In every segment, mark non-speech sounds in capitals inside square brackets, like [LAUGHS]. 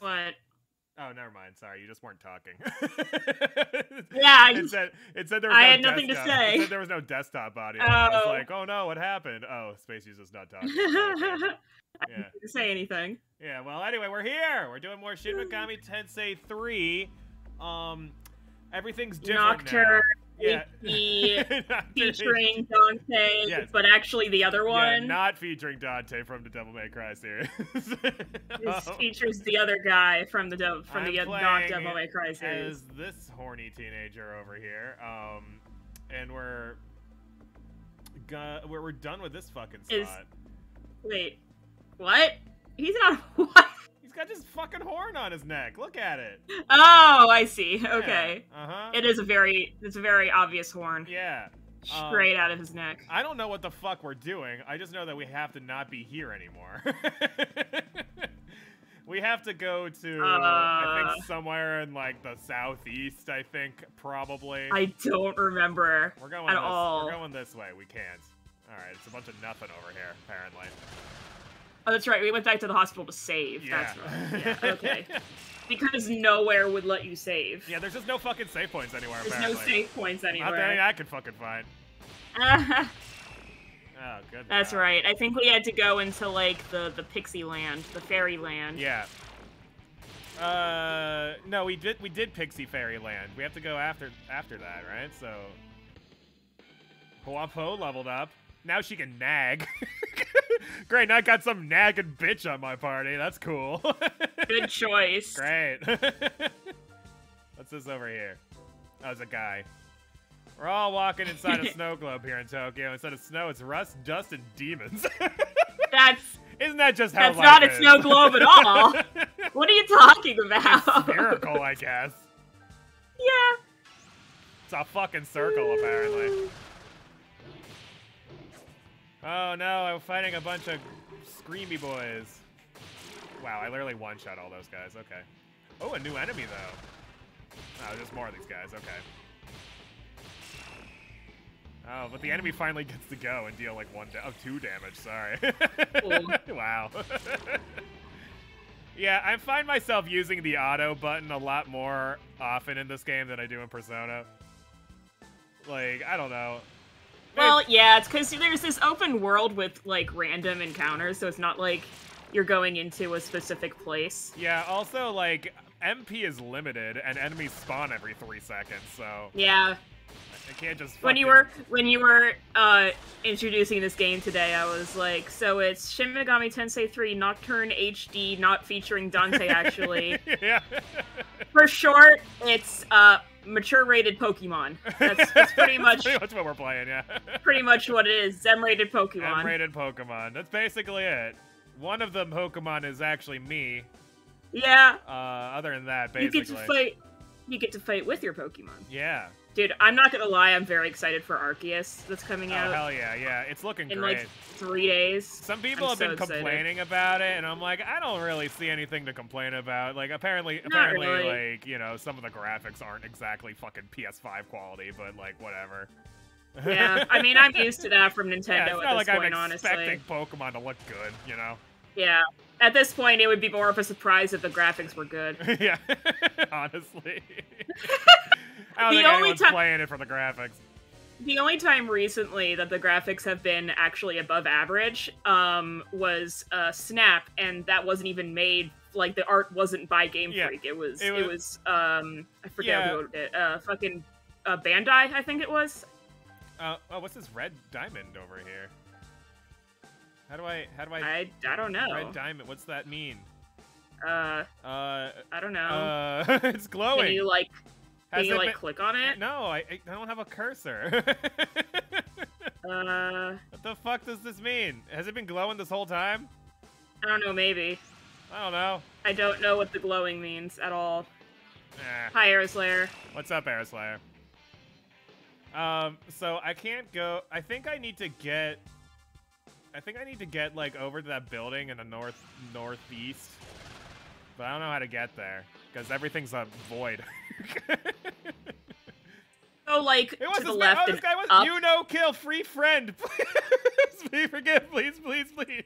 What? Oh, never mind. Sorry, you just weren't talking. [LAUGHS] Yeah, [LAUGHS] it I- said it said there was I no had nothing to say. It said there was no desktop audio. I was Oh. like, oh no, what happened? Oh, Spacey's just not talking. [LAUGHS] I Okay. Yeah. didn't say anything. Yeah, well, anyway, we're here. We're doing more Shin Megami Tensei 3. Um, everything's different Nocturne, now. Yeah. [LAUGHS] [LAUGHS] Featuring Dante, Yes. but actually the other Yeah, one not featuring Dante from the Devil May Cry series. [LAUGHS] this Um, features the other guy from the from the I'm uh, not Devil May Cry series. as this horny teenager over here. Um, and we're, go- we're we're done with this fucking spot. Is- Wait, what? He's not what? He's got this fucking horn on his neck. Look at it. Oh, I see. Okay. Uh huh. It is a very it's a very obvious horn. Yeah. Um, Straight out of his neck. I don't know what the fuck we're doing. I just know that we have to not be here anymore. [LAUGHS] we have to go to I Uh. think somewhere in like the southeast. I think probably. I don't remember. we're going at this, all. We're going this way. We can't. All right, it's a bunch of nothing over here apparently. Oh, that's right. We went back to the hospital to save. Yeah. That's right. Yeah, okay. [LAUGHS] because nowhere would let you save. yeah, there's just no fucking save points anywhere. There's apparently. no save points Not that anywhere. I can fucking find. [LAUGHS] Oh, good. that's God. right. I think we had to go into like the the pixie land, the fairy land. Yeah. Uh, no, we did we did Pixie Fairyland. We have to go after after that, right? So Huapo leveled up. Now she can nag. [LAUGHS] Great, now I got some nagging bitch on my party. That's cool. [LAUGHS] Good choice. Great. [LAUGHS] What's this over here? Oh, it's a guy. We're all walking inside a snow globe here in Tokyo. Instead of snow, it's rust, dust, and demons. That's Isn't that just how that's not a is? snow globe at all. what are you talking about? Spherical, I guess. yeah. It's a fucking circle, apparently. Oh no, I'm fighting a bunch of screamy boys. Wow, I literally one-shot all those guys. Okay. Oh, a new enemy, though. Oh, there's more of these guys. Okay. Oh, but the enemy finally gets to go and deal like one, da- oh, two damage. Sorry. [LAUGHS] wow. [LAUGHS] yeah, I find myself using the auto button a lot more often in this game than I do in Persona. Like, I don't know. Well, yeah, it's because there's this open world with like random encounters, so it's not like you're going into a specific place. Yeah, also, like, MP is limited and enemies spawn every three seconds, so Yeah. I can't just. When you were when you were uh, introducing this game today, I was like, so it's Shin Megami Tensei 3 Nocturne HD, not featuring Dante actually. [LAUGHS] yeah. For short, it's uh, mature rated Pokemon. [LAUGHS] That's, that's pretty much pretty much what we're playing, yeah. pretty much what it is. Zem rated Pokemon. M-rated Pokemon. That's basically it. One of them Pokemon is actually me. Yeah, Uh, other than that, basically, you get to fight. You get to fight with your Pokemon. Yeah. Dude, I'm not gonna lie, I'm very excited for Arceus that's coming out. Oh out hell yeah, yeah. It's looking in great. like three days. Some people I'm have so been excited. complaining about it, and I'm like, I don't really see anything to complain about. Like, apparently, Not apparently, really. like, you know, some of the graphics aren't exactly fucking PS5 quality, but like, whatever. Yeah, [LAUGHS] I mean, I'm used to that from Nintendo yeah, it's at not this like point, I'm honestly. expecting Pokemon to look good, you know? Yeah, at this point, it would be more of a surprise if the graphics were good. [LAUGHS] yeah, [LAUGHS] honestly. I The only anyone's ti- playing it for the graphics. The only time recently that the graphics have been actually above average um, was uh, Snap, and that wasn't even made. Like the art wasn't by Game Yeah, Freak. It was. it It was- was. um, I forget Yeah. who wrote it. Uh, fucking uh, Bandai, I think it was. Uh, oh, what's this red diamond over here? How do I? How do I? I I don't know. Red diamond. What's that mean? Uh, Uh, I don't know. uh, [LAUGHS] it's glowing. Can you like? Can you like click on it? No, I, I don't have a cursor. [LAUGHS] Uh, what the fuck does this mean? Has it been glowing this whole time? I don't know. Maybe. I don't know. I don't know what the glowing means at all. Eh. Hi, Aeroslayer. What's up, Airslayer? Um, so I can't go. I think I need to get. I think I need to get like over to that building in the north northeast, but I don't know how to get there because everything's a void. [LAUGHS] Oh, like It was to the left oh, and this guy was up. you know kill free friend. [LAUGHS] please forgive, please, please, please.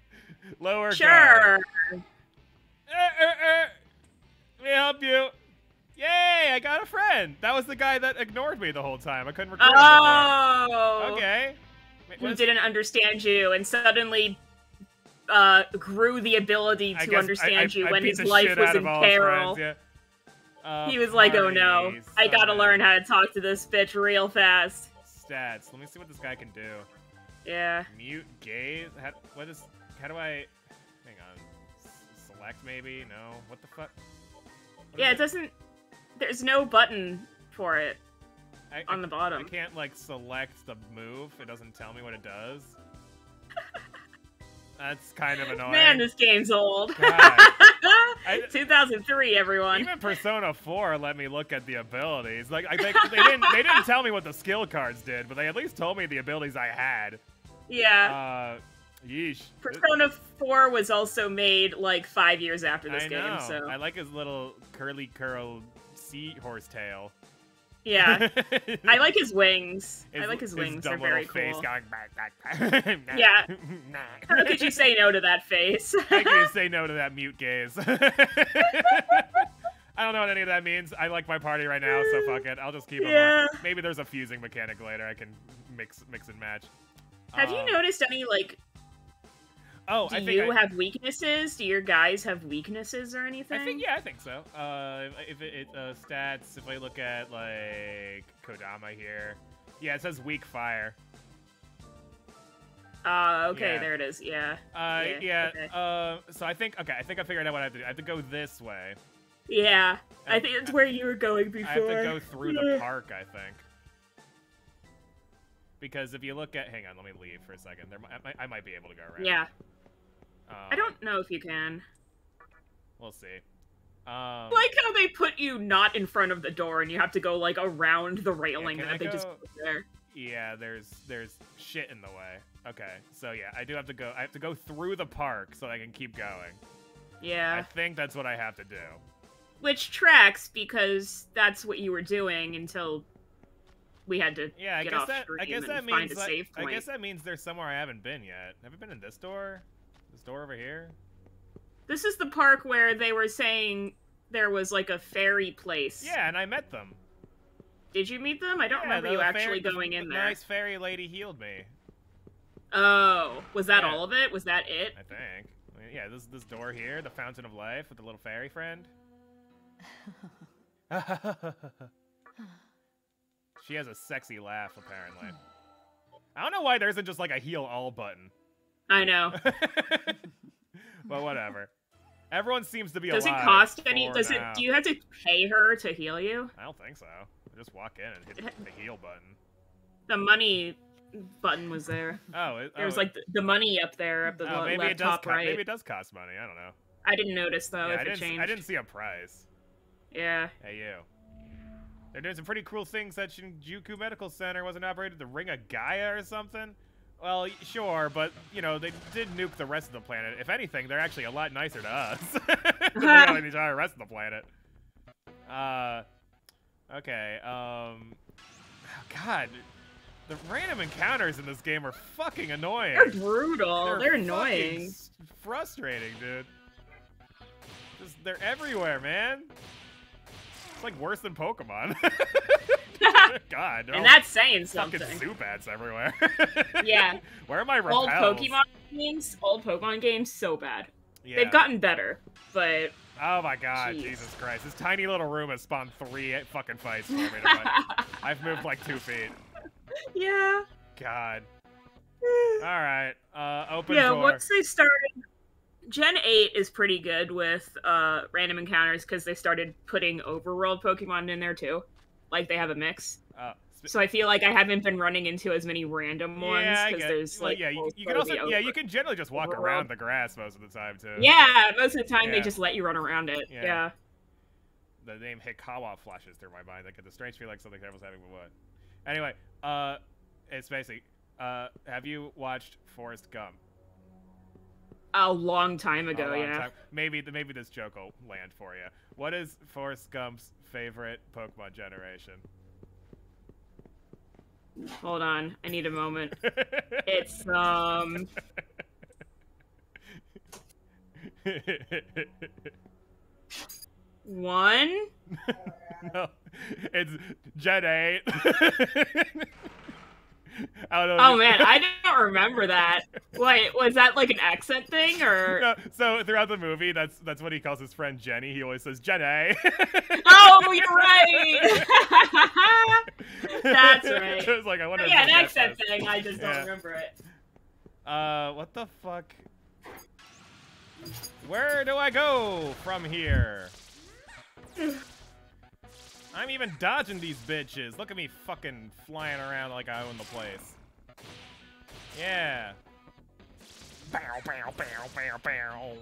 [LAUGHS] Lower. Sure. er, er. Let me help you. Yay! I got a friend. That was the guy that ignored me the whole time. I couldn't record. Oh. Okay. Who didn't understand you and suddenly uh, grew the ability to guess I- understand I- you I when his life was in of all his peril. friends, yeah. Uh, He was like, "Oh no, I gotta learn how to talk to this bitch real fast." Stats. Let me see what this guy can do. Yeah. Mute gaze. How, what is? How do I? Hang on. S- select maybe? No. What the fuck? What Yeah, is it doesn't. There's no button for it I, on I- the I bottom. can't like select the move. It doesn't tell me what it does. That's kind of annoying. Man, this game's old. [LAUGHS] I- 2003, everyone. Even Persona 4 let me look at the abilities. Like I think [LAUGHS] they didn't they didn't tell me what the skill cards did, but they at least told me the abilities I had. yeah. Uh yeesh. Persona 4 was also made like five years after this I game, know. so I like his little curly curl seahorse tail. Yeah. [LAUGHS] I like his wings. I like his wings. They're very face cool. going back, back, back. [LAUGHS] Yeah. [LAUGHS] Nah. How could you say no to that face? How can you say no to that mute gaze? I don't know what any of that means. I like my party right now, so fuck it. I'll just keep Yeah. Maybe there's a fusing mechanic later. I can mix mix and match. have you Um, noticed any like? Oh, Do I think you I, have weaknesses? Do your guys have weaknesses or anything? I think yeah, I think so. Uh, if it, it uh, stats, if I look at like Kodama here, yeah, it says weak fire. Uh, okay, Yeah. there it is. Yeah. Uh, Yeah, yeah. okay. Uh, so I think okay, I think I figured out what I have to do. I have to go this way. Yeah. I think that's where you were going before. I have to go through the [LAUGHS] park. I think. Because if you look at, hang on, let me leave for a second. There, I might, I might be able to go around. Yeah. Um, I don't know if you can. We'll see. Um, like how they put you not in front of the door and you have to go like around the railing can that I they just put there. Yeah, there's there's shit in the way. Okay, so yeah, I do have to go. I have to go through the park so I can keep going. Yeah. I think that's what I have to do. Which tracks because that's what you were doing until we had to Yeah, I get guess that. I guess that means save I guess that means there's somewhere I haven't been yet. Have you been in this door? Door over here? This is the park where they were saying there was like a fairy place. Yeah, and I met them. Did you meet them? I don't Yeah, remember you actually fairy- the- going in the there. Nice fairy lady healed me. Oh, was that Yeah. all of it? Was that it? I think. I mean, Yeah, this this door here, the fountain of life with the little fairy friend. [LAUGHS] she has a sexy laugh, apparently. I don't know why there isn't just like a heal all button. I know. [LAUGHS] but whatever. Everyone seems to be Does it cost any? Does it? now. Do you have to pay her to heal you? I don't think so. I just walk in and hit eh. the heal button. The money button was there. Oh, it, There was oh, like the, the money up there up the oh, maybe it does. top right. Maybe it does cost money. I don't know. I didn't notice though Yeah, if I it didn't. changed. I didn't see a price. Yeah. Hey, you. They're doing some pretty cool things at Shinjuku Medical Center. Wasn't operated the Ring of Gaia or something? Well, sure, but, you know, they did nuke the rest of the planet. If anything, they're actually a lot nicer to us [LAUGHS] than [LAUGHS] the entire rest of the planet. Uh, okay, um... oh, God, the random encounters in this game are fucking annoying. They're brutal. They're, fucking annoying. frustrating, dude. Just, they're everywhere, man. It's like worse than Pokemon. [LAUGHS] [LAUGHS] God, and that's saying something. fucking. Zubats everywhere. [LAUGHS] Yeah. [LAUGHS] Where are my repels? Old Pokemon games, old Pokemon games, so bad. Yeah. They've gotten better, but Oh my god, Jeez. Jesus Christ. This tiny little room has spawned three fucking fights for me to. I've moved like two feet. yeah. God. [SIGHS] Alright. Uh open yeah, door. once they started Gen 8 is pretty good with uh random encounters because they started putting overworld Pokemon in there too. Like they have a mix. Uh, So I feel like I haven't been running into as many random ones yeah, because get- there's well, yeah, you, you can also the yeah, you can generally just walk overworld. around the grass most of the time too. Yeah, most of the time Yeah. they just let you run around it. Yeah. Yeah. the name Hikawa flashes through my mind. I get the strange feeling like something terrible's happening, but what? Anyway, uh, it's basic. Uh, have you watched Forrest Gump? A long time ago, long yeah. time- Maybe maybe this joke will land for you. What is Forrest Gump's favorite Pokemon generation? Hold on, I need a moment. [LAUGHS] It's um [LAUGHS] One. no, it's Gen 8. [LAUGHS] [LAUGHS] I don't know. Oh man, I don't remember that. [LAUGHS] Wait, was that like an accent thing or? No, so throughout the movie, that's that's what he calls his friend Jenny. He always says Jenny. [LAUGHS] Oh, you're right. That's right. it was like I wonder. if yeah, an accent thing. I just don't Yeah. remember it. Uh, what the fuck? Where do I go from here? I'm even dodging these bitches. Look at me fucking flying around like I own the place. Yeah. Bow, bow, bow, bow, bow.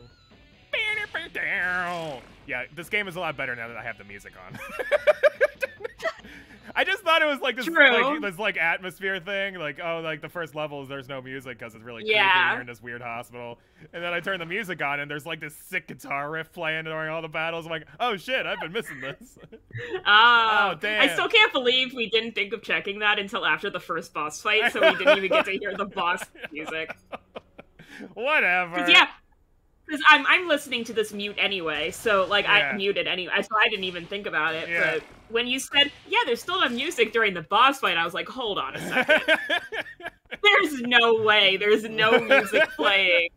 Yeah, this game is a lot better now that I have the music on. [LAUGHS] [LAUGHS] [LAUGHS] I just thought it was like this, like, this like atmosphere thing, like oh, like the first levels there's no music because it's really creepy. Yeah. You're in this weird hospital, and then I turn the music on and there's like this sick guitar riff playing during all the battles. I'm like, oh shit, I've been missing this. [LAUGHS] [LAUGHS] Ah. Oh, Oh, damn. I still can't believe we didn't think of checking that until after the first boss fight, so we didn't even get to hear the boss music. Whatever. Yeah, because I'm I'm listening to this mute anyway, so like Yeah. I muted anyway, so I didn't even think about it. Yeah. But when you said yeah, there's still no music during the boss fight, I was like, hold on a second. [LAUGHS] there's no way. There's no music [LAUGHS] playing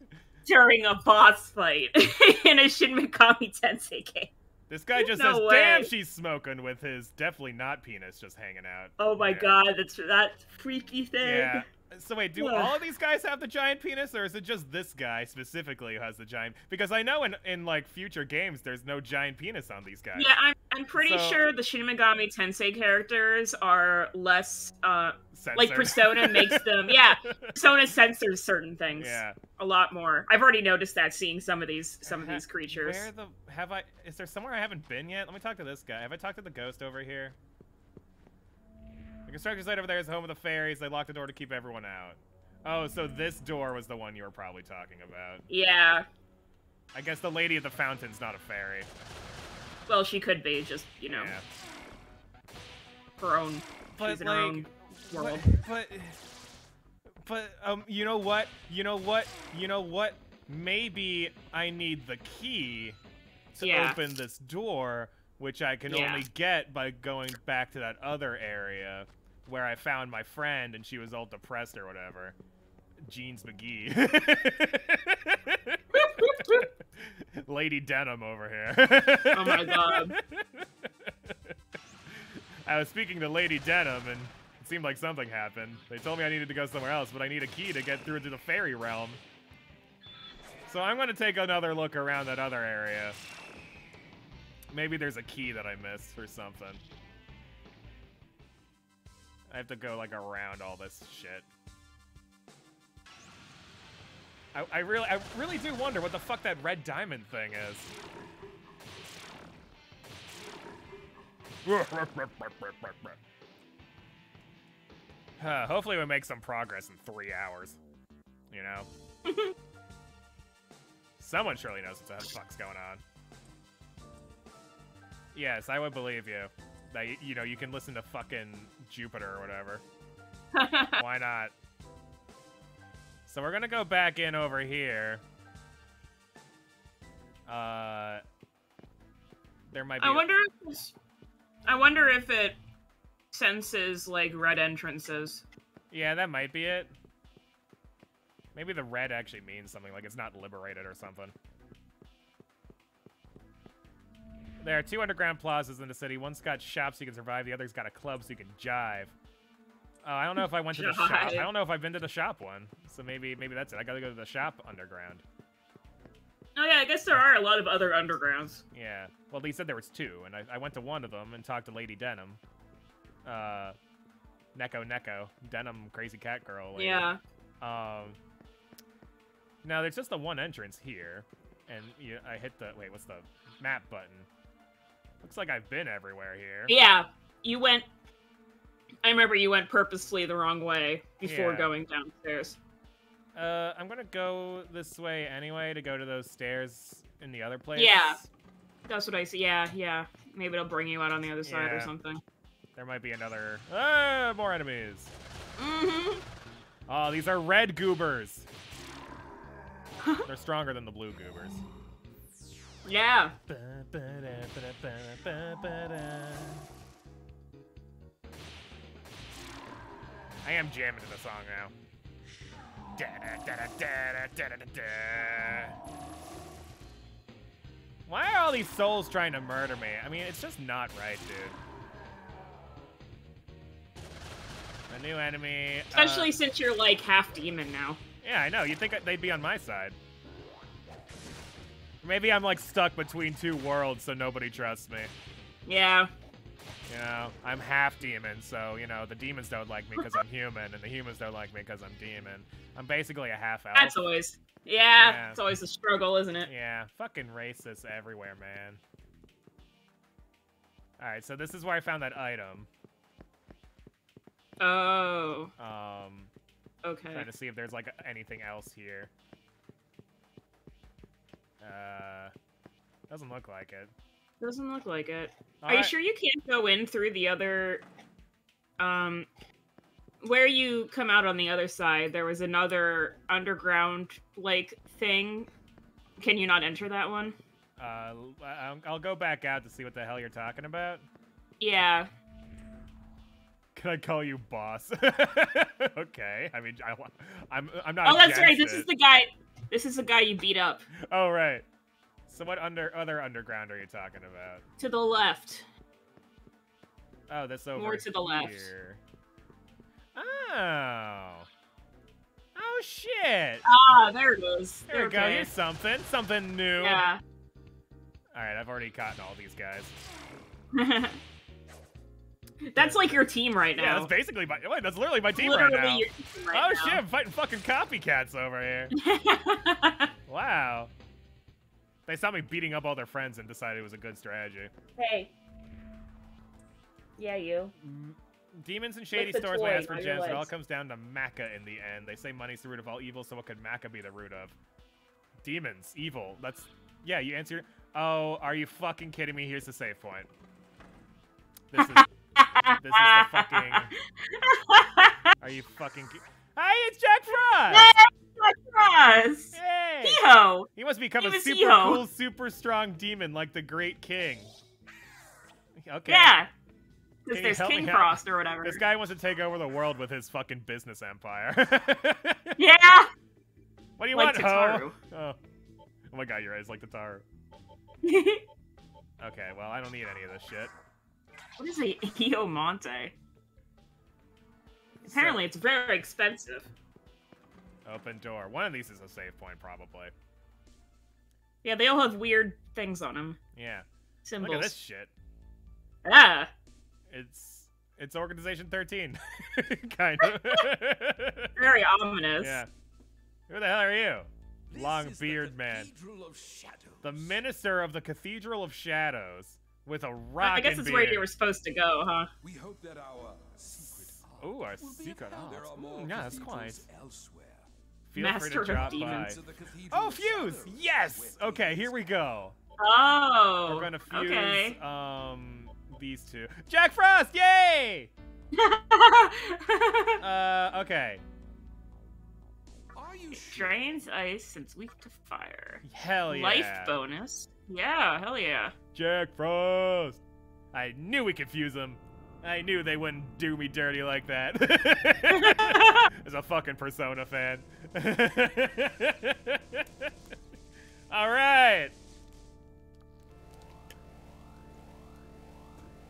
during a boss fight [LAUGHS] in a Shin Megami Tensei game. this guy just No says, way. "Damn, she's smoking" with his definitely not penis just hanging out. Oh my Yeah. god, that's that freaky thing. Yeah. So wait, do Ugh. all of these guys have the giant penis, or is it just this guy specifically who has the giant? Because I know in in like future games, there's no giant penis on these guys. Yeah, I'm I'm pretty So- sure the Shin Megami Tensei characters are less uh like Persona makes them yeah, [LAUGHS] Persona censors certain things yeah. a lot more. I've already noticed that seeing some of these some of these creatures. Where the have I? Is there somewhere I haven't been yet? Let me talk to this guy. Have I talked to the ghost over here? The construction site over there is the home of the fairies. They locked the door to keep everyone out. Oh, so this door was the one you were probably talking about. Yeah. I guess the lady at the fountain's not a fairy. Well, she could be just, you know, Yeah. her own But she's in her like, own world. But, but, but, um, you know what? You know what? You know what? Maybe I need the key to Yeah. open this door, which I can Yeah. only get by going back to that other area where I found my friend and she was all depressed or whatever. Jeans McGee. [LAUGHS] Lady Denim over here. Oh my god. [LAUGHS] I was speaking to Lady Denim and it seemed like something happened. They told me I needed to go somewhere else, but I need a key to get through to the fairy realm. So I'm going to take another look around that other area. Maybe there's a key that I missed or something. I have to go like around all this shit. I, I really, I really do wonder what the fuck that red diamond thing is. Huh, hopefully we make some progress in three hours. You know? [LAUGHS] Someone surely knows what the fuck's going on. Yes, I would believe you. That, you know, you can listen to fucking Jupiter or whatever. [LAUGHS] Why not? So we're gonna go back in over here. Uh, there might be. I a- wonder if I wonder if it senses like red entrances. Yeah, that might be it. Maybe the red actually means something, like it's not liberated or something. There are two underground plazas in the city. One's got shops so you can survive. The other's got a club so you can jive. Oh, I don't know if I went to the shop. I don't know if I've been to the shop one. So maybe maybe that's it. I gotta go to the shop underground. Oh yeah, I guess there are a lot of other undergrounds. Yeah. Well, they said there was two, and I, I went to one of them and talked to Lady Denim. Uh, Neko Neko, Denim Crazy Cat Girl. Lady. Yeah. Um. Now there's just the one entrance here, and you, I hit the wait. What's the map button? Looks like I've been everywhere here. Yeah. You went I remember you went purposely the wrong way before Yeah. going downstairs. Uh, I'm gonna go this way anyway to go to those stairs in the other place. Yeah. That's what I see. Yeah, yeah. Maybe it'll bring you out on the other side or something. There might be another. Ah, more enemies. Mm-hmm. Oh, these are red goobers. [LAUGHS] They're stronger than the blue goobers. Yeah. I am jamming to the song now. Why are all these souls trying to murder me? I mean, it's just not right, dude. A new enemy. uh, Especially since you're like half demon now. yeah, I know. You'd think they'd be on my side. Maybe I'm like stuck between two worlds, so nobody trusts me. Yeah. You know, I'm half demon, so you know the demons don't like me because I'm human, and the humans don't like me because I'm demon. I'm basically a half elf. That's always. Yeah, Yeah. it's always a struggle, isn't it? Yeah, fucking racists everywhere, man. All right, so this is where I found that item. Oh. Um, Okay. trying to see if there's like anything else here. Uh, doesn't look like it. Doesn't look like it. All Are you sure you can't go in through the other um where you come out on the other side? There was another underground like thing. Can you not enter that one? Uh, I'll, go back out to see what the hell you're talking about. Yeah. Can I call you boss? [LAUGHS] okay. I mean, I, wa- I'm I'm not. Oh, that's right. against This is the guy. This is the guy you beat up Oh right. So what under other underground are you talking about? to the left. Oh, that's over More to the left. Oh. Oh shit. Ah, there it is. There we go. Here's something. Something new. Yeah. All right, I've already caught all these guys. [LAUGHS] that's like your team right now. Yeah, now. that's basically my. Wait, that's literally my team Literally right now. your team oh right shit! I'm fighting fucking copycats over here. [LAUGHS] Wow. They saw me beating up all their friends and decided it was a good strategy. hey. Yeah, you. Demons and shady stores may ask for gems. It all comes down to Macca in the end. They say money's the root of all evil, so what could Macca be the root of? Demons, evil. That's yeah. You answer. Oh, are you fucking kidding me? Here's the save point. This is [LAUGHS] this is the fucking. [LAUGHS] Are you fucking? ki- Hi, it's Jack Frost. Yes! Hey. Heo! He must become He a super Heo. cool, super strong demon like the Great King. Okay. Yeah! Because there's King? Frost or whatever. This guy wants to take over the world with his fucking business empire. [LAUGHS] Yeah! what do you Like want, Ho? Oh. oh my god, right. It's like Tataru. Okay, well, I don't need any of this shit. What is a [LAUGHS] Eo Monte? Apparently, it's very expensive. Open door. One of these is a save point, probably. Yeah, they all have weird things on them. Yeah. Symbols. Look at this shit. Ah! It's it's Organization 13, [LAUGHS] kind of. [LAUGHS] Very ominous. yeah. Who the hell are you? This Long is the beard man. Of The minister of the Cathedral of Shadows with a I rockin' guess it's where you were supposed to go, huh? We hope that our secret art Ooh, our will be secret upheld. Art. Mm, yeah, that's cathedrals quite. elsewhere. Feel Master free of to drop by. Demons. To the Cathedral Oh, fuse! Yes! Okay, here we go. Oh! We're gonna fuse Okay. um these two. Jack Frost, yay! [LAUGHS] Uh, okay. Are you sure? Drains ice since weak to fire. Hell yeah. Life bonus. Yeah, hell yeah. Jack Frost. I knew we could fuse them. I knew they wouldn't do me dirty like that. [LAUGHS] As a fucking Persona fan. [LAUGHS] All right.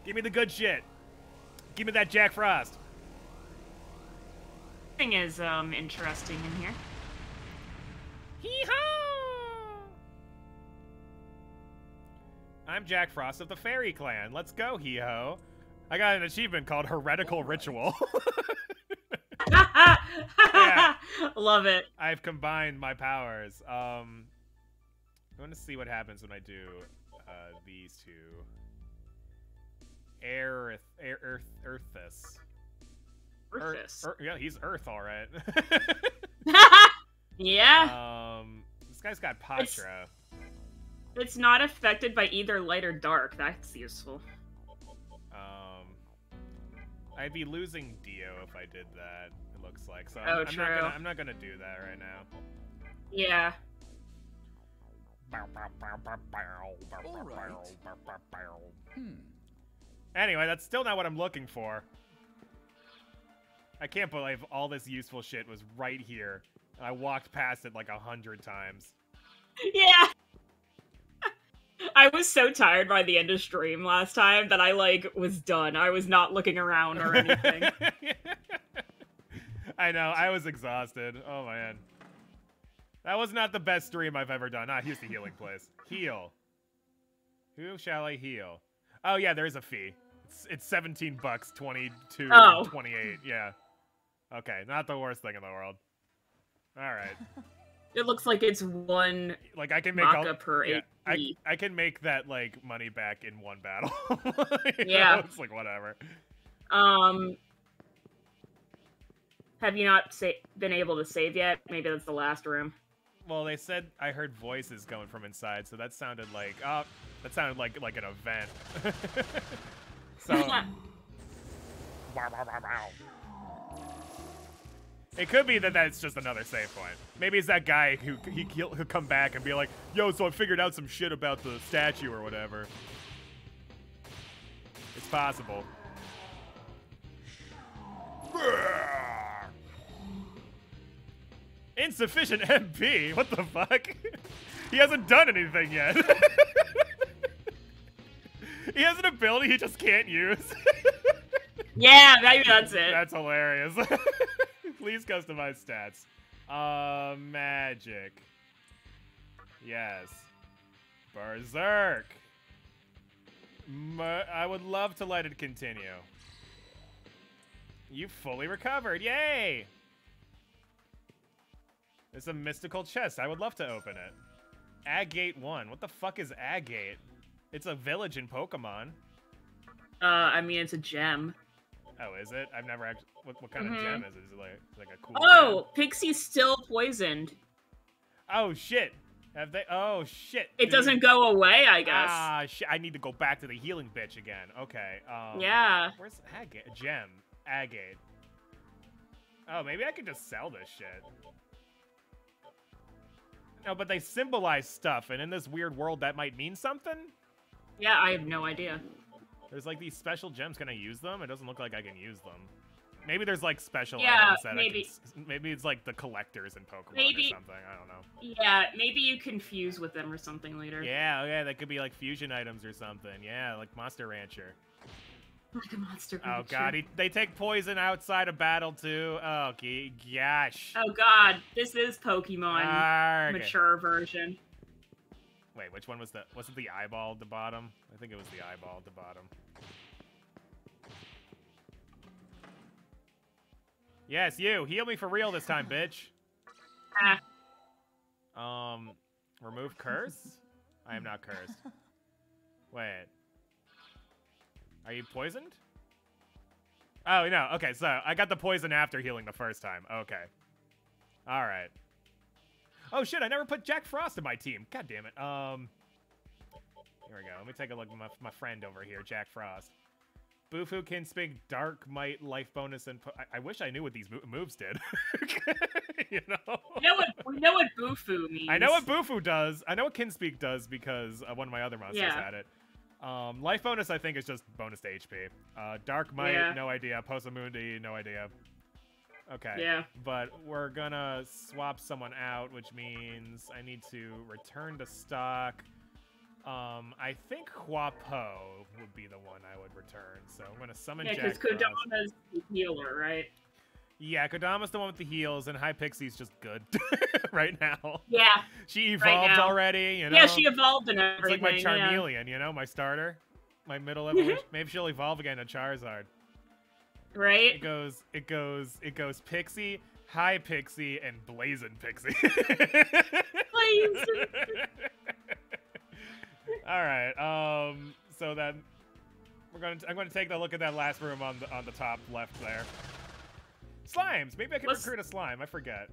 Give me the good shit. Give me that Jack Frost. Thing is um interesting in here. Hee-haw! I'm Jack Frost of the Fairy Clan. Let's go, hee-ho. I got an achievement called Heretical Ritual. [LAUGHS] [LAUGHS] Yeah. Love it. I've combined my powers. Um, I want to see what happens when I do uh, these two. Earth, Earthus. Earth- Rufus. Ear- yeah, he's Earth, all right. [LAUGHS] yeah. um, this guy's got Patra. It's not affected by either light or dark. That's useful. Um, I'd be losing Dio if I did that. It looks like so. I'm, Oh, I'm not true. gonna. I'm not gonna do that right now. Yeah. Hmm. Anyway, that's still not what I'm looking for. I can't believe all this useful shit was right here. I walked past it like a hundred times. [LAUGHS] Yeah. I was so tired by the end of stream last time that I like was done. I was not looking around or anything. [LAUGHS] I know, I was exhausted. Oh man. That was not the best stream I've ever done. Ah, here's the healing place. Heal. Who shall I heal? Oh yeah, there's a fee. It's, it's 17 bucks, 22, Oh. 28. Yeah. Okay, not the worst thing in the world. All right. [LAUGHS] it looks like it's one Like I can make all, per yeah, I. I can make that like money back in one battle. [LAUGHS] You know, Yeah. it's like whatever. Um, have you not sa- been able to save yet? Maybe that's the last room. Well, they said I heard voices going from inside, so that sounded like oh, that sounded like like an event. [LAUGHS] so [LAUGHS] it could be that that's just another save point. Maybe it's that guy who he he'll, he'll come back and be like, "Yo, so I figured out some shit about the statue or whatever." It's possible. Insufficient MP? What the fuck? [LAUGHS] he hasn't done anything yet. [LAUGHS] he has an ability he just can't use. [LAUGHS] Yeah, maybe that's it. That's hilarious. [LAUGHS] Please customize stats. Uh, magic. Yes. Berserk. M- I would love to let it continue. You fully recovered. Yay! It's a mystical chest. I would love to open it. Agate 1. What the fuck is Agate? It's a village in Pokemon. Uh, I mean, it's a gem. Oh, is it? I've never actually. What, what kind Mhm. of gem is it? Is it like, like a cool? Oh, Pixie's still poisoned. Oh shit! Have they? Oh shit! It dude. doesn't go away, I guess. Ah shit! I need to go back to the healing bitch again. Okay. Um, yeah. Where's Agate? Gem. Agate. Oh, maybe I could just sell this shit. No, but they symbolize stuff, and in this weird world, that might mean something. Yeah, I have no idea. There's like these special gems. Can I use them? It doesn't look like I can use them. Maybe there's like special Yeah, items that maybe. Can. Maybe it's like the collectors in Pokemon Maybe- or something. I don't know. Yeah, maybe you confuse with them or something later. Yeah, yeah, that could be like fusion items or something. Yeah, like Monster Rancher. Like a monster. Oh god, he, they take poison outside of battle too. Oh gosh. Oh god, this is Pokemon Arrgh. mature version. Wait, which one was the? Was it the eyeball at the bottom? I think it was the eyeball at the bottom. Yes, you. Heal me for real this time, bitch. [LAUGHS] Um, remove curse? I am not cursed. Wait. Are you poisoned? Oh, no. Okay, so I got the poison after healing the first time. Okay. All right. Oh, shit. I never put Jack Frost in my team. God damn it. Um, here we go. Let me take a look at my, my friend over here, Jack Frost. Bufu Kinspeak Dark Might, Life Bonus, and... I, I wish I knew what these mo- moves did. [LAUGHS] you know? we know what we know what Bufu means. I know what Bufu does. I know what Kinspeak does because uh, one of my other monsters Yeah. had it. Um, life bonus, I think, is just bonus to HP. Uh, Dark Might, Yeah. no idea. Posumudi, no idea. Okay. Yeah. But we're gonna swap someone out, which means I need to return to stock. Um, I think Huapo would be the one I would return. So I'm gonna summon Yeah, because. Kodama's the healer, right? Yeah, Kodama's the one with the heals, and High Pixie's just good [LAUGHS] right now. Yeah. She evolved now. already, you know. Yeah, she evolved and everything. It's like my yeah. Charmeleon, you know, my starter, my middle evolution. [LAUGHS] Maybe she'll evolve again to Charizard. Right? It goes, it goes, it goes Pixie, High Pixie, and Blazing Pixie. Blazing. [LAUGHS] All right. Um. So then, we're gonna. I'm gonna take a look at that last room on the on the top left there. Slimes. Maybe I can What's- recruit a slime. I forget.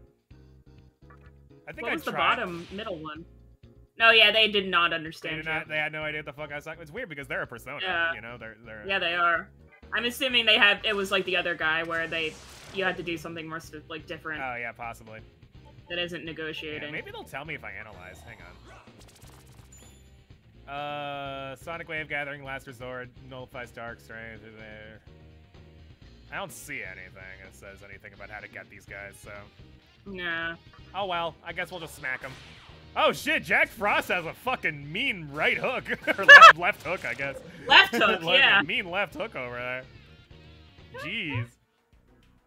I think What I was the bottom middle one? No, yeah, they did not They, understand did you. not, they had no idea what the fuck I was talking. It's weird because they're a persona. Yeah. You know, they're they're. Yeah, they are. I'm assuming they have. It was like the other guy where they, you had to do something more like different Oh yeah, possibly. that isn't Yeah, negotiating. maybe they'll tell me if I analyze. Hang on. Uh, Sonic Wave Gathering, Last Resort, nullifies Dark Strength. There. I don't see anything that says anything about how to get these guys, so. Nah. Oh well, I guess we'll just smack them. Oh shit, Jack Frost has a fucking mean right hook. [LAUGHS] or [LAUGHS] left, left hook, I guess. Left hook, [LAUGHS] Like yeah. mean left hook over there. Jeez.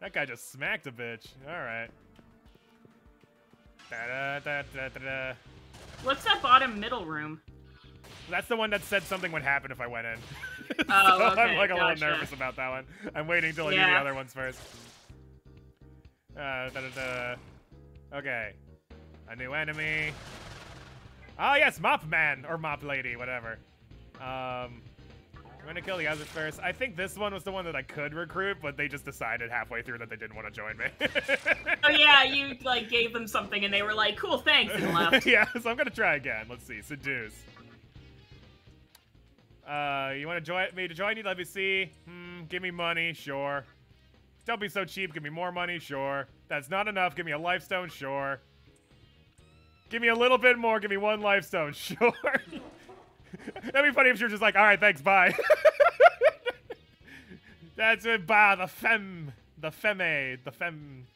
That guy just smacked a bitch. Alright. What's that bottom middle room? That's the one that said something would happen if I went in. Oh, so okay, I'm like a gotcha. little nervous about that one. I'm waiting till I do the other ones first. Uh, da, da, da. Okay. A new enemy. Oh yes, Mop Man or Mop Lady, whatever. Um, I'm gonna kill the others first. I think this one was the one that I could recruit, but they just decided halfway through that they didn't want to join me. Oh yeah, you like gave them something and they were like, "Cool, thanks," and [LAUGHS] left. yeah, so I'm gonna try again. Let's see. Seduce. Uh, you want to join me to join you? Let me see. Hmm, give me money, sure. Don't be so cheap. Give me more money, sure. That's not enough. Give me a lifestone, sure. Give me a little bit more. Give me one lifestone, [LAUGHS] sure. That'd be funny if you're just like, all right, thanks, bye. [LAUGHS] That's it, bye. The femme, the femme, the femme,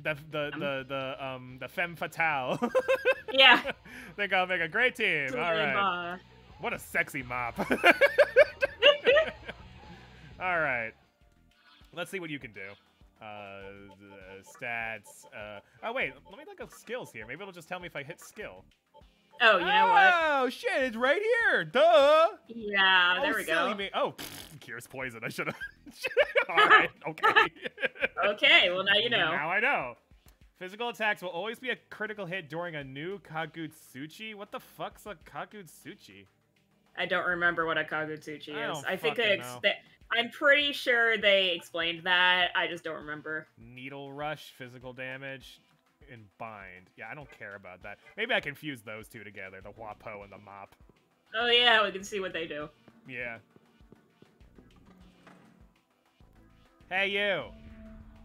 the the the the um the femme fatale. [LAUGHS] Yeah. Think I'll make a great team. All right. What a sexy mop. All right. Let's see what you can do. Uh, the stats. Uh, oh wait, let me look up skills here. Maybe it'll just tell me if I hit skill. oh, you know what? Oh shit, it's right here. Duh. Yeah, there oh, we go. Me. Oh, pff, cures poison. I should have. [LAUGHS] All right. [LAUGHS] Okay. Okay, well now you know. Now I know. Physical attacks will always be a critical hit during a new Kagutsuchi. What the fuck's a Kagutsuchi? I don't remember what a Kagutsuchi I is. don't I think I ex- know. that- I'm pretty sure they explained that. I just don't remember. Needle rush, physical damage, and bind. Yeah, I don't care about that. Maybe I confuse those two together, the Huapo and the Mop. Oh yeah, we can see what they do. Yeah. Hey, you.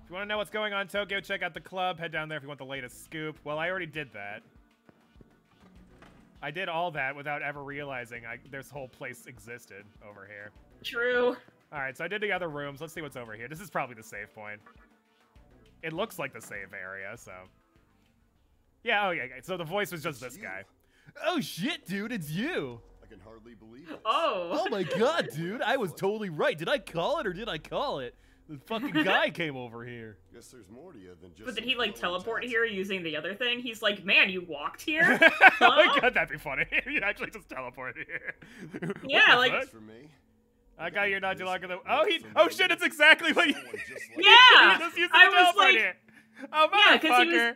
If you want to know what's going on in Tokyo, check out the club. Head down there if you want the latest scoop. Well, I already did that. I did all that without ever realizing I, this whole place existed over here. True. All right, so I did the other rooms. Let's see what's over here. This is probably the save point. It looks like the save area, so. Yeah, oh yeah, yeah. So the voice was just this guy. Oh shit, dude, it's you. I can hardly believe it. Oh. Oh my [LAUGHS] god, dude, I was totally right. Did I call it or did I call it? The fucking [LAUGHS] guy came over here. Guess there's more to you than just. But did he like teleport Italians. here using the other thing? He's like, man, you walked [LAUGHS] here. oh my god, that'd be funny. you actually just teleported here. Yeah, the like- for me. I got your not too long ago. Oh, he. Oh shit, it's exactly what you. Someone just [LAUGHS] like Yeah, just used I was teleport like- here. Oh Yeah, 'cause he was- motherfucker.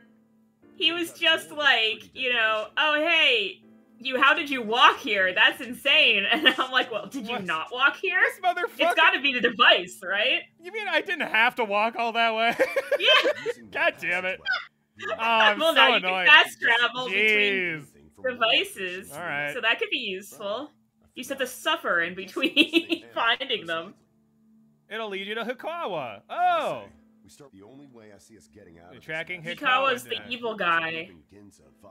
he was just like, you know, oh hey, you, how did you walk here? That's insane. [LAUGHS] And I'm like, well, did you What? not walk here? This motherfucker. It's got to be the device, right? You mean I didn't have to walk all that way? [LAUGHS] Yeah. God damn it. well. Oh, I'm well, so now you can fast travel between Jeez. Anything from devices, All right. so that could be useful. I You just have to suffer in between [LAUGHS] finding them. It'll lead you to Hikawa. Oh. We start the only way I see us getting out You're of tracking mess Hikawa's the evil guy,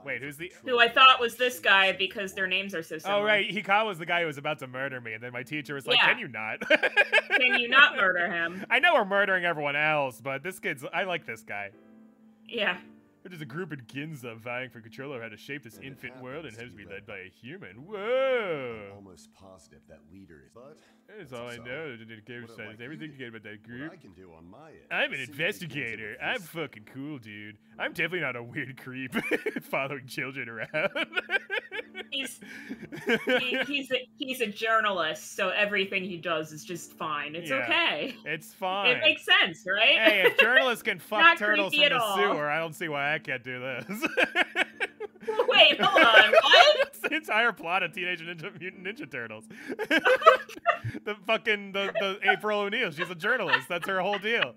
Wait, who's the- who I thought was this guy because their names are so similar. Oh right, Hikawa's the guy who was about to murder me, and then my teacher was like, Yeah. "Can you not? [LAUGHS] Can you not murder him? I know we're murdering everyone else, but this kid's. I like this guy. Yeah. There's a group in Ginza vying for control of how to shape this And infant world and has to be led by a human. I'm Whoa! almost positive that leader is. But That's all I know. The game what says like everything you you get about that group. I can do on my end. I'm an investigator. I'm fucking cool, dude. I'm definitely not a weird creep [LAUGHS] following children around. He's [LAUGHS] he, he's a, he's a journalist, so everything he does is just fine. It's Yeah. okay. it's fine. It makes sense, right? hey, if journalists can [LAUGHS] fuck turtles creepy from the all. sewer, I don't see why I can't do this. [LAUGHS] Wait, hold on. [LAUGHS] What? The entire plot of Teenage Ninja Mutant Ninja Turtles. [LAUGHS] the fucking the, the April O'Neil. She's a journalist. That's her whole deal.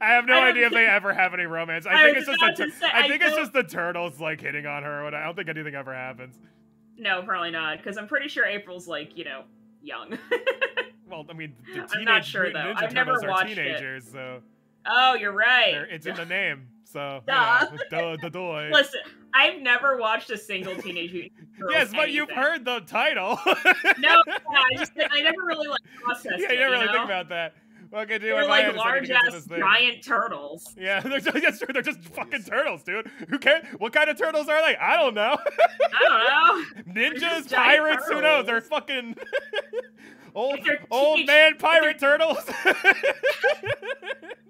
I have no I idea if they ever have any romance. I, I think it's just the say, I I think it's just the turtles like hitting on her. Or I don't think anything ever happens. No, probably not, because I'm pretty sure April's like, you know, young. Well, I mean, the I'm teenage not sure, though. Ninja I've never Turtles are it. teenagers, so oh, you're right. they're- it's in the name. So, Duh. you know, duh, duh. Listen, I've never watched a single Teenage Mutant Yes, but you've heard the title. No, [LAUGHS] yeah, I just I never really like processed yeah, it. you never really know? think about that. Okay, dude, They're like had decided to large ass giant turtles. Yeah, [LAUGHS] they're just, that's true. They're just fucking turtles, dude. Who cares? What kind of turtles are they? I don't know. I don't know. [LAUGHS] Ninjas, just giant pirates, who knows? They're fucking [LAUGHS] old, they're old man pirate turtles.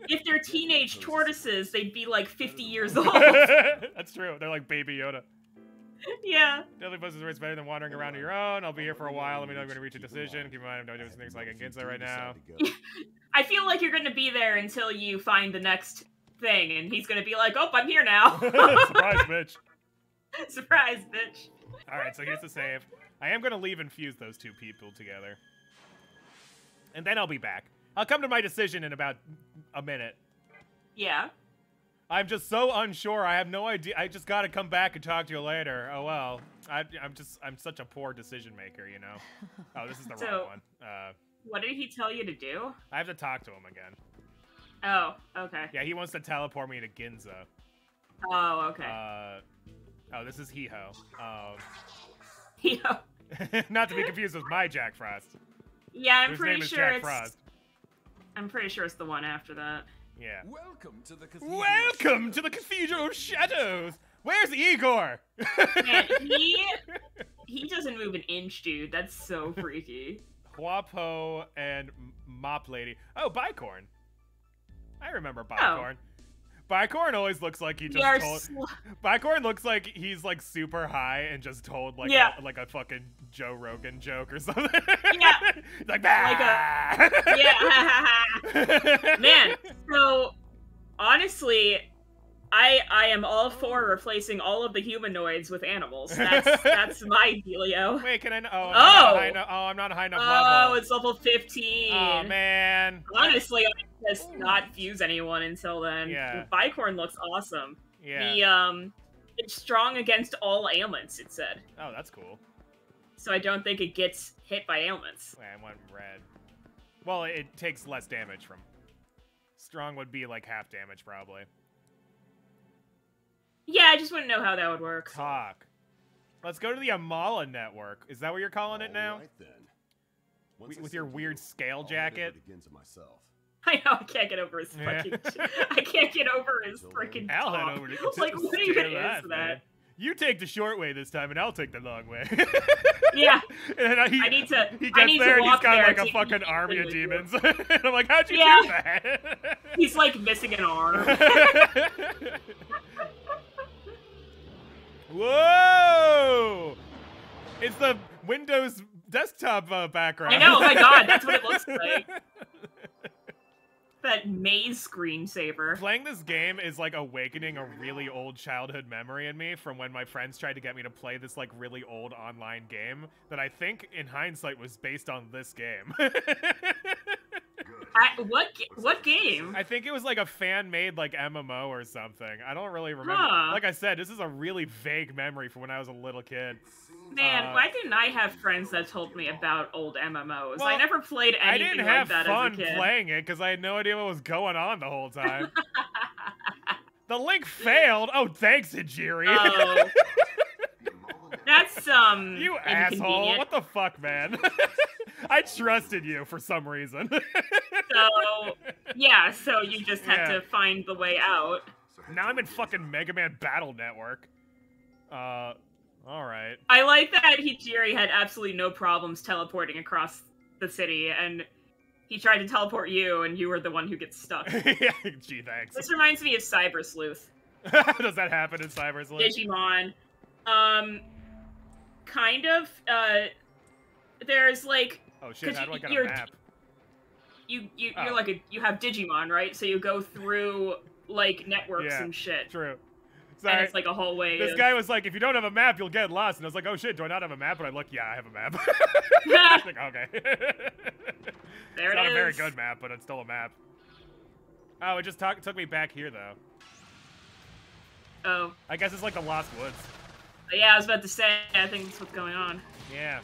If they're teenage tortoises, they'd be like 50 years old. That's true. They're like Baby Yoda. [LAUGHS] yeah. Deadly Buzz is where better than wandering around on your own. I'll be here for a while. Let me know if I'm going to reach a decision. Keep in mind, I'm not doing things like in Ginza right now. [LAUGHS] I feel like you're going to be there until you find the next thing, and he's going to be like, oh, I'm here now. [LAUGHS] Surprise, bitch. Surprise, bitch. All right, so here's the save. I am going to leave and fuse those two people together. And then I'll be back. I'll come to my decision in about a minute. Yeah. I'm just so unsure. I have no idea. I just got to come back and talk to you later. Oh well. I, I'm just I'm such a poor decision maker, you know. [LAUGHS] Oh, this is the So- wrong one. Uh, What did he tell you to do? I have to talk to him again. Oh, okay. Yeah, he wants to teleport me to Ginza. Oh, okay. Uh, oh, this is Hiho. Um, yeah. [LAUGHS] not to be confused with my Jack Frost. Yeah, I'm whose pretty name is sure Jack it's. Frost. I'm pretty sure it's the one after that. Yeah. Welcome to the cathedral. Welcome to the Cathedral of Shadows. Where's Igor? Man, [LAUGHS] he he doesn't move an inch, dude. That's so freaky. Huapo and Mop Lady. Oh, Bicorn. I remember Oh. Bicorn. Always looks like he just told. sl- Bicorn looks like he's like super high and just told like Yeah. a, like a fucking Joe Rogan joke or something. Yeah. like [LAUGHS] Like "Bah!" yeah. [LAUGHS] Man, so honestly, I I am all for replacing all of the humanoids with animals. That's [LAUGHS] that's my dealio. Wait, can I? Know? Oh, I'm Oh. not high oh, I'm not high enough Oh, level. it's level 15. Oh man. Honestly, I just not fuse anyone until then. Yeah. Bicorn looks awesome. Yeah. The um it's strong against all ailments, it said. Oh, that's cool. So I don't think it gets hit by ailments. Wait, I went red. Well, it takes less damage from. Strong would be like half damage probably. Yeah, I just wouldn't know how that would work. Talk. Let's go to the Amala network. Is that what you're calling it now? All right, then. Once Wi- I with your weird you, scale I'll head over jacket? to Ginza myself. [LAUGHS] I know I can't get over his Yeah. fucking. [LAUGHS] I can't get over his freaking. I'll head over to [LAUGHS] like what steal even that, is man. that? You take the short way this time, and I'll take the long way. Yeah, and he, I need to- He I gets need to there and he's walk got like a fucking army of demons. and I'm like, how'd you Yeah. do that? he's like missing an arm. Whoa! It's the Windows desktop uh, background. I know. Oh my god, that's what it looks [LAUGHS] like. That maze screensaver. Playing this game is like awakening a really old childhood memory in me from when my friends tried to get me to play this like really old online game that I think in hindsight was based on this game. [LAUGHS] I, what what game? I think it was like a fan made like MMO or something. I don't really remember. Huh. Like I said, this is a really vague memory from when I was a little kid. Man, uh, why didn't I have friends that told me about old MMOs? I never played I didn't like have that fun as a kid. playing it because I had no idea what was going on the whole time. [LAUGHS] the link failed. Oh, thanks, Hijiri. Oh, [LAUGHS] that's um. [LAUGHS] You asshole! What the fuck, man? [LAUGHS] I trusted you for some reason. So yeah, so you just had Yeah. to find the way out. now I'm in fucking Mega Man Battle Network. Uh, all right. I like that Hijiri had absolutely no problems teleporting across the city, and he tried to teleport you, and you were the one who gets stuck. [LAUGHS] yeah, gee, thanks. this reminds me of Cyber Sleuth, Does that happen in Cyber Sleuth? Digimon. Um, kind of. Uh, there's like Oh shit! How do I get a map? you you Oh. you're like a you have Digimon, right? So you go through like networks Yeah. and shit, True. and it's like a hallway. This of- guy was like, if you don't have a map, you'll get lost. And I was like, oh shit, do I not have a map? And I look, yeah, I have a map. [LAUGHS] like, okay. there it's not it a very good map, but it's still a map. Oh, it just talk- took me back here, though. Oh, I guess it's like the Lost Woods. Yeah, I was about to say. I think that's what's going on. Yeah.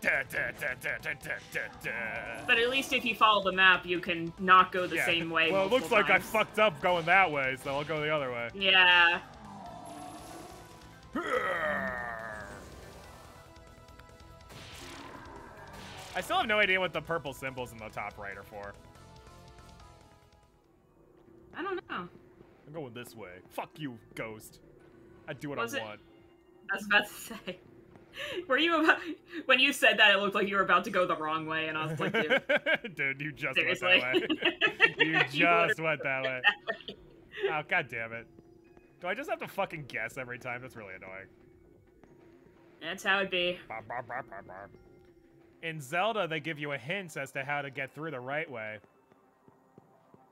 Da, da, da. But at least if you follow the map, you can not go the Yeah. same way. Well, it looks multiple like I fucked up going that way, so I'll go the other way. Yeah. I still have no idea what the purple symbols in the top right are for. I don't know. I'm going this way. Fuck you, ghost. I do what Was I it- want. I was about to say. [LAUGHS] Were you about when you said that? It looked like you were about to go the wrong way, and I was like, dude, [LAUGHS] Dude, you just seriously. [LAUGHS] went that way. you You just literally went that way. that way. Oh, god damn it. Do I just have to fucking guess every time? That's really annoying. That's how it be. In Zelda, they give you a hint as to how to get through the right way.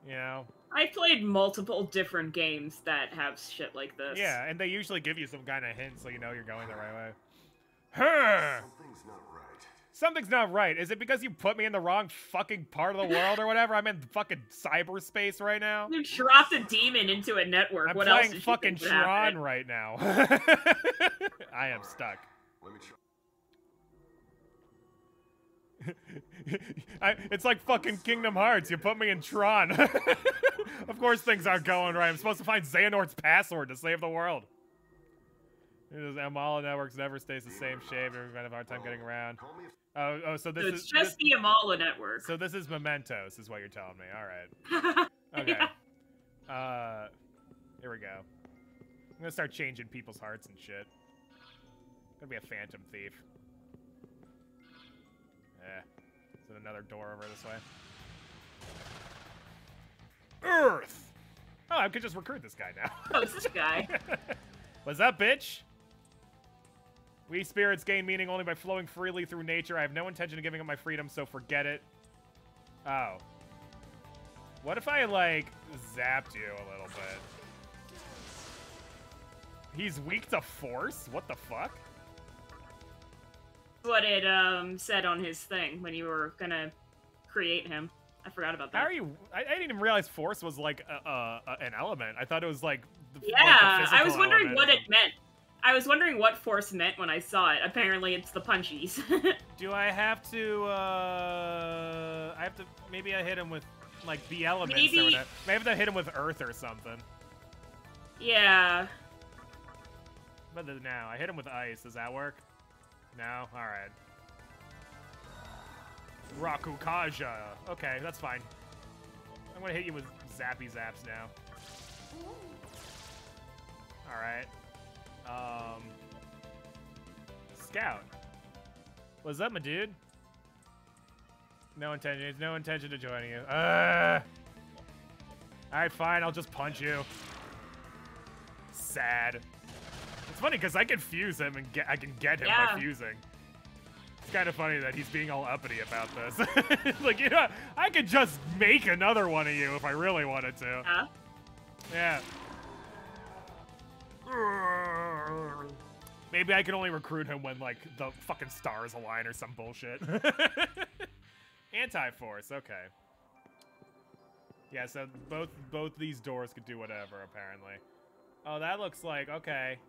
You know? I played multiple different games that have shit like this. Yeah, and they usually give you some kind of hint so you know you're going the right way. Huh. Something's not right. Something's not right. Is it because you put me in the wrong fucking part of the world or whatever? I'm in fucking cyberspace right now. You dropped a demon into a network. I'm what else playing did you fucking think? Tron right now. [LAUGHS] I am stuck. Let me try. [LAUGHS] [LAUGHS] I, it's like fucking Kingdom Hearts. You put me in Tron. [LAUGHS] of course things aren't going right. I'm supposed to find Xehanort's password to save the world. It is Amala Networks never stays the same shape. Every kind of hard time getting around. Call me if Oh, oh, so this So is it's just this- the Amala network. so this is Mementos, is what you're telling me. All right. [LAUGHS] Okay. Yeah. Uh, here we go. I'm gonna start changing people's hearts and shit. Gonna be a phantom thief. Another door over this way? Earth! Oh, I could just recruit this guy now. Oh, it's this guy. [LAUGHS] What's up, bitch? We spirits gain meaning only by flowing freely through nature. I have no intention of giving up my freedom, so forget it. Oh. What if I, like, zapped you a little bit? He's weak to force? What the fuck? What it um said on his thing when you were gonna create him. I forgot about that. How are you? I, I didn't even realize force was, like, a, a, a- an element. I thought it was, like, the, like, Yeah, I was wondering what it meant. I was wondering what force meant when I saw it. Apparently, it's the punchies. [LAUGHS] Do I have to, uh... I have to... Maybe I hit him with, like, the elements or Maybe- whatever. Maybe I have to hit him with earth or something. yeah. But now, I hit him with ice. Does that work? No? Alright. Rakukaja. Okay, that's fine. I'm gonna hit you with zappy zaps now. Alright. Um... Scout. What's up, my dude? No intention. No intention to joining you. Uh. Alright, fine. I'll just punch you. Sad. It's funny because I can fuse him and get I can get him by fusing. It's kind of funny that he's being all uppity about this. [LAUGHS] like, you know, I could just make another one of you if I really wanted to. Huh? Yeah. Maybe I can only recruit him when, like, the fucking stars align or some bullshit. [LAUGHS] Anti-force, okay. Yeah, so both both these doors could do whatever, apparently. Oh, that looks like, okay.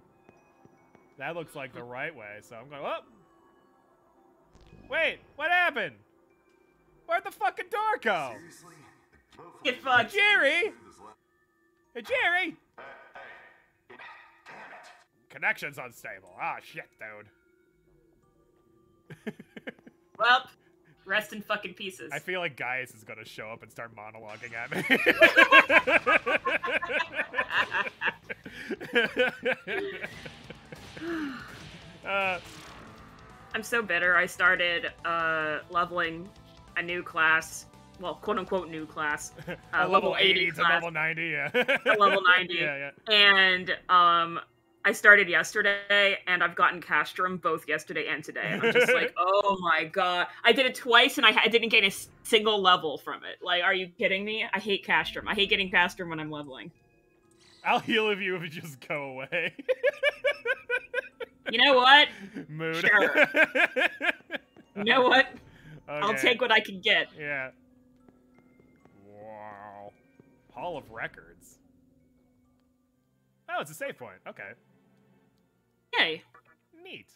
That looks like the right way, so I'm going, oh! Wait, what happened? Where'd the fucking door go? seriously? Get fucked. Jerry! Hey, Jerry! Damn it. Connection's unstable. Ah, shit, dude. [LAUGHS] Well, rest in fucking pieces. I feel like Gaius is gonna show up and start monologuing at me. [LAUGHS] [LAUGHS] [SIGHS] uh, I'm so bitter. I started uh, leveling a new class. Well, quote unquote new class. [LAUGHS] Uh, a level 80 to class. level 90, yeah. [LAUGHS] level 90. [LAUGHS] yeah, yeah. And um, I started yesterday, and I've gotten Castrum both yesterday and today. And I'm just like, oh my god! I did it twice, and I, I didn't gain a single level from it. Like, are you kidding me? I hate Castrum. I hate getting Castrum when I'm leveling. I'll heal if you if you just go away. You know what? Mood. Sure. You know what? I'll take what I can get. Yeah. Wow. Hall of Records. Oh, it's a save point. Okay. Yay! Neat.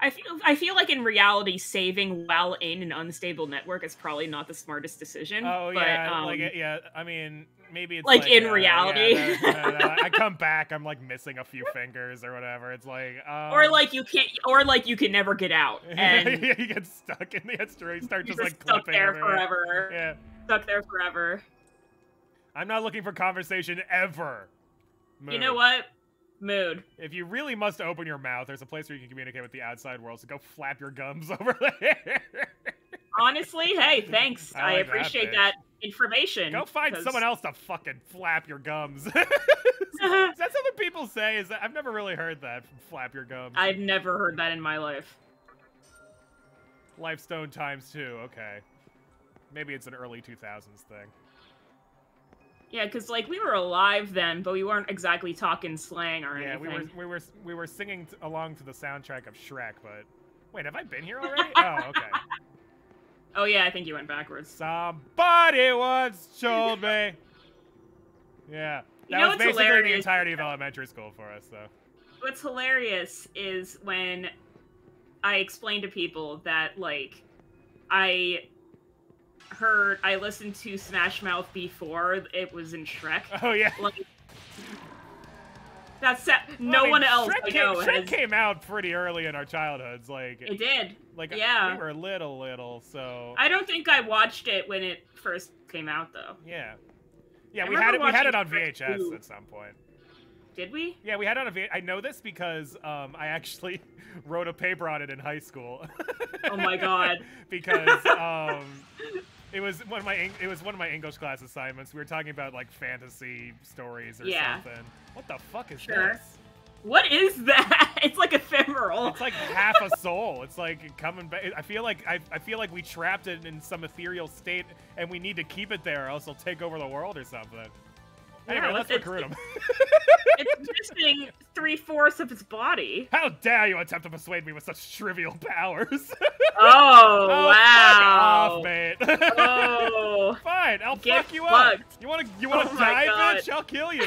I feel I feel like in reality, saving while in an unstable network is probably not the smartest decision. Oh but, yeah, um, like yeah. I mean, maybe it's like, like, in uh, reality. yeah, no, [LAUGHS] I come back, I'm like missing a few fingers or whatever. It's like, um, or like you can't, or like you can never get out, [LAUGHS] and you get stuck in the history, start just like stuck there everywhere. forever. Yeah, Stuck there forever. I'm not looking for conversation ever. You know what? Mood. If you really must open your mouth, there's a place where you can communicate with the outside world. So go flap your gums [LAUGHS] over there. Honestly, hey, thanks. I I, like that appreciate bitch. that, information. go find 'cause- someone else to fucking flap your gums. [LAUGHS] Is [LAUGHS] that something people say? Is that I've never really heard that from flap your gums. I've never heard that in my life. Lifestone times two. Okay, maybe it's an early 2000s thing. Yeah, because like we were alive then, but we weren't exactly talking slang or Yeah, we were anything. we were we were singing t- along to the soundtrack of Shrek, but wait, have I been here already? [LAUGHS] oh, okay. Oh yeah, I think you went backwards. Somebody once told me. Yeah, that You know was basically the entirety of elementary school for us, though. What's hilarious is when I explain to people that like I heard I listened to Smash Mouth before it was in Shrek. Oh yeah. Like that's sa- Well, no I mean, one else Shrek I came, Shrek has. came out pretty early in our childhoods, like It did. like yeah. we were little little, so I don't think I watched it when it first came out though. yeah, yeah. I We had it. We had it on VHS 2. at some point. Did we? Yeah, we had it on a V. I know this because um, I actually [LAUGHS] wrote a paper on it in high school. Oh my god. [LAUGHS] because um, [LAUGHS] it was one of my it was one of my English class assignments. We were talking about like fantasy stories or Yeah. something. What the fuck is Sure. this? What is that? [LAUGHS] It's like ephemeral. It's like half a soul. It's like coming back. I feel like I, I feel like we trapped it in some ethereal state, and we need to keep it there, or else it'll take over the world or something. Anyway, Yeah, let's it's- recruit him. [LAUGHS] it's missing three fourths of its body. How dare you attempt to persuade me with such trivial powers? [LAUGHS] Oh, [LAUGHS] oh, wow. fuck off, mate. Oh. Fine, I'll Get fuck you up. You wanna you wanna Oh die, God. bitch? I'll kill you.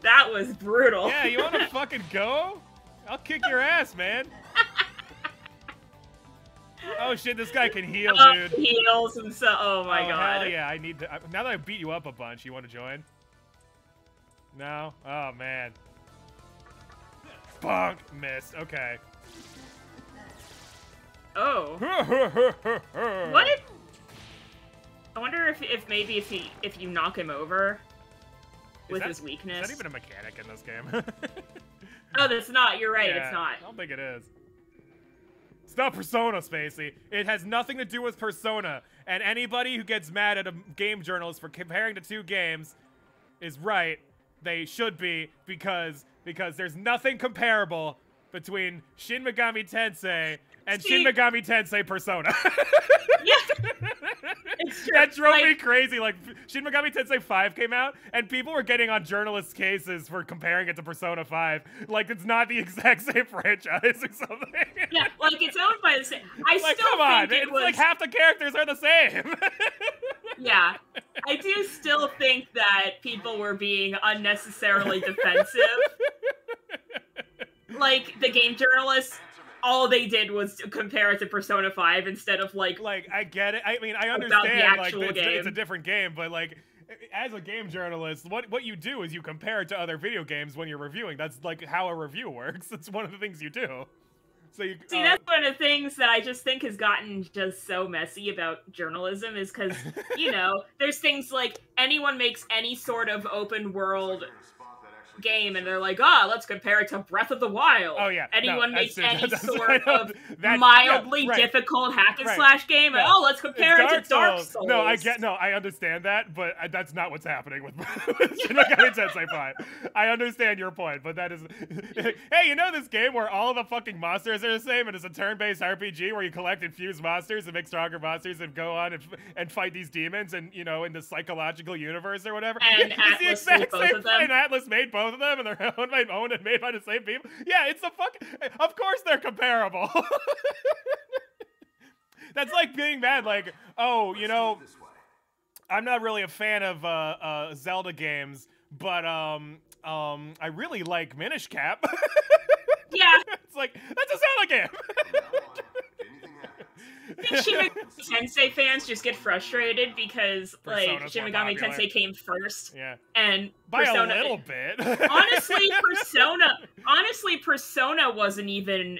that was brutal. yeah, you wanna fucking go? I'll kick your ass, man. Oh shit, this guy can heal, Oh, dude. heals and so. Oh my oh, god. Hell yeah, I need to. I, now that I beat you up a bunch, you want to join? No? Oh man. Bonk! Missed. Okay. Oh. [LAUGHS] what? I wonder if if maybe if he if you knock him over with that- his Is weakness. that even a mechanic in this game? [LAUGHS] Oh, that's not. You're right. Yeah, It's not. I don't think it is. It's not Persona, Spacey. It has nothing to do with Persona. And anybody who gets mad at a game journalist for comparing the two games is right. They should be because because there's nothing comparable between Shin Megami Tensei and Shin Megami Tensei Persona. [LAUGHS] Yeah. That drove me crazy. Like Shin Megami Tensei 5 came out, and people were getting on journalists' cases for comparing it to Persona 5. Like it's not the [LAUGHS] exact same franchise or something. Yeah, like it's owned by the same. I like still come on, think it it's was. like half the characters are the same. [LAUGHS] yeah, I do still think that people were being unnecessarily defensive. like the game journalists, all they did was compare it to Persona Five instead of like. like I get it. I mean, I understand. Like it's, it's a different game, but like. As a game journalist, what what you do is you compare it to other video games when you're reviewing. That's like how a review works. [LAUGHS] It's one of the things you do. So you See, uh, that's one of the things that I just think has gotten just so messy about journalism is because, [LAUGHS] you know, there's things like anyone makes any sort of open world game and they're like, ah, let's compare it to Breath of the Wild. Oh, yeah. Anyone that's makes it. [LAUGHS] any That's- sort know. of [LAUGHS] That- mildly yeah, right. difficult hack and Right. slash game, and oh, let's compare it to Dark Souls. No, I get no, I understand that, but that's not what's happening with [LAUGHS] Shin Megami Tensei 5. I understand your point, but that is Hey, you know this game where all the fucking monsters are the same and it's a turn-based RPG where you collect and fuse monsters and make stronger monsters and go on and, and fight these demons and, you know, in the psychological universe or whatever. And it's the Atlus made exact same and Atlus made both of them and they're [LAUGHS] owned by owned and made by the same people. Yeah, it's the fuck Of course they're comparable. [LAUGHS] That's like being mad, like, oh, you know, I'm not really a fan of uh, uh, Zelda games, but um, um, I really like Minish Cap. [LAUGHS] Yeah. it's like that's a Zelda game. I think Shin Megami Tensei fans just get frustrated because like Shin Megami. Tensei came first, yeah, and by Persona. a little bit. [LAUGHS] honestly, Persona. Honestly, Persona wasn't even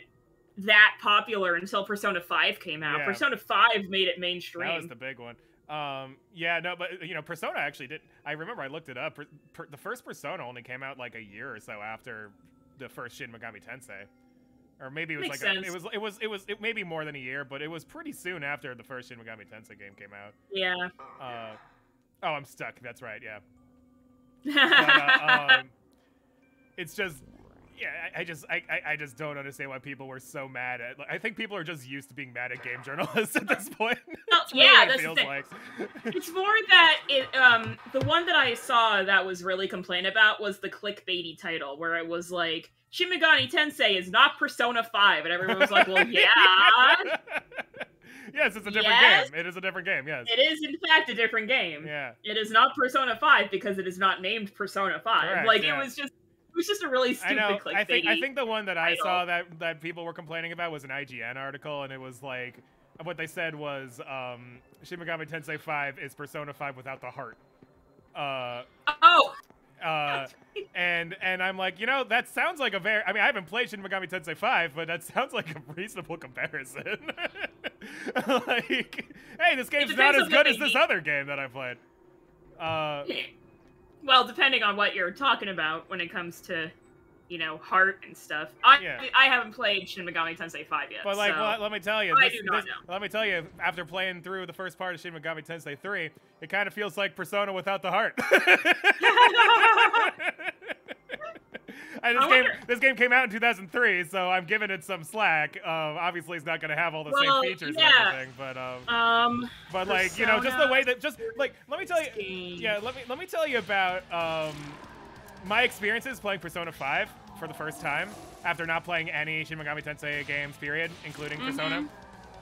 that popular until Persona Five came out. Yeah. Persona Five made it mainstream. That was the big one. Um, yeah, no, but you know, Persona actually didn't. I remember I looked it up. Per, per, the first Persona only came out like a year or so after the first Shin Megami Tensei, or maybe it was Makes like a, it was it was it was it maybe more than a year, but it was pretty soon after the first Shin Megami Tensei game came out. yeah. Uh, oh, I'm stuck. That's right. Yeah. [LAUGHS] But, uh, um, it's just. Yeah, I, I just I, I- just don't understand why people were so mad at. Like, I think people are just used to being mad at game journalists at this point. [LAUGHS] Well, That's yeah, what it that's the feels thing. like. It's more that it um the one that I saw that was really complained about was the clickbaity title where it was like Shin Megami Tensei is not Persona 5 and everyone was like, "Well, [LAUGHS] yeah, yes, it's a different Yes. game. It is a different game. Yes. it is in fact a different game. Yeah. It is not Persona 5 because it is not named Persona 5." Correct, like yeah. it was just was just a really I stupid know. clickbaity. I think I think the one that I title. saw that that people were complaining about was an IGN article, and it was like what they said was um, Shin Megami Tensei 5 is Persona 5 without the heart. Uh, Oh, uh, and and I'm like, you know, that sounds like a very. I mean, I haven't played Shin Megami Tensei 5, but that [LAUGHS] sounds like a reasonable comparison. [LAUGHS] like, hey, this game's not as good as this mean. other game that I played. Uh, [LAUGHS] well, depending on what you're talking about when it comes to, you know, heart and stuff. I Yeah. I haven't played Shin Megami Tensei 5 yet. But like, so. well, let me tell you, I this, do not this- know. let me tell you, after playing through the first part of Shin Megami Tensei 3, it kind of feels like Persona without the heart. [LAUGHS] [LAUGHS] [LAUGHS] this I game, wonder- this game came out in 2003, so I'm giving it some slack. Um, obviously, it's not going to have all the Well, same features yeah. and everything, but um, um but like you know, just the way that just like let me tell you, yeah, let me let me tell you about um my experiences playing Persona 5 for the first time after not playing any Shin Megami Tensei games, period, including Persona.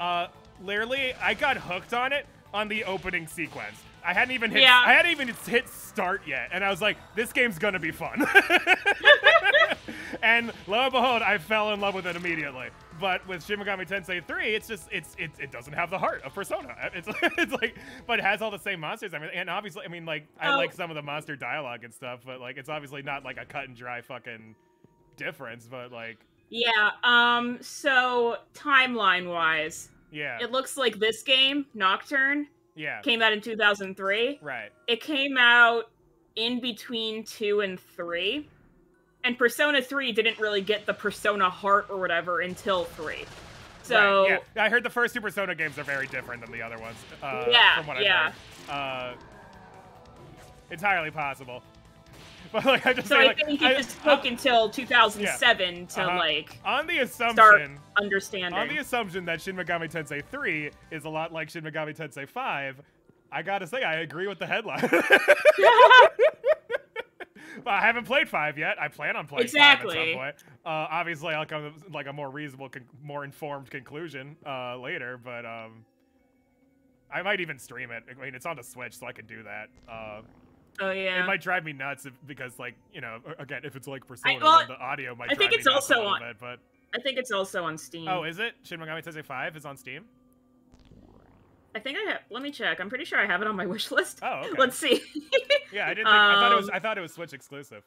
Uh, literally, I got hooked on it on the opening sequence. I hadn't even hit. Yeah. I hadn't even hit start yet, and I was like, "This game's gonna be fun." [LAUGHS] and lo and behold, I fell in love with it immediately. But with Shin Megami Tensei 3, it's just it's it, it doesn't have the heart of Persona. [LAUGHS] It's it's like, but it has all the same monsters. I mean, and obviously, I mean, like I Oh. like some of the monster dialogue and stuff, but like it's obviously not like a cut and dry fucking difference. But like, Yeah, um so timeline wise, yeah, it looks like this game, Nocturne, yeah, came out in 2003. right. It came out in between 2 and 3. And Persona 3 didn't really get the Persona heart or whatever until 3. So Right, yeah, I heard the first two Persona games are very different than the other ones. Uh, Yeah, from what I've yeah. heard. Uh, entirely possible. [LAUGHS] But like I just so say, I like, think it I- just took until 2007 to Uh-huh. like on the assumption start understanding. on the assumption that Shin Megami Tensei 3 is a lot like Shin Megami Tensei 5, I gotta say I agree with the headline. [LAUGHS] but I haven't played 5 yet. I plan on playing 5 at Exactly. some point. Uh, obviously, I'll come to like a more reasonable, con- more informed conclusion uh, later. But um, I might even stream it. I mean, it's on the Switch, so I can do that. Uh, oh yeah. It might drive me nuts if, because, like, you know, again, if it's like Persona, well, the audio might. I think it's nuts a also little on- Bit, but I think it's also on Steam. oh, is it Shin Megami Tensei 5 is on Steam? I think I have. Let me check. I'm pretty sure I have it on my [LAUGHS] wish list. Oh, okay. Let's see. [LAUGHS] Yeah, I didn't. Think, I thought it was. Um, I thought it was Switch exclusive.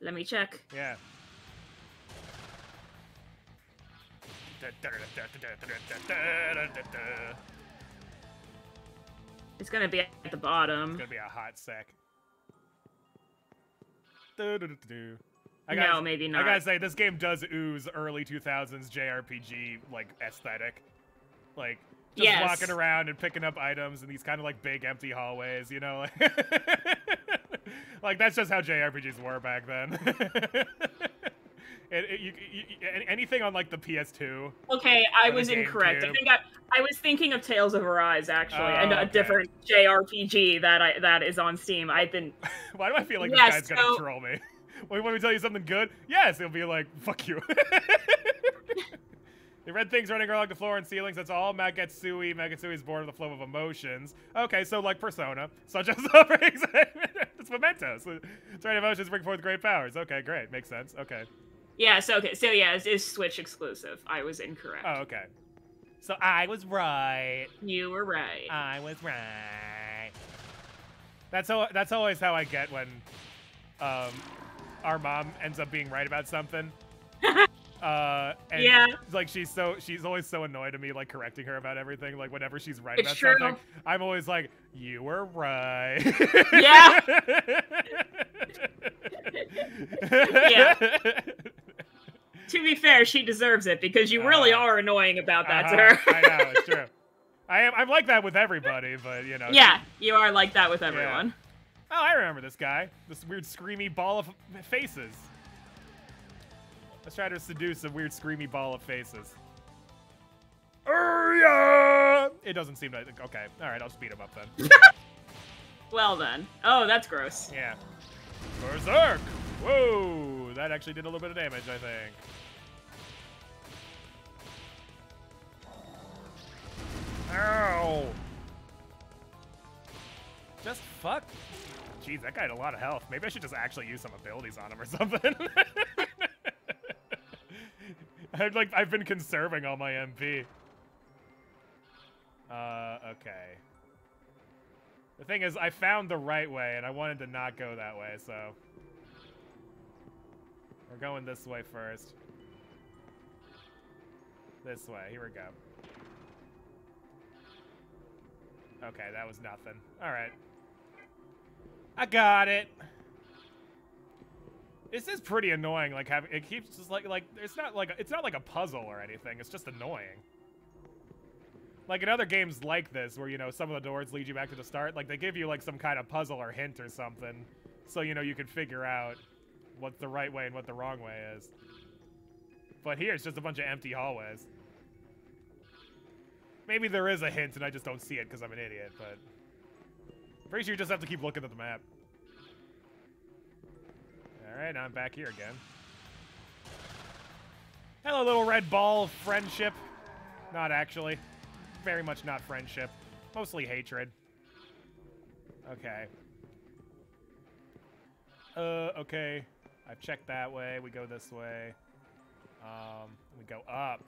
Let me check. Yeah. It's gonna be at the bottom. It's gonna be a hot sec. I No, maybe not. I gotta say, this game does ooze early 2000s JRPG like aesthetic. Like just Yes. walking around and picking up items in these kind of like big empty hallways, you know? [LAUGHS] like that's just how JRPGs were back then. [LAUGHS] it, it- you- you- anything on like the PS2 Okay, I was incorrect. I think I, I was thinking of Tales of Arise actually, and Oh, a okay. different JRPG that I that is on Steam. I've been [LAUGHS] Why do I feel like Yeah, this guy's gonna so- troll me? [LAUGHS] Wait, want me to tell you something good? Yes, it'll be like, fuck you. [LAUGHS] the red things running along the floor and ceilings, that's all Magatsuhi. Magatsuhi is born of the flow of emotions. Okay, so like Persona, such as it's mementos. It's right emotions bring forth great powers. Okay, great. Makes sense. Okay. Yeah, so okay, so yeah, it's, it's Switch exclusive. I was incorrect. Oh, okay. So I was right. You were right. I was right. That's al- that's always how I get when um, our mom ends up being right about something. [LAUGHS] Uh, and Yeah. like she's so she's always so annoyed at me like correcting her about everything. Like whenever she's right It's about true. something, I'm always like, "You were right." Yeah. [LAUGHS] [LAUGHS] Yeah. To be fair, she deserves it because you really Uh, are annoying about that to Uh-huh, her. I know it's true. [LAUGHS] I am. I'm like that with everybody, but you know. yeah, you are like that with everyone. Oh, I remember this guy. This weird screamy ball of faces. Let's try to seduce a weird screamy ball of faces. Urya! It doesn't seem to. Okay, all right. I'll speed him up then. [LAUGHS] Well then. Oh, that's gross. Yeah. Berserk! Whoa! That actually did a little bit of damage, I think. Ow! Just fuck. Jeez, that guy had a lot of health. Maybe I should just actually use some abilities on him or [LAUGHS] something. I've like I've been conserving all my MP. Uh, okay. The thing is, I found the right way, and I wanted to not go that way, so... We're going this way first. This way. Here we go. Okay, that was nothing. Alright. I got it! This is pretty annoying, like, having- it keeps just, like, like, it's not like, it's not like a puzzle or anything, it's just annoying. Like in other games like this, where you know some of the doors lead you back to the start, like they give you like some kind of puzzle or hint or something, so you know you can figure out what the right way and what the wrong way is. But here it's just a bunch of empty hallways. Maybe there is a hint and I just don't see it because I'm an idiot, but pretty sure you just have to keep looking at the map. All right, now I'm back here again. Hello, little red ball of friendship. Not actually very much not friendship. Mostly hatred. Okay. Uh, okay. I've checked that way. We go this way. Um, we go up.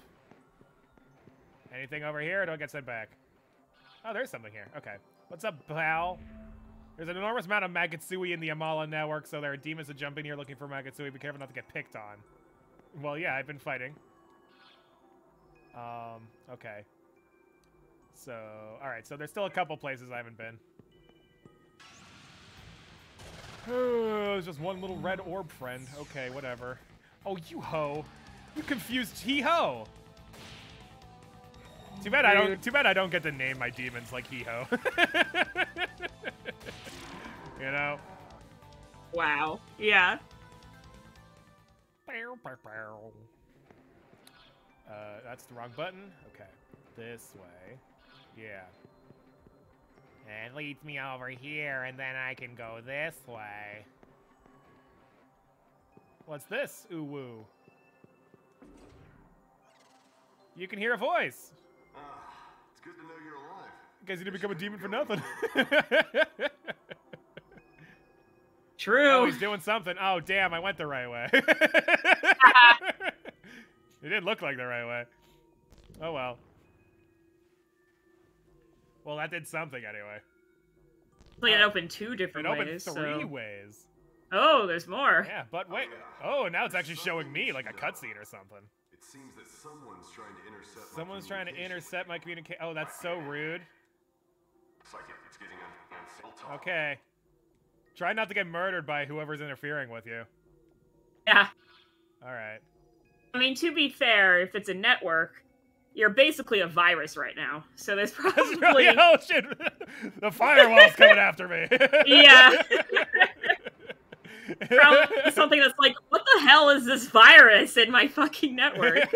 Anything over here or do I get sent back? Oh, there's something here. Okay. What's up, pal? There's an enormous amount of Magatsuhi in the Amala network, so there are demons that jump in here looking for Magatsuhi. Be careful not to get picked on. Well, yeah, I've been fighting. Um, okay. So, alright, so there's still a couple places I haven't been. [SIGHS] Oh, there's just one little red orb friend. Okay, whatever. Oh, you ho. You confused he ho. Too bad I don't too bad I don't get to name my demons like he ho. [LAUGHS] you know? Wow. Yeah. Uh, that's the wrong button. Okay. This way. Yeah. And leads me over here, and then I can go this way. What's this? Ooh woo. You can hear a voice. Ah, it's good to know you're alive. You guys need to become a demon for nothing. [LAUGHS] True. oh, he's doing something. Oh, damn, I went the right way. [LAUGHS] it did look like the right way. Oh, well. Well, that did something anyway. Like it Oh. opened two different It different opened ways. three so- ways. Oh, there's more. Yeah, but wait. Oh, now it's actually showing me like a cutscene or something. It seems that someone's trying to intercept. my Someone's trying to communication. intercept my communication. Oh, that's so rude. Looks. It's getting un- Okay. Try not to get murdered by whoever's interfering with you. Yeah. All right. I mean, to be fair, if it's a network, you're basically a virus right now. So there's [LAUGHS] That's probably really, oh shit! [LAUGHS] the firewall's coming after me. [LAUGHS] Yeah. Probably [LAUGHS] something that's like, what the hell is this virus in my fucking network?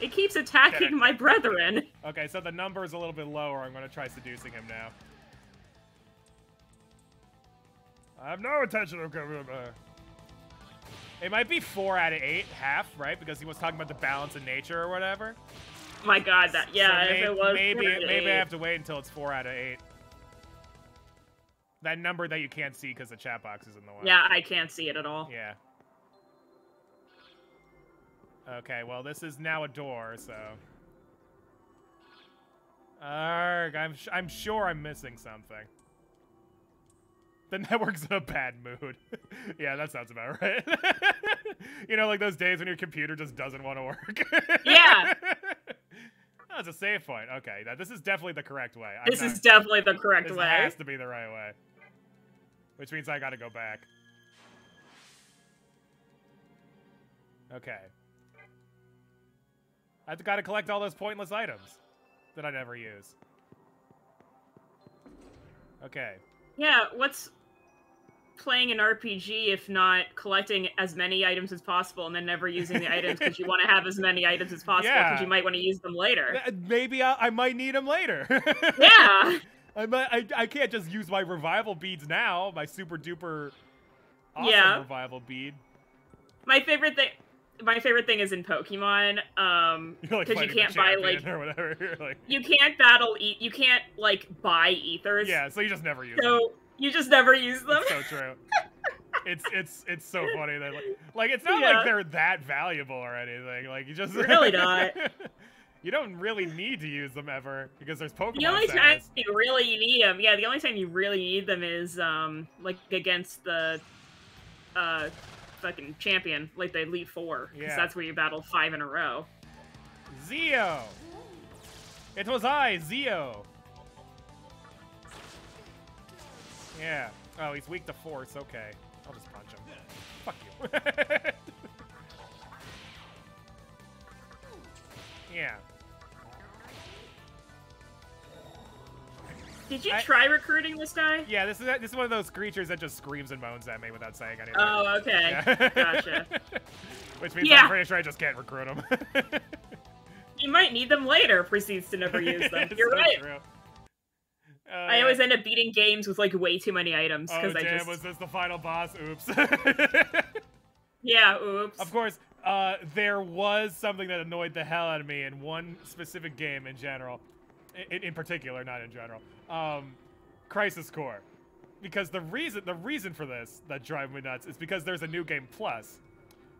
It keeps attacking my brethren. okay, so the number is a little bit lower. I'm gonna try seducing him now. I have no intention of coming up there. It might be four out of eight, half, right? Because he was talking about the balance in nature or whatever. My god, that yeah, So if may- it was maybe to maybe I have to wait until it's four out of eight. That number that you can't see because the chat box is in the way. Yeah, I can't see it at all. Yeah. Okay, well, this is now a door, so. Arg, I'm, sh I'm sure I'm missing something. The [LAUGHS] network's in a bad mood. [LAUGHS] yeah, that sounds about right. [LAUGHS] you know, like those days when your computer just doesn't want to work. Yeah. oh, it's a save point. Okay, now this is definitely the correct way. I'm This not- is definitely the correct this way. has to be the right way. Which means I gotta go back. Okay. I've gotta collect all those pointless items that I never use. Okay. Yeah, what's playing an RPG if not collecting as many items as possible and then never using the items because you want to have as many items as possible because Yeah. you might want to use them later. Maybe I, I might need them later. [LAUGHS] Yeah. I, I, I can't just use my revival beads now, my super duper awesome Yeah. revival bead. My favorite thing my favorite thing is in Pokemon, um, [LAUGHS] You're like because you can't buy like or whatever. [LAUGHS] Like, you can't battle e- you can't like buy ethers. yeah, so you just never use them. So you just never use them. It's so true. [LAUGHS] it's it's it's so funny that like, like it's not Yeah. like they're that valuable or anything. Like you just Really not. You don't really need to use them ever because there's Pokemon. The only time you really need them, yeah, the only time you really need them is um like against the uh fucking champion, like the Elite Four, because Yeah. that's where you battle five in a row. Zio. It was I, Zio. Yeah. Oh, he's weak to force. Okay, I'll just punch him. Fuck you. [LAUGHS] yeah. Did you I- try recruiting this guy? Yeah, this is this is one of those creatures that just screams and moans at me without saying anything. Oh, okay, Yeah. gotcha. [LAUGHS] Which means Yeah. I'm pretty sure I just can't recruit him. [LAUGHS] You might need them later. Proceeds to never use them. [LAUGHS] You're so right. true. Uh, I always end up beating games with like way too many items Oh because I damn! just Was this the final boss? Oops. yeah. Oops. of course, uh, there was something that annoyed the hell out of me in one specific game in general, in, in particular, not in general. Um, Crisis Core, because the reason the reason for this that drive me nuts is because there's a new game plus.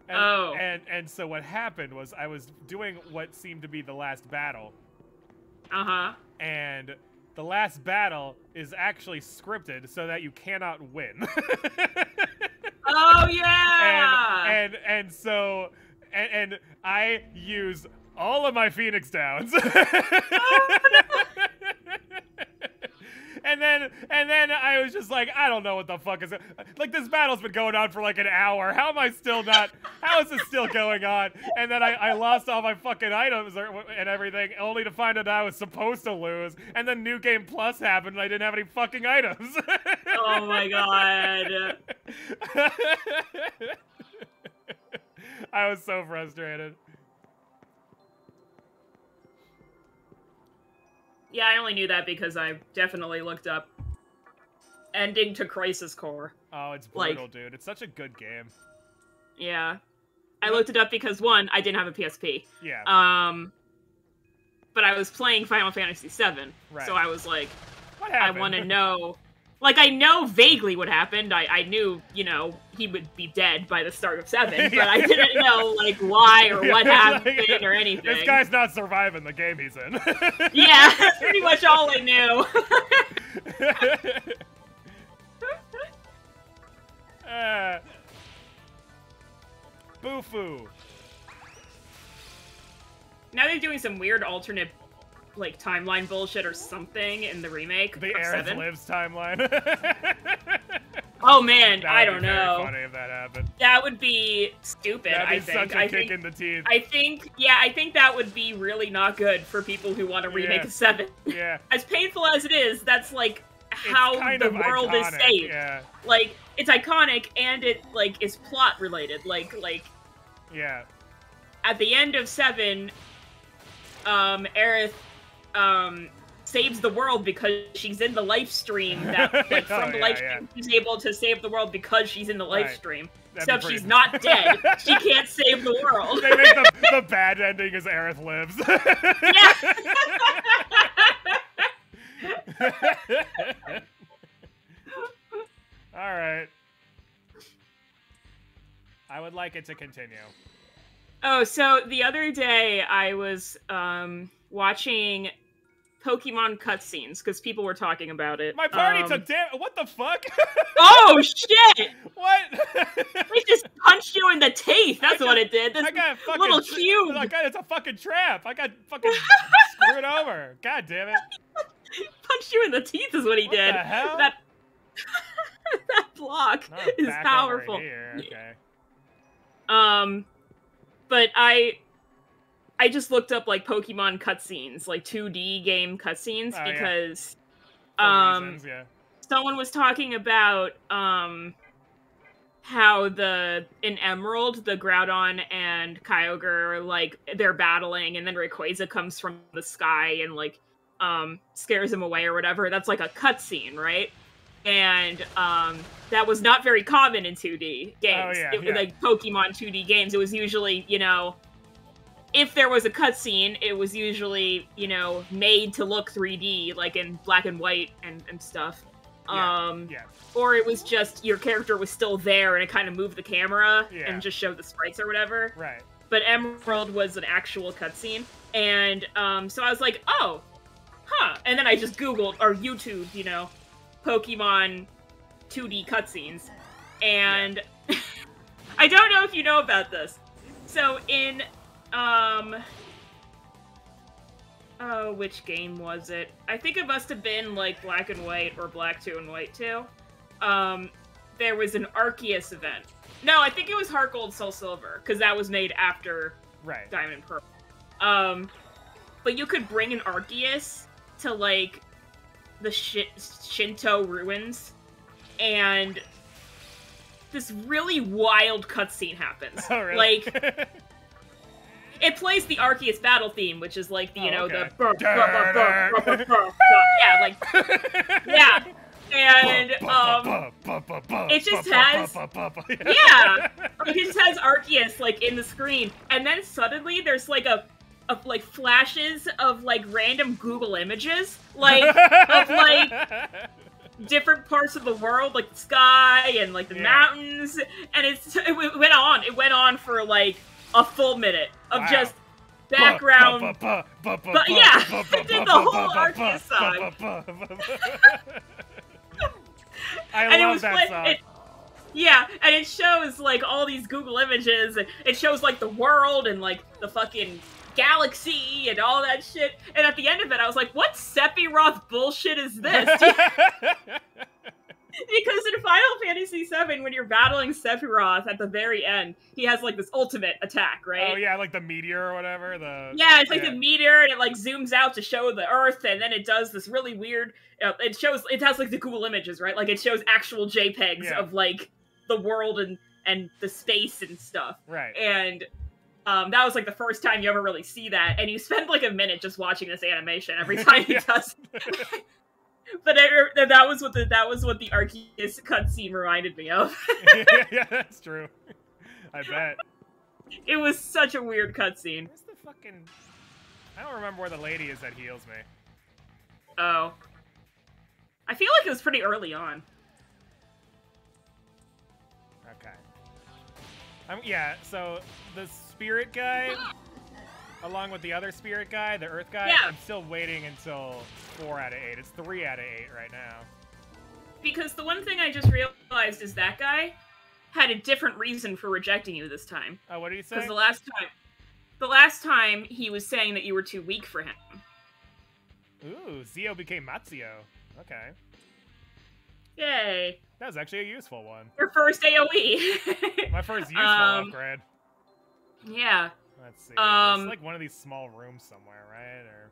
And, Oh. and and so what happened was I was doing what seemed to be the last battle, Uh huh. and the last battle is actually scripted so that you cannot win. [LAUGHS] Oh yeah. and and and so and, and I use all of my Phoenix Downs. [LAUGHS] And then, and then I was just like, I don't know what the fuck is it. like. This battle's been going on for like an hour. How am I still not? How is this still going on? And then I, I lost all my fucking items and everything, only to find out I was supposed to lose. And then New Game Plus happened, and I didn't have any fucking items. oh my god. [LAUGHS] I was so frustrated. Yeah, I only knew that because I definitely looked up ending to Crisis Core. Oh, it's Like- brutal, dude. It's such a good game. Yeah. I looked it up because one, I didn't have a PSP. Yeah. Um but I was playing Final Fantasy VII. Right. So I was like, what I want to [LAUGHS] know like I know vaguely what happened. I, I knew, you know, he would be dead by the start of seven, [LAUGHS] but I didn't know like why or what happened like, or anything. This guy's not surviving the game he's in. [LAUGHS] Yeah, [LAUGHS] that's pretty much all I knew. uh, Bufu. now they're doing some weird alternate like timeline bullshit or something in the remake The Aerith seven. Lives timeline. [LAUGHS] Oh man, I don't know. funny if that happened. That would be stupid. That'd be I think. such a I kick think. in the teeth. I think. Yeah, I think that would be really not good for people who want to remake Yeah. a seven. [LAUGHS] yeah. As painful as it is, that's like how the world is iconic, saved. Yeah. Like it's iconic and it like is plot related. Like like Yeah. at the end of seven, um, Aerith um saves the world because she's in the life stream [LAUGHS] that like Oh, from the yeah, life yeah. stream she's able to save the world because she's in the life Right. stream. That'd So if she's not dead, [LAUGHS] she can't save the world. They make the, the [LAUGHS] bad ending is Aerith lives. All right. I would like it to continue. Oh, so the other day I was um watching Pokemon cutscenes because people were talking about it. My party Um, took damn. What the fuck? [LAUGHS] Oh shit! what? It just punched you in the teeth. That's I what it did. This I got fucking little cube. I got it's a fucking trap. I got fucking [LAUGHS] screwed over. God damn it. punched you in the teeth is what he What did. the hell? That [LAUGHS] that block is powerful. Okay. Um, but I, I just looked up like Pokemon cutscenes, like 2D game cutscenes, Oh, because For um, reasons, yeah. someone was talking about um how the in Emerald, the Groudon and Kyogre like they're battling, and then Rayquaza comes from the sky and like um scares him away or whatever. That's like a cutscene, right? And um that was not very common in 2D games. Oh, yeah, it, yeah. Like Pokemon 2D games, it was usually you know. If there was a cutscene, it was usually, you know, made to look 3D, like in black and white and, and stuff. Yeah, Um, Yeah. or it was just your character was still there and it kind of moved the camera Yeah. and just showed the sprites or whatever. Right. But Emerald was an actual cutscene, and um, so I was like, oh, huh. And then I just Googled or YouTube, you know, Pokemon 2D cutscenes, and [LAUGHS] I don't know if you know about this. So in um. Oh, which game was it? I think it must have been like Black and White or Black 2 and White 2. Um, there was an Arceus event. No, I think it was Heart Gold Soul Silver, because that was made after Right. Diamond Pearl. Um, but you could bring an Arceus to like the shi- Shinto ruins, and this really wild cutscene happens. [LAUGHS] Oh, really? Like [LAUGHS] it plays the Arceus battle theme, which is like the you Oh, know the yeah, like yeah, and um. it just has- [LAUGHS] Yeah. it just has Arceus like in the screen, and then suddenly there's like a, of like flashes of like random Google images, like of like [LAUGHS] different parts of the world, like the sky and like the Yeah. mountains, and it's it went on. It went on for like a full minute of Wow. just background. But yeah, I [LAUGHS] did the whole Arceus [LAUGHS] song. I and it love was that song. it- yeah, and it shows like all these Google images. and It shows like the world and like the fucking galaxy and all that shit. And at the end of it, I was like, "What Sephiroth bullshit is this?" [LAUGHS] because in Final Fantasy VII, when you're battling Sephiroth at the very end, he has like this ultimate attack, right? oh yeah, like the meteor or whatever. The Yeah, it's like yeah. the meteor, and it like zooms out to show the Earth, and then it does this really weird. Uh, it shows it has like the Google images, right? Like it shows actual JPEGs Yeah. of like the world and and the space and stuff, right. and um, that was like the first time you ever really see that, and you spend like a minute just watching this animation every [LAUGHS] time he Yeah. does. [LAUGHS] [LAUGHS] but it, that was what the that was what the Arceus cutscene reminded me of. [LAUGHS] yeah, that's true. I bet. it was such a weird cutscene. Where's the fucking? I don't remember where the lady is that heals me. Oh. I feel like it was pretty early on. Okay. Um, yeah, so the spirit guy, along with the other spirit guy, the earth guy, Yeah. I'm still waiting until four out of eight. It's three out of eight right now. Because the one thing I just realized is that guy had a different reason for rejecting you this time. Oh, what did he say? Because the last time, the last time he was saying that you were too weak for him. Ooh, Zio became Mazio. Okay. Yay! That was actually a useful one. Your first AOE. My first [LAUGHS] useful Um, upgrade. yeah, Let's see. um, it's like one of these small rooms somewhere, right? Or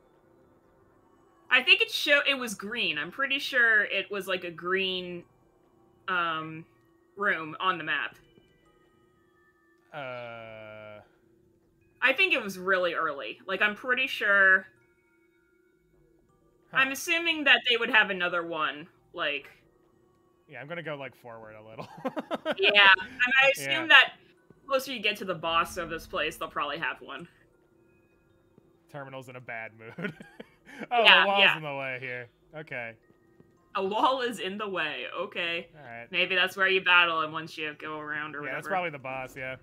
I think it show it was green. I'm pretty sure it was like a green, um, room on the map. uh, I think it was really early. Like I'm pretty sure. huh. I'm assuming that they would have another one. Like, yeah, I'm gonna go like forward a little. [LAUGHS] yeah, and I assume Yeah. that closer you get to the boss of this place, they'll probably have one. Terminal's in a bad mood. [LAUGHS] oh, Yeah, the wall's yeah. in the way here. Okay. A wall is in the way. Okay. All right. Maybe that's where you battle him once you go around or Yeah, whatever. that's probably the boss. Yeah.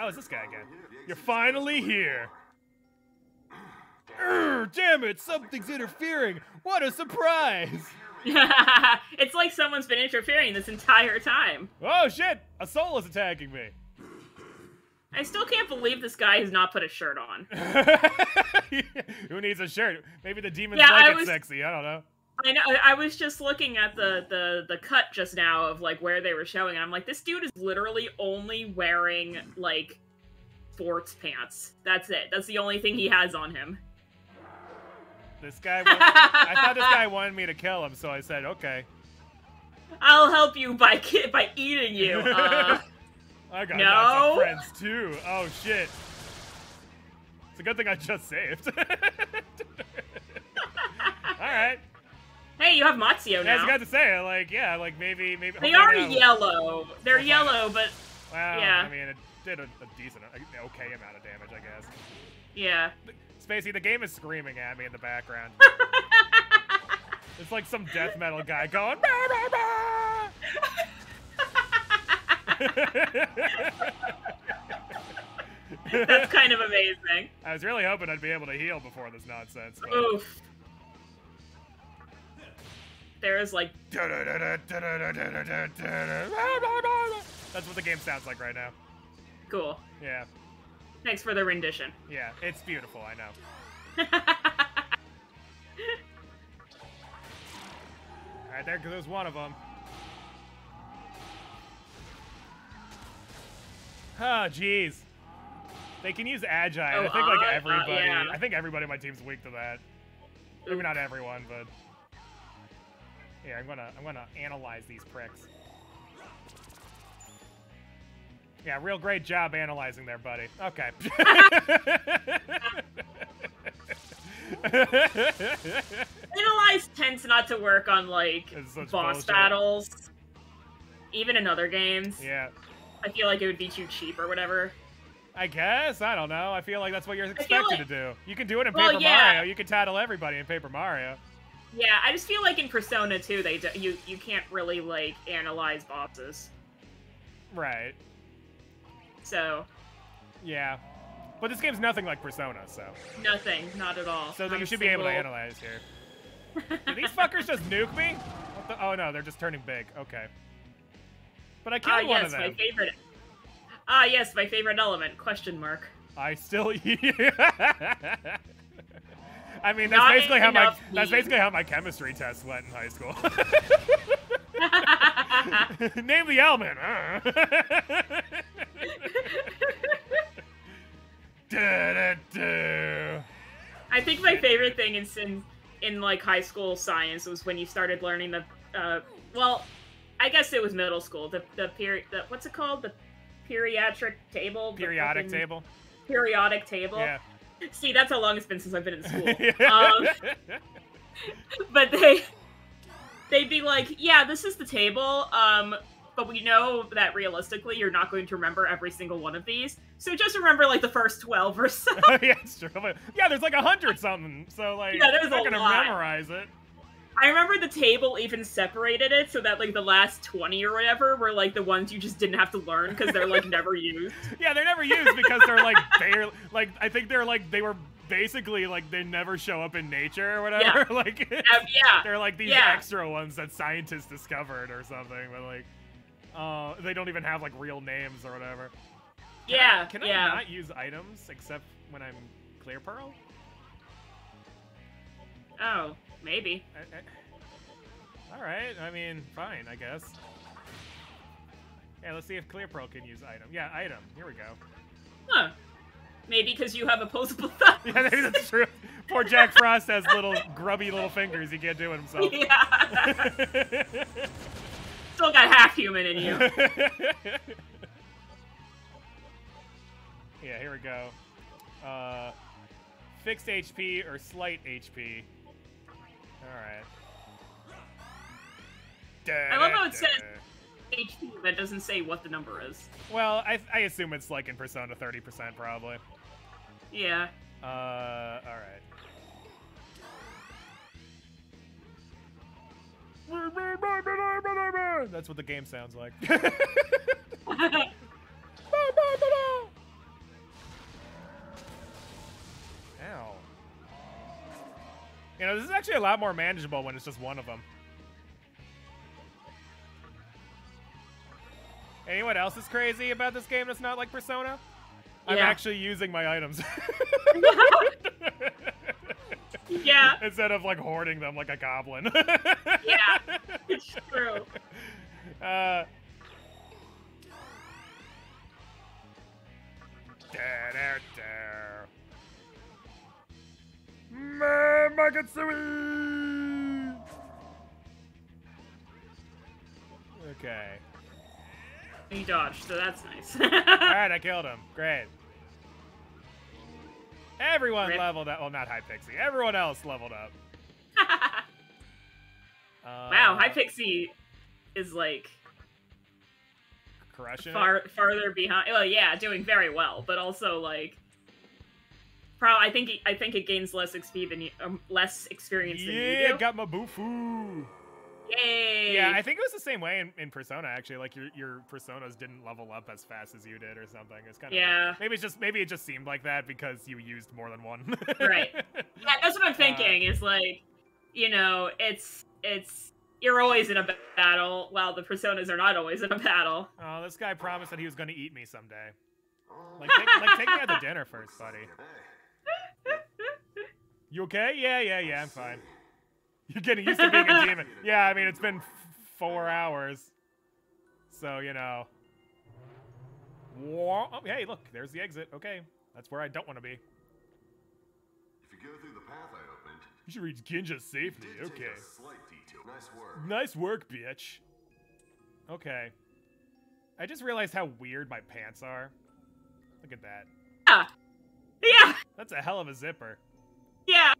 Oh, it's this guy again. Oh, You're finally here. Urgh, damn it! Something's interfering. What a surprise! [LAUGHS] it's like someone's been interfering this entire time. Oh shit! A soul is attacking me. I still can't believe this guy has not put a shirt on. [LAUGHS] Who needs a shirt? Maybe the demons Yeah, like I it was- sexy. I don't know. I know. I was just looking at the the the cut just now of like where they were showing, and I'm like, this dude is literally only wearing like sports pants. That's it. That's the only thing he has on him. This guy. wa- I thought this guy wanted me to kill him, so I said okay. I'll help you by ki- by eating you. Uh, [LAUGHS] I got No. lots of friends too. Oh shit. It's a good thing I just saved. [LAUGHS] All right. hey, you have Mazio Yeah, I now. was about to say, like, yeah, like maybe, maybe. They are now- yellow. They're Okay. yellow, but Well, yeah. I mean, it did a, a decent, a, okay amount of damage, I guess. yeah. Spacey, the game is screaming at me in the background. [LAUGHS] it's like some death metal guy going. "Bah, bah, bah." [LAUGHS] That's kind of amazing. I was really hoping I'd be able to heal before this nonsense. But... Oof. There is like That's what the game sounds like right now. cool. Yeah, Thanks for the rendition. yeah, it's beautiful. I know. [LAUGHS] All right, there goes one of them. Oh, jeez. They can use agile. I Oh, think like uh, uh, everybody. yeah. I think everybody on my team's weak to that. Maybe not everyone, but yeah, I'm gonna I'm gonna analyze these pricks. Yeah, real great job analyzing there, buddy. Okay. [LAUGHS] Analyze tends not to work on like boss bullshit. battles. Even in other games. yeah. I feel like it would be too cheap or whatever. I guess. I don't know. I feel like that's what you're expected like- to do. You can do it in Well, Paper yeah. Mario. You can tattle everybody in Paper Mario. Yeah, I just feel like in Persona 2, they do, you you can't really like analyze bosses. Right. So Yeah. But this game's nothing like Persona, so. nothing, not at all. So then you should be able to analyze here. [LAUGHS] Did these fuckers just nuke me? What the? Oh no, they're just turning big. Okay. But I killed Ah, one yes, of my favorite. Ah, yes, my favorite element. Question mark. I still. [LAUGHS] I mean, that's Not basically how my enough that's basically how my chemistry test went in high school. [LAUGHS] Name the element. I think my favorite thing is in in like high school science was when you started learning the uh well, I guess it was middle school. The the period the what's it called? The periatric table? Periodic fucking table. Periodic table. Yeah. See, that's how long it's been since I've been in school. [LAUGHS] Um, but they they'd be like, "Yeah, this is the table. Um, but we know that realistically, you're not going to remember every single one of these. So just remember like the first twelve or so." [LAUGHS] yeah, it's true. Yeah, there's like a hundred something. So like, Yeah, there's I'm not gonna lot. memorize it. I remember the table even separated it so that like the last twenty or whatever were like the ones you just didn't have to learn because they're like [LAUGHS] never used. Yeah, they're never used because they're like [LAUGHS] barely like I think they're like they were basically like they never show up in nature or whatever. like Um, yeah, they're like these Yeah. extra ones that scientists discovered or something, but like uh they don't even have like real names or whatever. Can I- yeah, can yeah. I not use items except when I'm clear pearl? Oh, maybe. I- I- all right. I mean, fine. I guess. Yeah, let's see if Clear Pearl can use item. Yeah, item. Here we go. Huh? Maybe because you have opposable [LAUGHS] thumbs. Yeah, maybe that's true. Poor Jack Frost has little grubby little fingers. He can't do it himself. [LAUGHS] yeah. [LAUGHS] Still got half human in you. [LAUGHS] yeah, here we go. Uh, fixed HP or slight HP. All right. I love how it says- HP, but it doesn't say what the number is. Well, I, I assume it's like in Persona 30% probably. Yeah. Uh, all That's what the game sounds like. [LAUGHS] Ow. You know, this is actually a lot more manageable when it's just one of them. Anyone else is crazy about this game that's not like Persona? I'm actually using my items. [LAUGHS] [LAUGHS] [LAUGHS] yeah, Instead of like hoarding them like a goblin. [LAUGHS] Yeah. it's true. [LAUGHS] Uh. Da, da, da. Ma- Magatsuhi! Okay. He dodged, so that's nice. Alright, I killed him. Great. Everyone Rip. leveled up. Well, not High Hypixie. Everyone else leveled up. [LAUGHS] Uh, wow, High Pixie is like Crushing it. far farther behind. Well, yeah, doing very well, but also like, pro. I think I think it gains less XP than you, um, less experience than you Yeah, do. got my Bufu. Yay! Yeah, I think it was the same way in, in Persona actually. Like your your personas didn't level up as fast as you did, or something. It's kind of Yeah. Maybe it's just maybe it just seemed like that because you used more than one. Right. [LAUGHS] Yeah, that's what I'm uh, thinking. is like, you know, it's it's you're always in a battle, while the personas are not always in a battle. oh, this guy promised that he was going to eat me someday. Like, take, like take me out to dinner first, buddy. [LAUGHS] You okay? Yeah, yeah, yeah. I'm fine. You're getting used to being a demon. Yeah, I mean it's been f- four hours, so you know. Oh, hey, look, there's the exit. Okay, that's where I don't want to be. If you go through the path I opened, You should reach Ginza safely. you did Okay. take a slight detour. Nice work. Nice work, bitch. Okay. I just realized how weird my pants are. Look at that. Yeah, yeah, That's a hell of a zipper. yeah.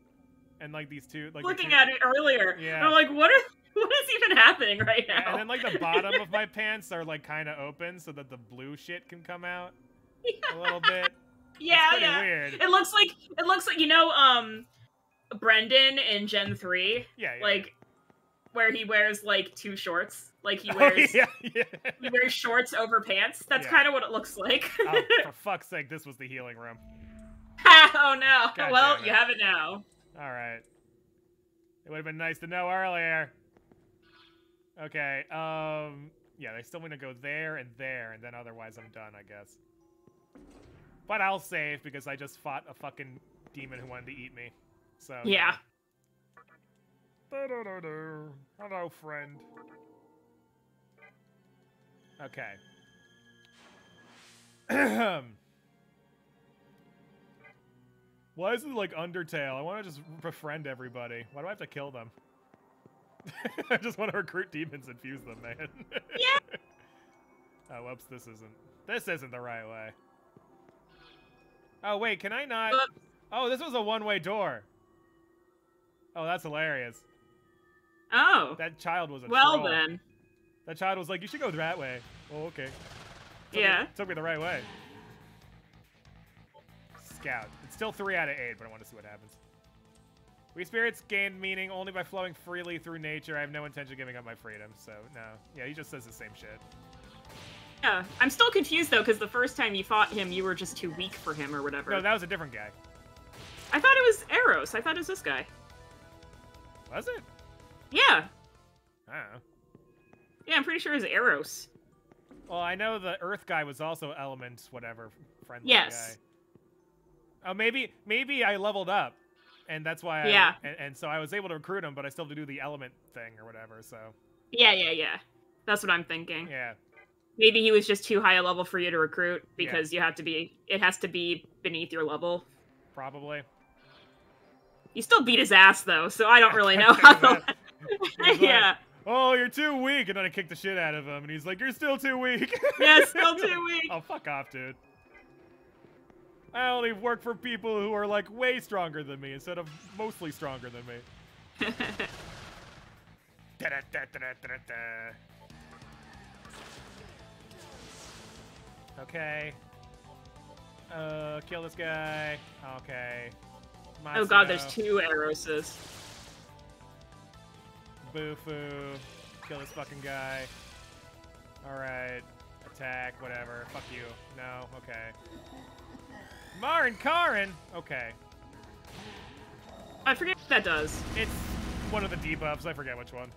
And like these two, like Looking two- at it earlier, Yeah. I'm like, what are [LAUGHS] what is even happening right now? Yeah, and then like the [LAUGHS] bottom of my pants are like kind of open so that the blue shit can come out a little bit. [LAUGHS] yeah, yeah. weird. It looks like it looks like you know, um, Brendan in Gen three, Yeah, yeah. like where he wears like two shorts, like he Oh, wears yeah, yeah. he wears shorts over pants. That's Yeah. kind of what it looks like. oh, for fuck's sake, this was the healing room. oh no! God well, you have it now. All right. It would have been nice to know earlier. Okay. Um. Yeah, they still want to go there and there, and then otherwise I'm done, I guess. But I'll save because I just fought a fucking demon who wanted to eat me. So Yeah. Da-da-da-da. Hello, friend. Okay. [CLEARS THROAT] Why is it like Undertale? I want to just befriend everybody. Why do I have to kill them? [LAUGHS] I just want to recruit demons and fuse them, man. Yeah. [LAUGHS] oh, whoops, this isn't. This isn't the right way. Oh, wait, can I not? Oh, this was a one-way door. Oh, that's hilarious. Oh. That child was a Well troll. then. That child was like, "You should go that way." Oh, okay. Took Yeah. Me, took me the right way. Scout. It's still three out of eight, but I want to see what happens. We spirits gain meaning only by flowing freely through nature. I have no intention of giving up my freedom, so no. Yeah, he just says the same shit. Yeah. I'm still confused though, because the first time you fought him, you were just too weak for him or whatever. No, that was a different guy. I thought it was Aeros. I thought it was this guy. Was it? Yeah. I don't know. Yeah, I'm pretty sure it was Aeros. Well, I know the Earth guy was also Element, whatever, friendly Yes. guy. Oh, maybe maybe I leveled up, and that's why. I, Yeah. And, and so I was able to recruit him, but I still have to do the Element thing or whatever. So Yeah, yeah, yeah. That's what I'm thinking. yeah. Maybe he was just too high a level for you to recruit because you have to be. It has to be beneath your level. Probably. You still beat his ass though, so I don't really [LAUGHS] know how. To... [LAUGHS] Like, yeah. Oh, you're too weak, and then I kicked the shit out of him, and he's like, "You're still too weak." Yeah, still [LAUGHS] too weak. oh, fuck off, dude. I only work for people who are like way stronger than me instead of mostly stronger than me. [LAUGHS] Da-da-da-da-da-da-da. Okay. Uh, kill this guy. Okay. oh god, Mazio. there's two Aeroses. Bufu. Kill this fucking guy. Alright. Attack, whatever. Fuck you. No, okay. Marin Karin! Okay. I forget what that does. It's one of the debuffs. I forget which one.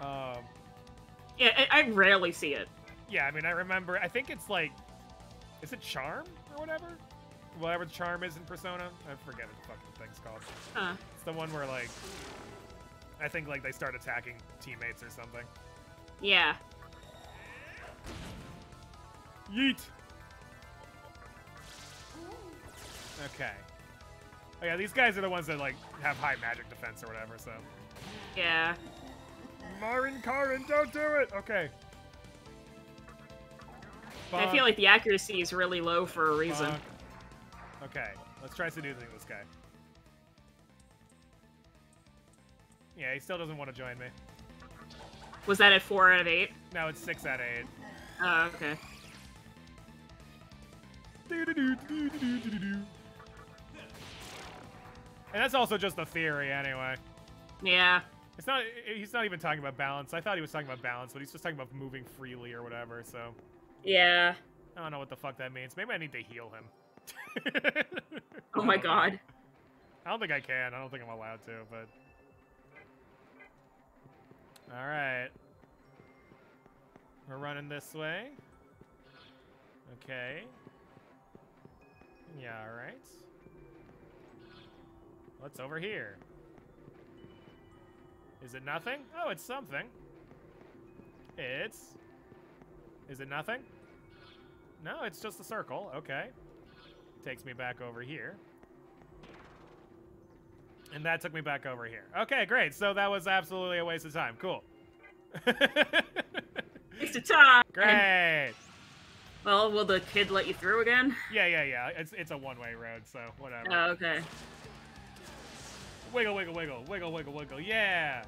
Um, Yeah, I, I rarely see it. yeah, I mean, I remember. I think it's like, is it Charm or whatever? Whatever the Charm is in Persona. I forget what the fucking thing's called. Huh. It's the one where like, I think like they start attacking teammates or something. Yeah. Yeet. Okay. Oh yeah, these guys are the ones that like have high magic defense or whatever. So. Yeah. Marin Karin, don't do it. Okay. I feel like the accuracy is really low for a reason. Bonk. Okay, let's try seducing this guy. Yeah, he still doesn't want to join me. Was that at 4 out of 8? No, it's six out of eight. Oh, okay. And that's also just a theory, anyway. Yeah. It's not. He's not even talking about balance. I thought he was talking about balance, but he's just talking about moving freely or whatever. So Yeah. I don't know what the fuck that means. Maybe I need to heal him. Oh my god. I don't think I can. I don't think I'm allowed to, but. Alright. We're running this way. Okay. Yeah, alright. What's over here? Is it nothing? Oh, it's something. It's. Is it nothing? No, it's just a circle. Okay. Takes me back over here. And that took me back over here. Okay, great. So that was absolutely a waste of time. Cool. [LAUGHS] Waste of time. great. Well, will the kid let you through again? Yeah, yeah, yeah. It's it's a one-way road, so whatever. Oh, okay. Wiggle, wiggle, wiggle, wiggle, wiggle, wiggle. Yeah.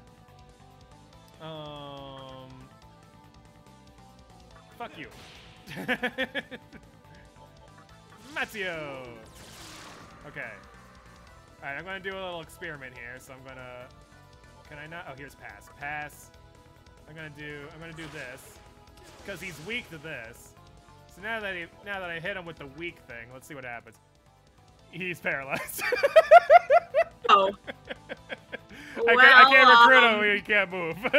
Um. Fuck you. [LAUGHS] Matteo. Okay. All right, I'm gonna do a little experiment here. So I'm gonna. Can I not? Oh, here's pass. Pass. I'm gonna do. I'm gonna do this because he's weak to this. So now that he, now that I hit him with the weak thing, let's see what happens. He's paralyzed. [LAUGHS] I, can't, I can't recruit him he can't move. [LAUGHS]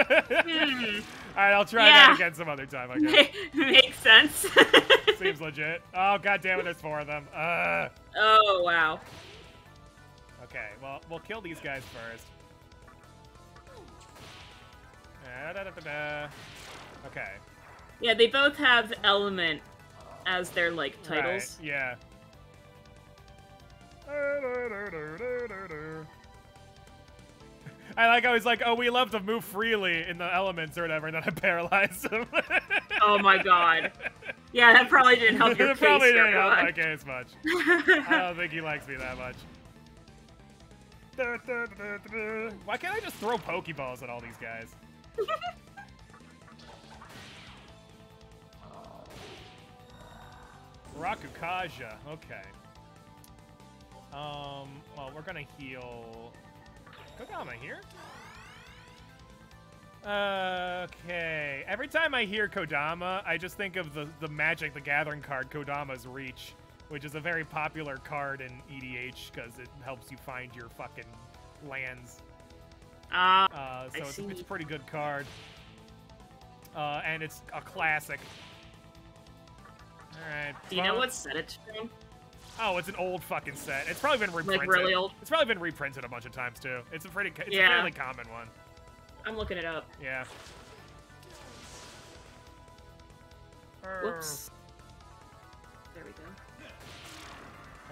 Hmm. All right, I'll try that again some other time. I guess. [LAUGHS] Makes sense. [LAUGHS] Seems legit. Oh god damn it, there's four of them. Uh. oh, wow. Okay, well we'll kill these guys first. Da, da, da, da, da. Okay. Yeah, they both have element as their, like, Right, titles. yeah. I like how he's like, oh, we love to move freely in the elements or whatever, and then I paralyzed him. [LAUGHS] Oh my god. Yeah, that probably didn't help your [LAUGHS] case probably didn't help my much. case much. I don't think he likes me that much. Why can't I just throw Pokeballs at all these guys? [LAUGHS] Rakukaja, okay. Um, well, we're gonna heal Kodama here. Okay. Every time I hear Kodama, I just think of the, the Magic the Gathering card, Kodama's Reach, which is a very popular card in EDH because it helps you find your fucking lands. Ah, Uh, I so it's, it's a pretty good card. Uh, and it's a classic. Alright. do you know what set it's from? Oh, it's an old fucking set. It's probably been reprinted. really old? It's probably been reprinted a bunch of times too. It's a pretty, it's a fairly common one. I'm looking it up. Yeah. Whoops. There we go.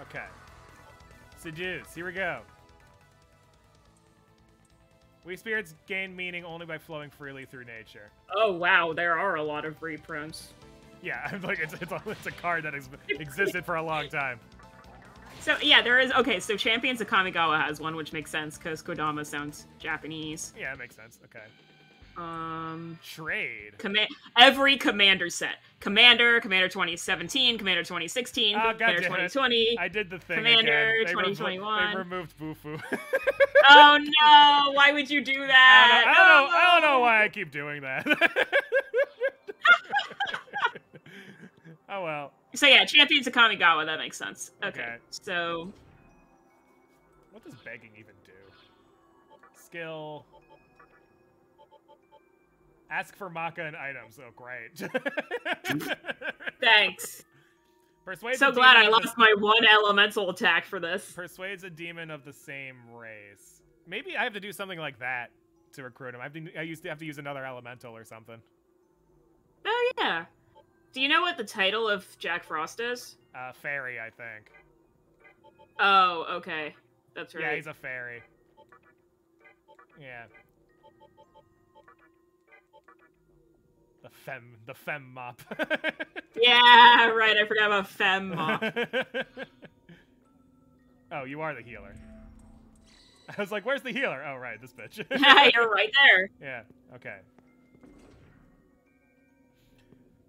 Okay. Seduce. Here we go. We spirits gain meaning only by flowing freely through nature. Oh wow, there are a lot of reprints. Yeah, [LAUGHS] like it's it's a, it's a card that has [LAUGHS] existed for a long time. So yeah, there is. Okay, so Champions of Kamigawa has one, which makes sense because Kodama sounds Japanese. Yeah, it makes sense. Okay. Um, Trade. command every commander set. Commander, Commander 2017, Commander 2016, Oh, Commander 2020. I did the thing Commander again. They 2021. they removed Bufu. oh no! [LAUGHS] Why would you do I that? don't, know, I, don't know, I don't know why I keep doing that. [LAUGHS] oh well. So yeah, Champions of Kamigawa. That makes sense. Okay. Okay. So What does begging even do? Skill. Ask for Macca and items. Oh, great. [LAUGHS] thanks. Persuades So glad I demon of the- lost my one elemental attack for this. Persuades a demon of the same race. Maybe I have to do something like that to recruit him. I, have to, I used to have to use another elemental or something. Oh yeah. Do you know what the title of Jack Frost is? Uh, fairy, I think. Oh, okay. That's right. Yeah, he's a fairy. Yeah. The fem, the fem mop. [LAUGHS] Yeah, right. I forgot about Fem. [LAUGHS] Mop. oh, you are the healer. I was like, "Where's the healer?" Oh, right, this bitch. [LAUGHS] Yeah, you're right there. Yeah. Okay.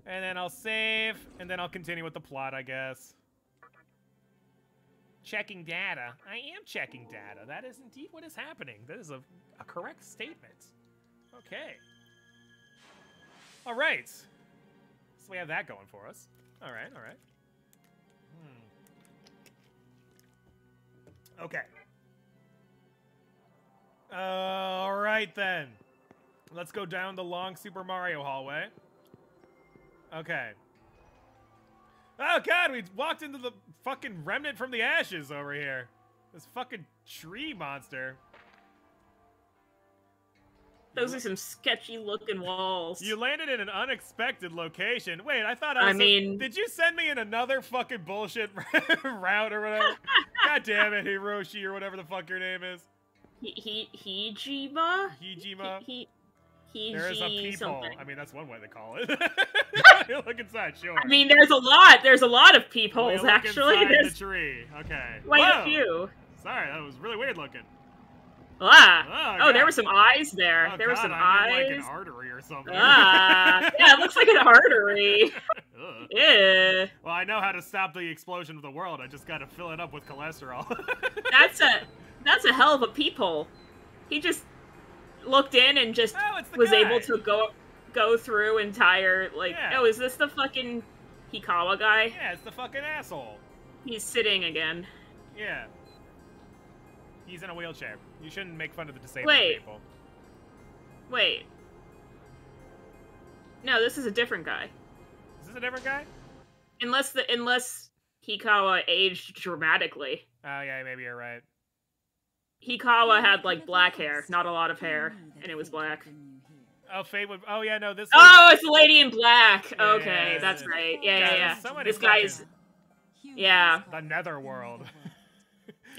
And then I'll save, and then I'll continue with the plot, I guess. Checking data. I am checking data. That is indeed what is happening. That is a, a correct statement. Okay. All right. So we have that going for us. All right, all right. Hmm. Okay. All right then. Let's go down the long Super Mario hallway. Okay. Oh god, we walked into the fucking remnant from the ashes over here. This fucking tree monster. Those are some sketchy looking walls. You landed in an unexpected location. Wait, I thought I I was. mean- did you send me in another fucking bullshit [LAUGHS] route or whatever? [LAUGHS] God damn it, Hiroshi or whatever the fuck your name is. He he Hijima? Hijima. He he There is a peephole. something. I mean, that's one way to call it. [LAUGHS] [LAUGHS] look inside, sure. I mean, there's a lot. There's a lot of peepholes look actually. There's the tree. Okay. quite Whoa. a few. Sorry, that was really weird looking. Ah. Oh, Oh, there were some eyes there. Oh, there were God, some I'm in, eyes. like an artery or something. ah. [LAUGHS] Yeah, it looks like an artery. Yeah. Well, I know how to stop the explosion of the world. I just got to fill it up with cholesterol. That's a that's a hell of a peephole. He just looked in and just oh, was guy. able to go go through entire like Yeah. oh is this the fucking Hikawa guy? Yeah, it's the fucking asshole. He's sitting again. Yeah. He's in a wheelchair. You shouldn't make fun of the disabled Wait. people. Wait. No, this is a different guy. Is this a different guy? Unless the unless Hikawa aged dramatically. Oh, yeah, maybe you're right. Hikawa had like black hair, not a lot of hair, and it was black. Oh, Fate would. Oh, yeah, no, this. Oh, it's the lady in black. Yeah, Okay, yeah, that's yeah. right. Yeah, God, yeah, there's yeah. so many This guy's Yeah. The netherworld. [LAUGHS]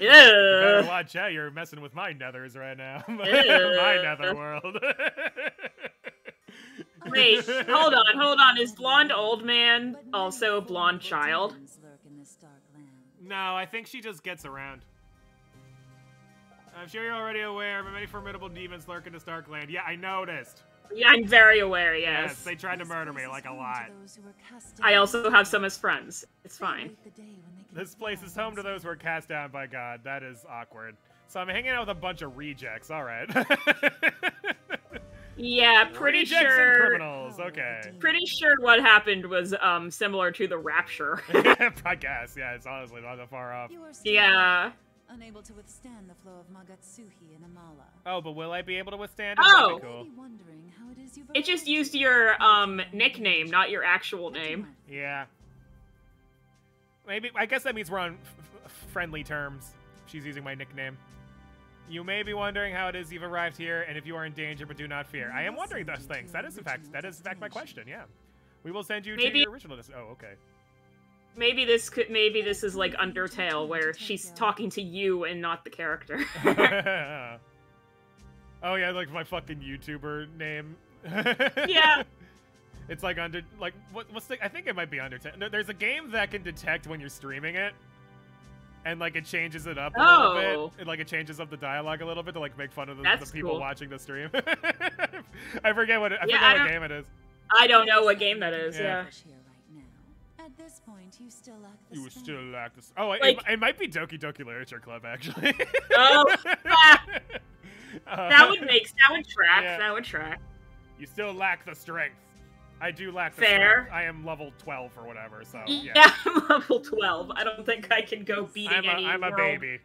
You better Ugh. watch out. You're messing with my nethers right now. [LAUGHS] my [LAUGHS] netherworld. Wait, hold on, hold on. Is blonde old man also a blonde child? No, I think she just gets around. I'm sure you're already aware, but many formidable demons lurk in the Starkland. Yeah, I noticed. Yeah, I'm very aware. Yes, Yes. they tried to murder me like a lot. I also have some as friends. It's fine. This place is home to those who are cast down by God. That is awkward. So I'm hanging out with a bunch of rejects. All right. [LAUGHS] Yeah, pretty rejects and sure. criminals. Okay. Pretty sure what happened was um similar to the rapture. [LAUGHS] I guess. Yeah, it's honestly not that far off. yeah. Unable to withstand the flow of Magatsuhi and Amala. Oh, but will I be able to withstand it? Oh. Cool. Maybe wondering how it is you've It just used your um nickname, not your actual name. Yeah. Maybe I guess that means we're on f- f- friendly terms. She's using my nickname. You may be wondering how it is you've arrived here, and if you are in danger, but do not fear. I am wondering those things. That is in fact that is in fact my question. Yeah, we will send you to Maybe- your original. Oh, okay. Maybe this could maybe this is like Undertale where she's talking to you and not the character. [LAUGHS] [LAUGHS] oh yeah, like my fucking YouTuber name. [LAUGHS] Yeah. It's like under like what, what's the? I think it might be Undertale. No, there's a game that can detect when you're streaming it. and like it changes it up a little Oh. bit. It, like it changes up the dialogue a little bit to like make fun of the, the people cool. watching the stream. I forget what it, I Yeah, forget I what game it is. I don't know what game that is. Yeah. Yeah. At this point, you still lack the You would strength. still lack this. Oh, it, Like- it might be Doki Doki Literature Club actually. Oh, [LAUGHS] ah, Uh, that would make that would track. Yeah. That would track. You still lack the strength. I do lack the Fair. strength. I am level 12 or whatever, so Yeah, yeah. [LAUGHS] I'm level twelve. I don't think I can go beating I'm a, any. I'm a world- baby.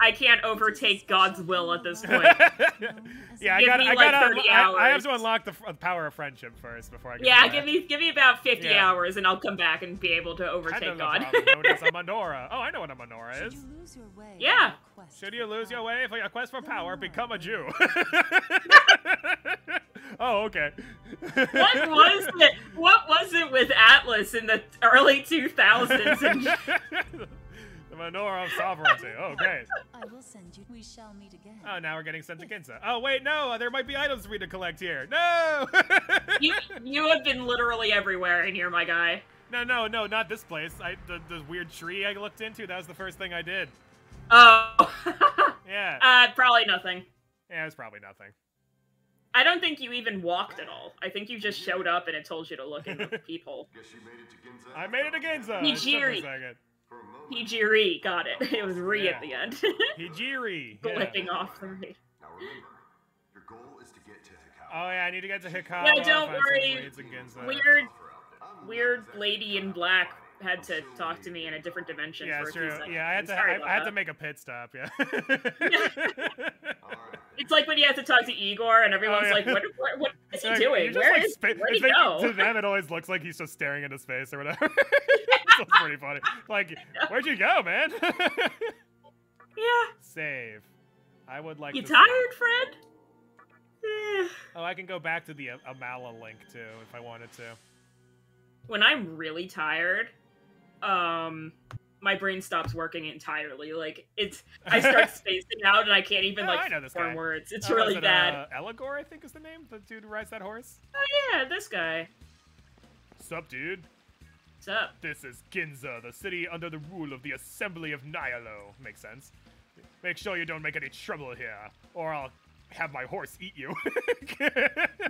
I can't overtake God's will at this point. [LAUGHS] yeah, I Give got. me, I like, got. 30 I, I have to unlock the, f- the power of friendship first before I. Can yeah, do give me give me about fifty Yeah. hours, and I'll come back and be able to overtake of God. the problem, known as a [LAUGHS] Menora. Oh, I know what a Menora Should is. you lose your way Yeah. Should you lose your power? way for your quest for power, become a Jew. [LAUGHS] oh, okay. what was it? What was it with Atlus in the early two thousands? And the Menora of sovereignty. Oh, great. I will send you. We shall meet again. Oh, now we're getting sent to Ginza. Oh, wait, no, there might be items for me to collect here. No! [LAUGHS] you you have been literally everywhere, in you're my guy. no, no, no, not this place. I the, the weird tree I looked into, that was the first thing I did. Oh, [LAUGHS] Yeah. uh, probably nothing. Yeah, it was probably nothing. I don't think you even walked at all. I think you just showed up and it told you to look in the [LAUGHS] peephole. Guess you made it to Ginza. I made it to Ginza! He Hijiri got it. [LAUGHS] It was re Yeah. at the end. [LAUGHS] Hijiri! [LAUGHS] Yeah. Flipping off the re. Now remember, your goal is to get to Hikawa. Oh, yeah, I need to get to Hikawa. Yeah, don't worry. raids in Ginza. Weird, weird lady in black had to talk to me in a different dimension Yeah, for a true. few seconds. Yeah, I had to. sorry I, I had to make a pit stop. Yeah. It's like when you have to talk to Igor and everyone's Oh, yeah. like, what, what, what is he Like, doing? you're Where like, is, spa- where'd he it's go? To them, it always looks like he's just staring into space or whatever. [LAUGHS] That's pretty funny. Like, where'd you go, man? [LAUGHS] Yeah. Save. I would like. You to tired, save. Fred? Oh, I can go back to the uh, Amala link too if I wanted to. when I'm really tired, um, my brain stops working entirely. Like it's, [LAUGHS] I start spacing out and I can't even Oh, like I know this form guy. words. It's Oh, really it, bad. Uh, Eligor, I think is the name. The dude who rides that horse. Oh yeah, this guy. Sup, dude? What's up? This is Ginza, the city under the rule of the Assembly of Nihilo. Makes sense. Make sure you don't make any trouble here, or I'll have my horse eat you.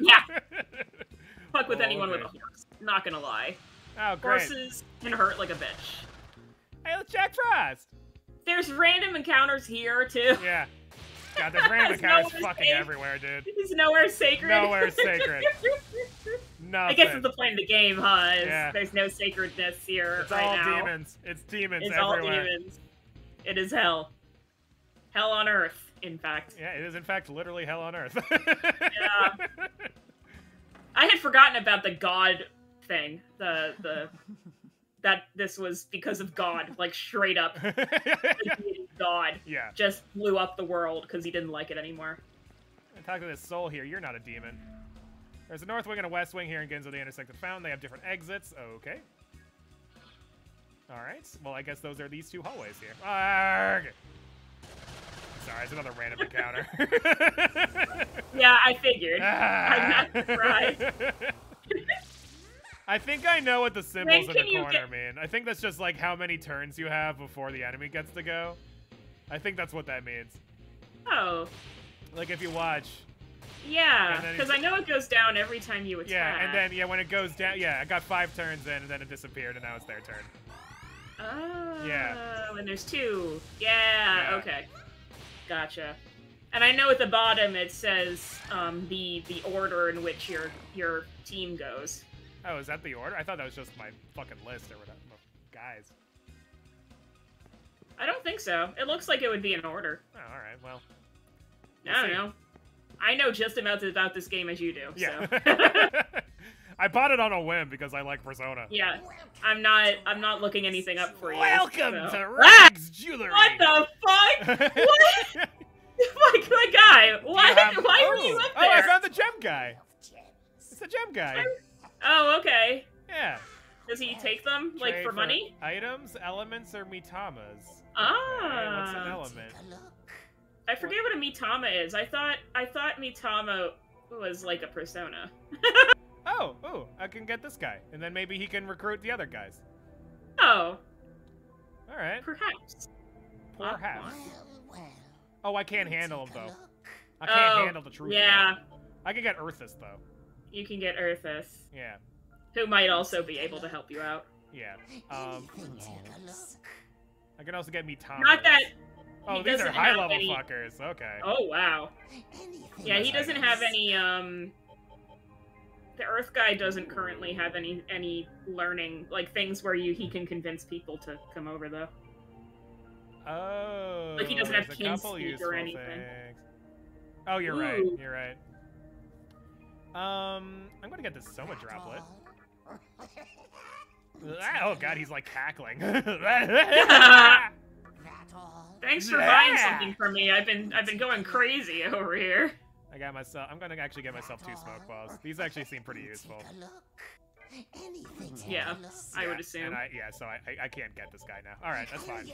Yeah. [LAUGHS] Fuck with Oh, anyone okay. with a horse. Not gonna lie. Oh, great. Horses can hurt like a bitch. Hey, it's Jack Frost. There's random encounters here too. Yeah. God, there's [LAUGHS] random encounters fucking safe. everywhere, dude. There's nowhere sacred. Nowhere sacred. Nothing. [LAUGHS] I guess it's the point of the game, huh? Yeah. There's no sacredness here It's right all now. demons. It's demons It's everywhere. all demons. It is hell. Hell on earth, in fact. Yeah, it is in fact literally hell on earth. Yeah. [LAUGHS] I had forgotten about the God thing. The the [LAUGHS] that this was because of God, like straight up [LAUGHS] God yeah. just blew up the world because he didn't like it anymore. And talk to this soul here. You're not a demon. There's a north wing and a west wing here in Ginza. They intersect and found. They have different exits. Okay. All right. Well, I guess those are these two hallways here. Arrgh. Sorry, it's another random encounter. [LAUGHS] Yeah, I figured. Ah. I'm not surprised. I think I know what the symbols in the corner get- mean. I think that's just like how many turns you have before the enemy gets to go. I think that's what that means. Oh, Like if you watch, yeah, because I know it goes down every time you attack. yeah, and then yeah, when it goes down, yeah, I got five turns in, and then it disappeared, and now it's their turn. Oh, Yeah. and there's two. Yeah, Yeah. okay. Gotcha. And I know at the bottom it says um, the the order in which your your team goes. Oh, is that the order? I thought that was just my fucking list or whatever. Guys. I don't think so. It looks like it would be in order. Oh, all right. Well. I don't see. know. I know just about about this game as you do. Yeah. So. [LAUGHS] I bought it on a whim because I like Persona. yeah. I'm not I'm not looking anything up for you. Welcome so. to! Rags Jewelry. What the fuck? [LAUGHS] what? [LAUGHS] my, my guy. Have- Why oh. were you up there? Oh, I found the gem guy. It's the gem guy. Oh, okay. Yeah. Does he take them like Trade for money? Items, elements, or mitamas. Ah. what's an element? I forget what a Mitama is. I thought I thought Mitama was like a persona. [LAUGHS] Oh, oh, I can get this guy, and then maybe he can recruit the other guys. Oh, All right. perhaps. Perhaps. Well, well. Oh, I can't handle him though. look. I can't Oh, handle the truth. Yeah, though. I can get Erthys though. You can get Erthys, Yeah. who might also be able to help you out. Yeah. Um, Anything take a look. I can also get Mitamas. Not that. Oh, these are high level any- fuckers. Okay. Oh wow. Yeah, he doesn't have any. Um, the Earth guy doesn't currently have any any learning like things where you he can convince people to come over though. Oh. Like, he doesn't have there's Kinspeak or anything. things. Oh, you're right. You're right. Um, I'm gonna get this Soma droplet. [LAUGHS] Ah, Oh god, he's like cackling. [LAUGHS] Thanks for buying something for me. I've been I've been going crazy over here. I got myself. I'm gonna actually get myself two smoke balls. These actually seem pretty useful. a look. Anything take Yeah. I would assume. And I, yeah, so I, I, I can't get this guy now. All right, that's fine.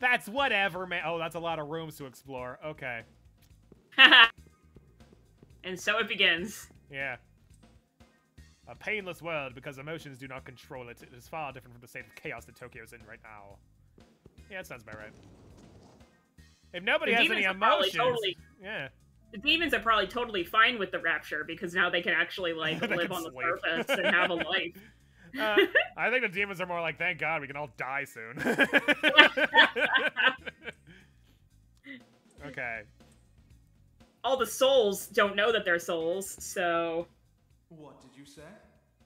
That's whatever, man. Oh, that's a lot of rooms to explore. Okay. [LAUGHS] and so it begins. Yeah. A painless world because emotions do not control it. It is far different from the state of chaos that Tokyo is in right now. Yeah, that sounds about right. If nobody The has any emotions, totally- yeah, The demons are probably totally fine with the rapture because now they can actually like [LAUGHS] live on the surface and have a [LAUGHS] life. uh, [LAUGHS] I think the demons are more like, thank God we can all die soon. okay. All the souls don't know that they're souls, so What did you say?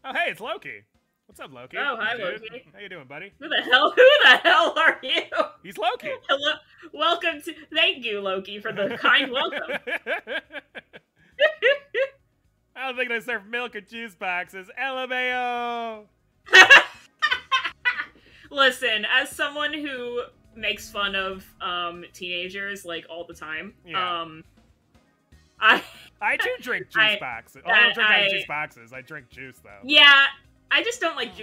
Oh, hey, it's Loki. What's up, Loki? Oh, hi, Dude. Loki. How you doing, buddy? who the hell? Who the hell are you? He's Loki. Hello, welcome to. Thank you, Loki, for the kind welcome. [LAUGHS] I don't think they serve milk and juice boxes. LMAO! [LAUGHS] Listen, as someone who makes fun of um teenagers like all the time, Yeah. um, I [LAUGHS] I do drink juice I- boxes. Oh, I don't drink out of I- juice boxes. I drink juice, though. yeah. I just don't like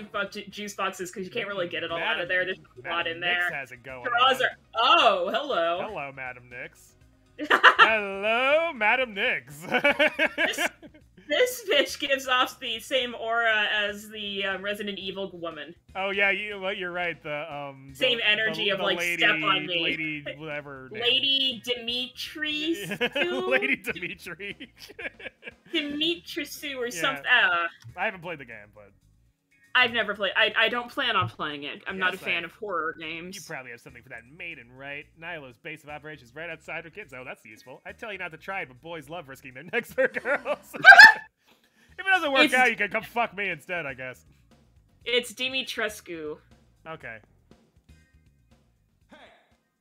juice, boxes because you can't really get it all out of there. There's a lot Madam in Nix there. has it going Straws are. Oh, hello. Hello, Madam Nix. [LAUGHS] Hello, Madam Nix. [LAUGHS] This bitch gives off the same aura as the um, Resident Evil woman. oh yeah, you well, you're right. The um the- Same the- energy of, the like, lady, step on me. lady, [LAUGHS] whatever. Lady Dimitri. [LAUGHS] Lady Dimitri. Dimitri [LAUGHS] or Yeah. something. Uh, I haven't played the game, but I've never played. I, I don't plan on playing it. I'm not a fan I- of horror games. you probably have something for that maiden, right? Nihilo's base of operations right outside her kids. Oh, that's useful. I tell you not to try it, but boys love risking their necks for girls. [LAUGHS] if it doesn't work It's- out, you can come fuck me instead, I guess. It's Dimitrescu. Okay. Hey,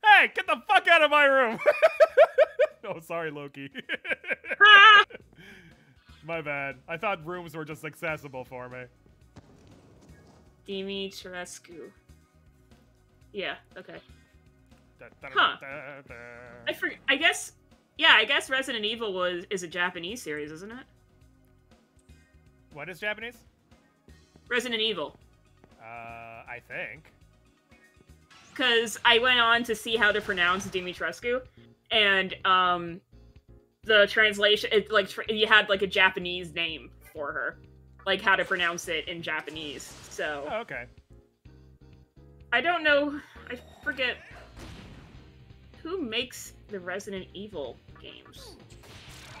Hey, get the fuck out of my room! [LAUGHS] oh, sorry, Loki. [LAUGHS] My bad. I thought rooms were just accessible for me. Dimitrescu. Yeah. Okay. Huh. I for, I guess. Yeah, I guess Resident Evil was is a Japanese series, isn't it? What is Japanese? Resident Evil. Uh, I think. because I went on to see how to pronounce Dimitrescu, and um, the translation it like tr- you had like a Japanese name for her, like how to pronounce it in Japanese. So Oh, okay. I don't know. I forget who makes the Resident Evil games.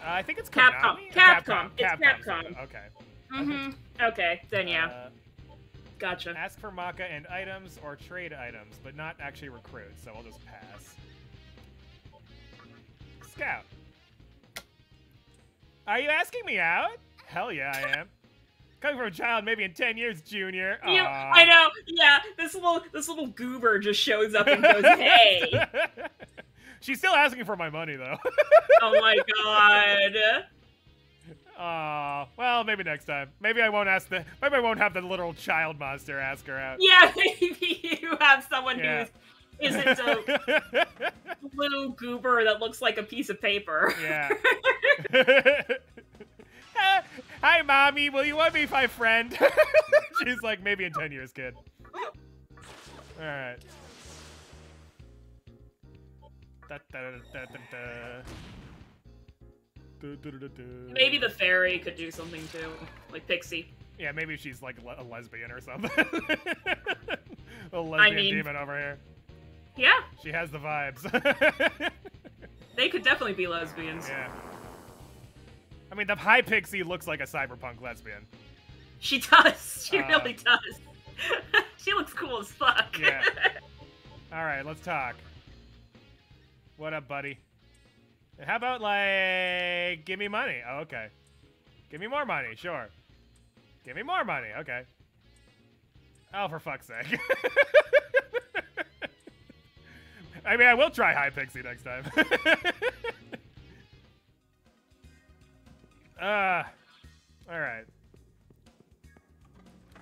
Uh, I think it's Capcom. Konami? Capcom. It's Capcom. Capcom. Okay. Mm-hmm. Okay, then yeah, Uh, gotcha. ask for Macca and items or trade items, but not actually recruit, so I'll just pass. Scout. Are you asking me out? Hell yeah, I am. Coming from a child maybe in 10 years, Junior. You, I know. Yeah, this little this little goober just shows up and goes, "Hey." [LAUGHS] She's still asking for my money, though. [LAUGHS] oh my god. [LAUGHS] Aw. Well, maybe next time. Maybe I won't ask the. Maybe I won't have the literal child monster ask her out. Yeah, maybe you have someone Yeah. who isn't a little goober that looks like a piece of paper. yeah. [LAUGHS] Hi, mommy. Will you want me my friend? [LAUGHS] She's like, maybe in 10 years, kid. All right. Maybe the fairy could do something too, like Pixie. Yeah, maybe she's like le- a lesbian or something. [LAUGHS] a lesbian mean- demon over here. Yeah, She has the vibes. they could definitely be lesbians. yeah. I mean, the high pixie looks like a cyberpunk lesbian. She does. [LAUGHS] She Uh, really does. [LAUGHS] she looks cool as fuck. Yeah. [LAUGHS] All right, let's talk. What up, buddy? How about like, give me money? Oh, okay. Give me more money, sure. Give me more money, okay. Oh, for fuck's sake. I mean, I will try high pixie next time. Ah, all right.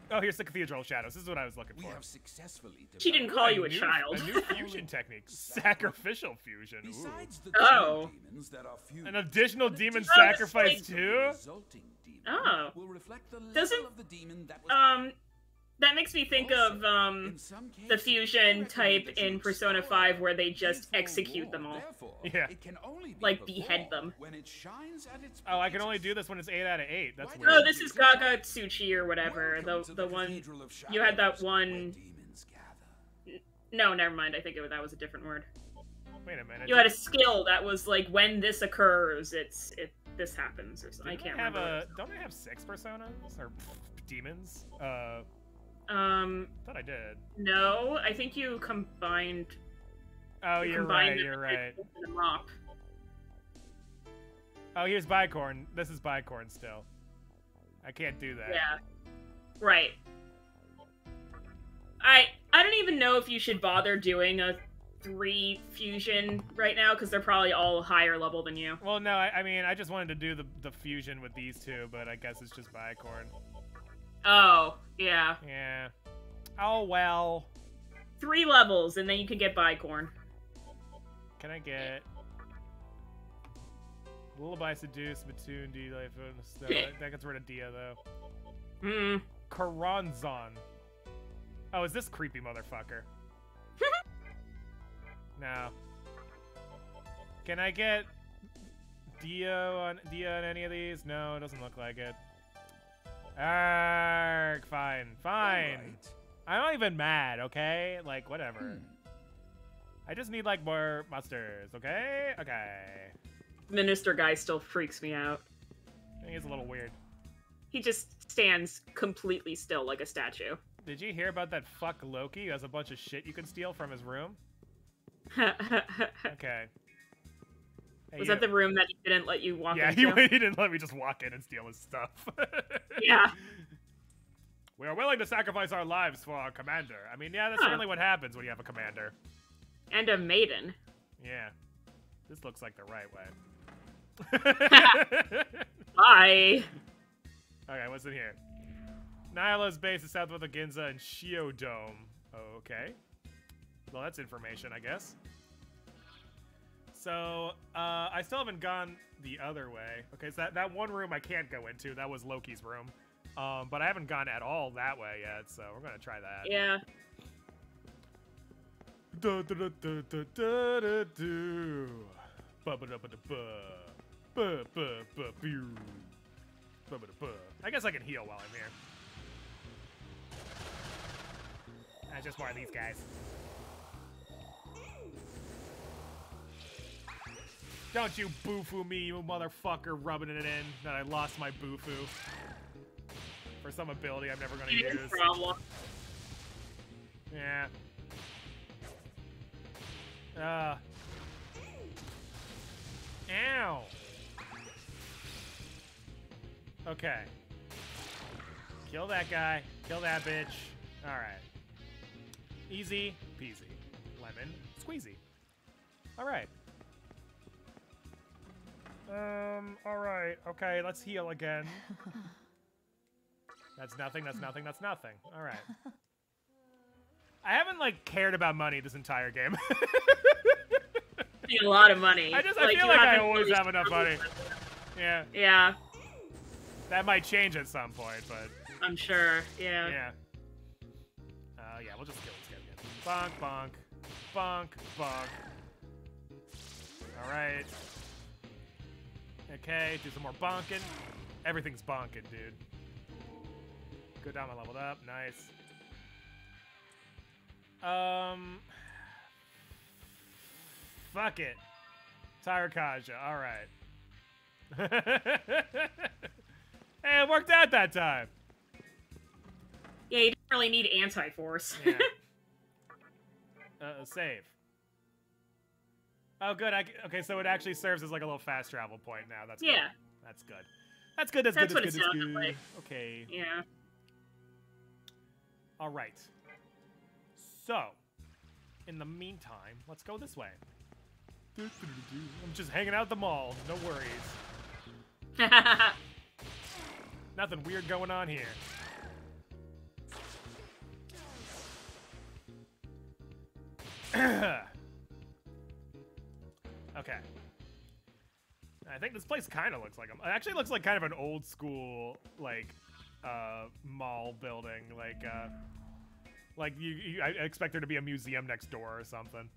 Oh, here's the Cathedral of Shadows. This is what I was looking We for. have successfully She didn't call you a new, child. A new fusion [LAUGHS] technique. Sacrificial fusion. Ooh. Besides the Oh. demons that are fused, An additional demon Oh, sacrifice too? demon Oh. will reflect the Doesn't- of the demon that was Um, that makes me think of um in the fusion type in Persona 5 where they just execute them all. Yeah. it can only be Like, behead them. When it shines at its Oh, I can only do this when it's 8 out of 8. That's weird. Oh, this is Kagutsuchi or whatever. Welcome The to the one. Cathedral you had that one- demons gather. No, never mind. I think it, that was a different word. Wait a minute. You had a skill that was like when this occurs, it's it this happens or something. I Didn't can't I have remember. a, Don't I have six personas? Or demons? Uh, Um, thought I did. no, I think you combined. Oh, you you're combined right, you're right. put them up. Oh, here's Bicorn. This is Bicorn still. I can't do that. Yeah. Right. I I don't even know if you should bother doing a three fusion right now because they're probably all higher level than you. Well, no, I, I mean, I just wanted to do the, the fusion with these two, but I guess it's just Bicorn. Oh, yeah. Yeah. Oh, well. Three levels and then you can get Bicorn. Can I get... Lullaby Seduce, Mattoon, D, Life, that, [LAUGHS] that gets rid of Dia, though. Hmm. Karanzon. Oh, is this creepy motherfucker? [LAUGHS] no. Can I get Dio on Dia on any of these? No, it doesn't look like it. Arg, fine, fine. Alright. I'm not even mad, okay? Like, whatever. Hmm. I just need, like, more musters, okay? Okay. Minister guy still freaks me out. I think it's a little weird. He just stands completely still like a statue. Did you hear about that fuck Loki who has a bunch of shit you can steal from his room? [LAUGHS] Was that the room that he didn't let you walk in? Yeah, he, [LAUGHS] he didn't let me just walk in and steal his stuff. [LAUGHS] Yeah. We are willing to sacrifice our lives for our commander. I mean, yeah, that's Huh. certainly what happens when you have a commander. And a maiden. Yeah. This looks like the right way. [LAUGHS] Bye. okay, what's in here? Nihilo's base is south of the Ginza and Shiodome. Okay. Well, that's information, I guess. So, uh, I still haven't gone the other way. Okay, so that, that one room I can't go into, that was Loki's room. Um, but I haven't gone at all that way yet, so we're gonna try that. Yeah. Da da da da da da do. Ba ba da ba da ba. Ba ba ba pew. Ba ba da ba. I guess I can heal while I'm here. That's just more of these guys. Don't you boo-foo me, you motherfucker, rubbing it in that I lost my boo-foo. For some ability I'm never gonna It is use. problem. Yeah. Uh. Ow. Okay. Kill that guy. Kill that bitch. Alright. Easy peasy. Lemon squeezy. Alright. Um, alright. Okay, let's heal again. [LAUGHS] That's nothing, that's nothing, that's nothing. Alright. I haven't like cared about money this entire game. A lot of money. I just I feel like I always have enough money. struggled with it. Yeah, Yeah, that might change at some point, but I'm sure. Yeah. yeah. Uh, yeah, we'll just kill this guy again. Bonk, bonk, bonk, bonk. All right. Okay, do some more bonking. Everything's bonking, dude. Go down, I leveled up. Nice. Um. Fuck it. Tarukaja. All right. [LAUGHS] hey, it worked out that time. Yeah, you didn't really need anti-force. Yeah. [LAUGHS] uh, save. Oh, good. I, okay, so it actually serves as like a little fast travel point now. That's good. Yeah. That's good. That's good. That's, That's good. what That's it good. That's good. like. Okay. yeah. All right. So, in the meantime, let's go this way. I'm just hanging out at the mall. No worries. [LAUGHS] Nothing weird going on here. [CLEARS THROAT] okay. I think this place kind of looks like a. It actually looks like kind of an old school like uh mall building. Like uh, like you, you I expect there to be a museum next door or something.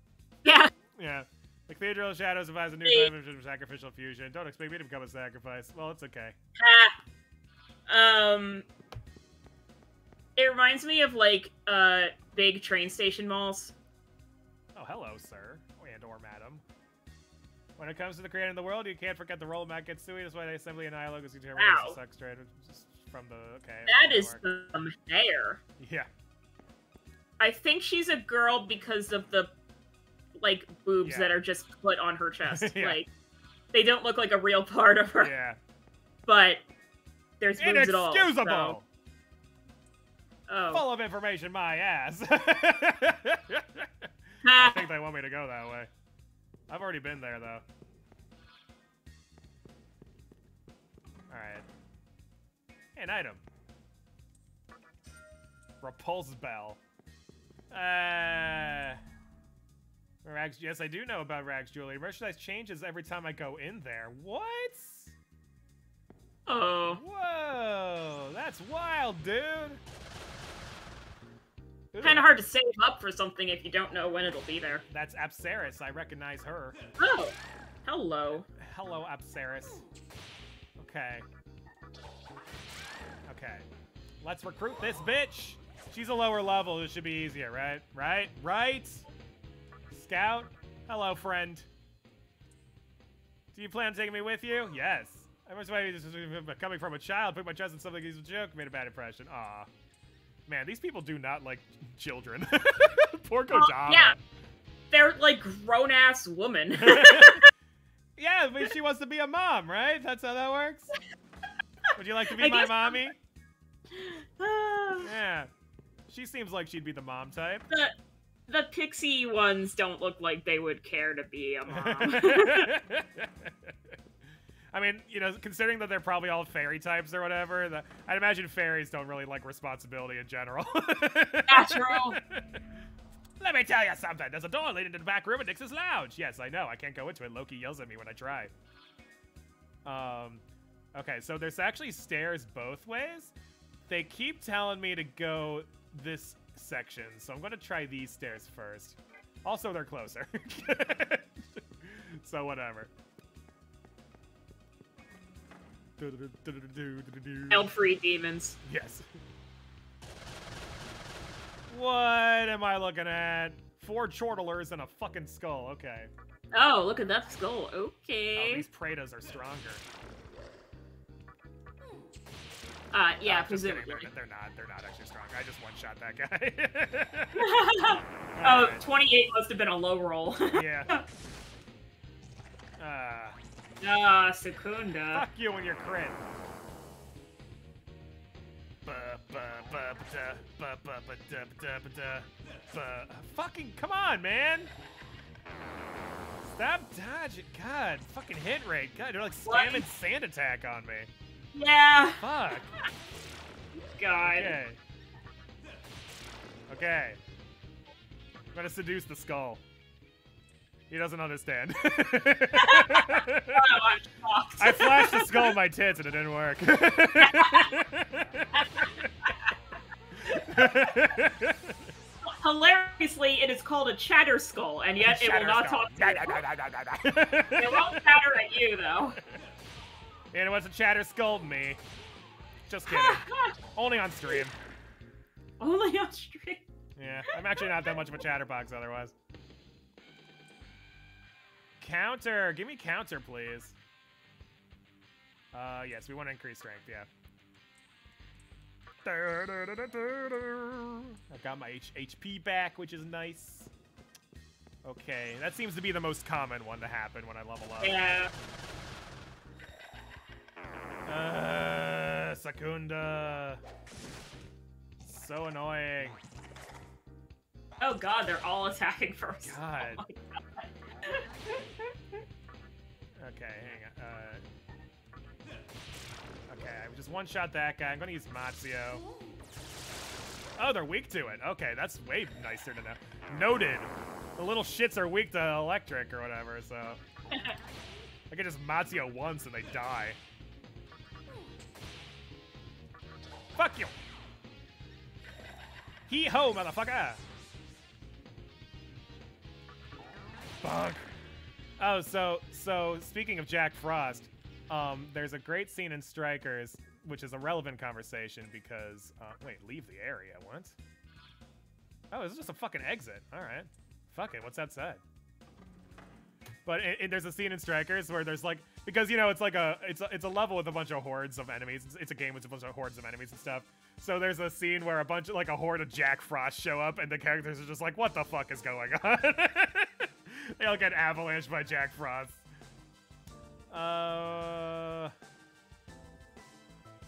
yeah. Yeah. The Cathedral of Shadows devised a new Hey. type of sacrificial fusion. Don't expect me to become a sacrifice. Well, it's okay. Ah. Um. It reminds me of like uh big train station malls. Oh, hello, sir. And or madam. When it comes to the creating of the world, you can't forget the role of Magatsuhi. That's why they assembly of Nihilo is determined Wow. as a sex trade. Just from the okay. That is work. some hair. Yeah. I think she's a girl because of the like boobs Yeah. that are just put on her chest. [LAUGHS] Yeah. Like they don't look like a real part of her, Yeah. but there's boobs at all. Inexcusable. so- Oh. Full of information, my ass. [LAUGHS] [LAUGHS] I think they want me to go that way. I've already been there though. Alright. An item. Repulse bell. Uh Rags yes, I do know about Rag's Jewelry. Merchandise changes every time I go in there. What? oh. Whoa! That's wild, dude! Kind of hard to save up for something if you don't know when it'll be there. That's Apsaras. I recognize her. Oh. Hello. Hello, Apsaras. Okay. Okay. Let's recruit this bitch. She's a lower level. It should be easier, right? Right? Right? Scout? Hello, friend. Do you plan on taking me with you? Yes. I must is coming from a child. Put my trust in something he's a joke. Made a bad impression. Aw. Man, these people do not like children. [LAUGHS] Poor Kodama. yeah. They're like grown ass woman. [LAUGHS] [LAUGHS] yeah, but she wants to be a mom, right? That's how that works. Would you like to be I my mommy? Ah. [SIGHS] Yeah. She seems like she'd be the mom type. the the pixie ones don't look like they would care to be a mom. I mean, you know, considering that they're probably all fairy types or whatever, the, I'd imagine fairies don't really like responsibility in general. [LAUGHS] Natural. [LAUGHS] Let me tell you something. There's a door leading to the back room at Nix's lounge. Yes, I know. I can't go into it. Loki yells at me when I try. Um, okay, so there's actually stairs both ways. They keep telling me to go this section, so I'm gonna try these stairs first. Also, they're closer. [LAUGHS] so whatever. Held free demons. Yes. What am I looking at? Four chortlers and a fucking skull. Okay. Oh, look at that skull. Okay. Oh, these Pretas are stronger. Uh, yeah, kidding, presumably. They're, not. They're not actually strong. I just one-shot that guy. [LAUGHS] oh, [LAUGHS] Alright. 28 must have been a low roll. [LAUGHS] Yeah. Uh, Ah, Sukunda. fuck you and your crit. Fucking come on, man! Stop dodging. God, fucking hit rate. God, they're like What? spamming sand attack on me. Yeah. Fuck. God. Okay. Okay. I'm gonna seduce the skull. He doesn't understand. [LAUGHS] Oh. I flashed the skull in my tits and it didn't work. [LAUGHS] Hilariously, it is called a chatter skull, and yet it will not talk to you. It won't chatter at you, though. and it wants to chatter skull me. Just kidding. Only on stream. Only on stream. Yeah, I'm actually not that much of a chatterbox otherwise. Counter! Give me counter, please. Uh, yes, we want to increase strength, yeah. I've got my H HP back, which is nice. Okay, that seems to be the most common one to happen when I level up. Yeah. Uh, Sukunda. So annoying. Oh god, they're all attacking first. God. [LAUGHS] Oh. Okay, hang on. Uh, okay, I just one-shot that guy. I'm gonna use Mazio. Oh, they're weak to it. Okay, that's way nicer to know. Noted. The little shits are weak to electric or whatever, so... I can just Mazio once and they die. Fuck you! Hee ho, motherfucker! Fuck. Oh, so so speaking of Jack Frost, um, there's a great scene in Strikers, which is a relevant conversation because uh, wait, leave the area. once. Oh, this is just a fucking exit. All right, fuck it. What's that say? But it, it- there's a scene in Strikers where there's like because you know it's like a it's a, it's a level with a bunch of hordes of enemies. It's, it's a game with a bunch of hordes of enemies and stuff. So there's a scene where a bunch of like a horde of Jack Frost show up, and the characters are just like, "What the fuck is going on?" [LAUGHS] [LAUGHS] they all get avalanched by Jack Frost. Uh.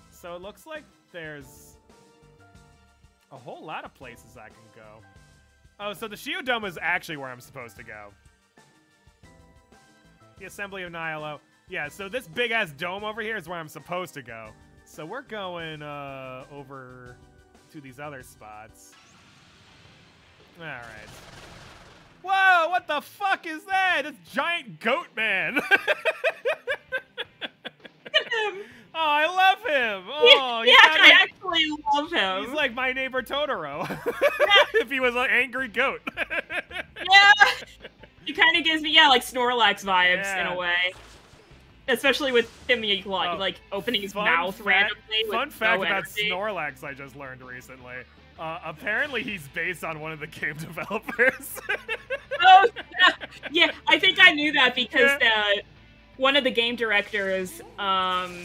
So it looks like there's a whole lot of places I can go. Oh, so the Shiodome is actually where I'm supposed to go. The Assembly of Nihilo. Yeah, so this big ass dome over here is where I'm supposed to go. So we're going uh, over to these other spots. All right. Whoa! What the fuck is that? It's giant goat man. [LAUGHS] oh, I love him. [LAUGHS] Oh, yeah, I actually love him. He's like my neighbor Totoro. [LAUGHS] if he was an angry goat. yeah. He kind of gives me yeah, like Snorlax vibes in a way. Especially with him like, Oh, like opening his mouth fact- randomly. Fun with fact no about energy. Snorlax I just learned recently. Uh, apparently he's based on one of the game [LAUGHS] developers. [LAUGHS] Oh, yeah, I think I knew that because the one of the game directors, um,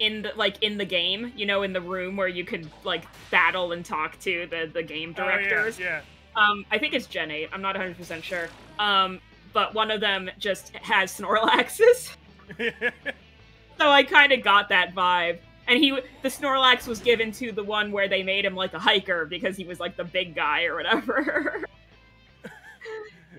in the like in the game, you know, in the room where you could like battle and talk to the the game Oh, yeah, directors. yeah. Um, I think it's Gen 8. I'm not 100 percent sure. Um, but one of them just has Snorlaxes, [LAUGHS] so I kind of got that vibe. And he, the Snorlax was given to the one where they made him like a hiker because he was like the big guy or whatever. [LAUGHS]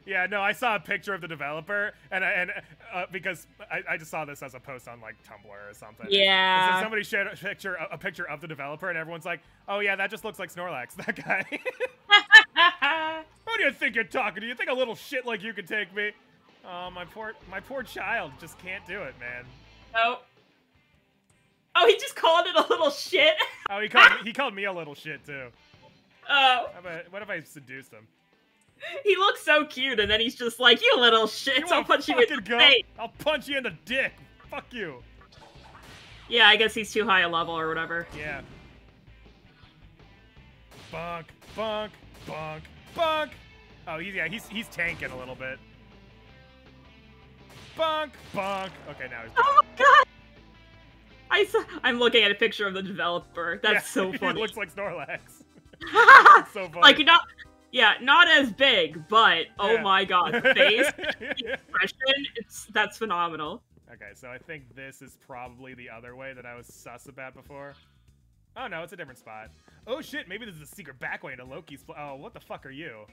Yeah, no, I saw a picture of the developer, and I, and uh, because I, I just saw this as a post on like Tumblr or something. And so yeah. somebody shared a picture a, a picture of the developer, and everyone's like, "Oh yeah, that just looks like Snorlax, [LAUGHS] that guy." [LAUGHS] Who do you think you're talking to? You think a little shit like you could take me? Oh, my poor my poor child just can't do it, man. oh. Oh, he just called it a little shit. [LAUGHS] Oh, he called me, [LAUGHS] he called me a little shit too. Oh, about, what if I seduced him? he looks so cute, and then he's just like, "You little shit! I'll punch you in the go? face." I'll punch you in the dick. Fuck you. Yeah, I guess he's too high a level or whatever. Yeah. Bunk, bunk, bunk, bunk. Oh, he's yeah, he's he's tanking a little bit. Bunk, bunk. Okay, now he's. Oh my god! I saw, I'm looking at a picture of the developer. That's Yeah, so [LAUGHS] he funny. looks like Snorlax. [LAUGHS] So funny. like not, yeah, not as big, but oh Yeah. my god, the face [LAUGHS] expression, it's that's phenomenal. okay, so I think this is probably the other way that I was sus about before. Oh no, it's a different spot. Oh shit, maybe this is a secret back way to Loki's. Oh, what the fuck are you?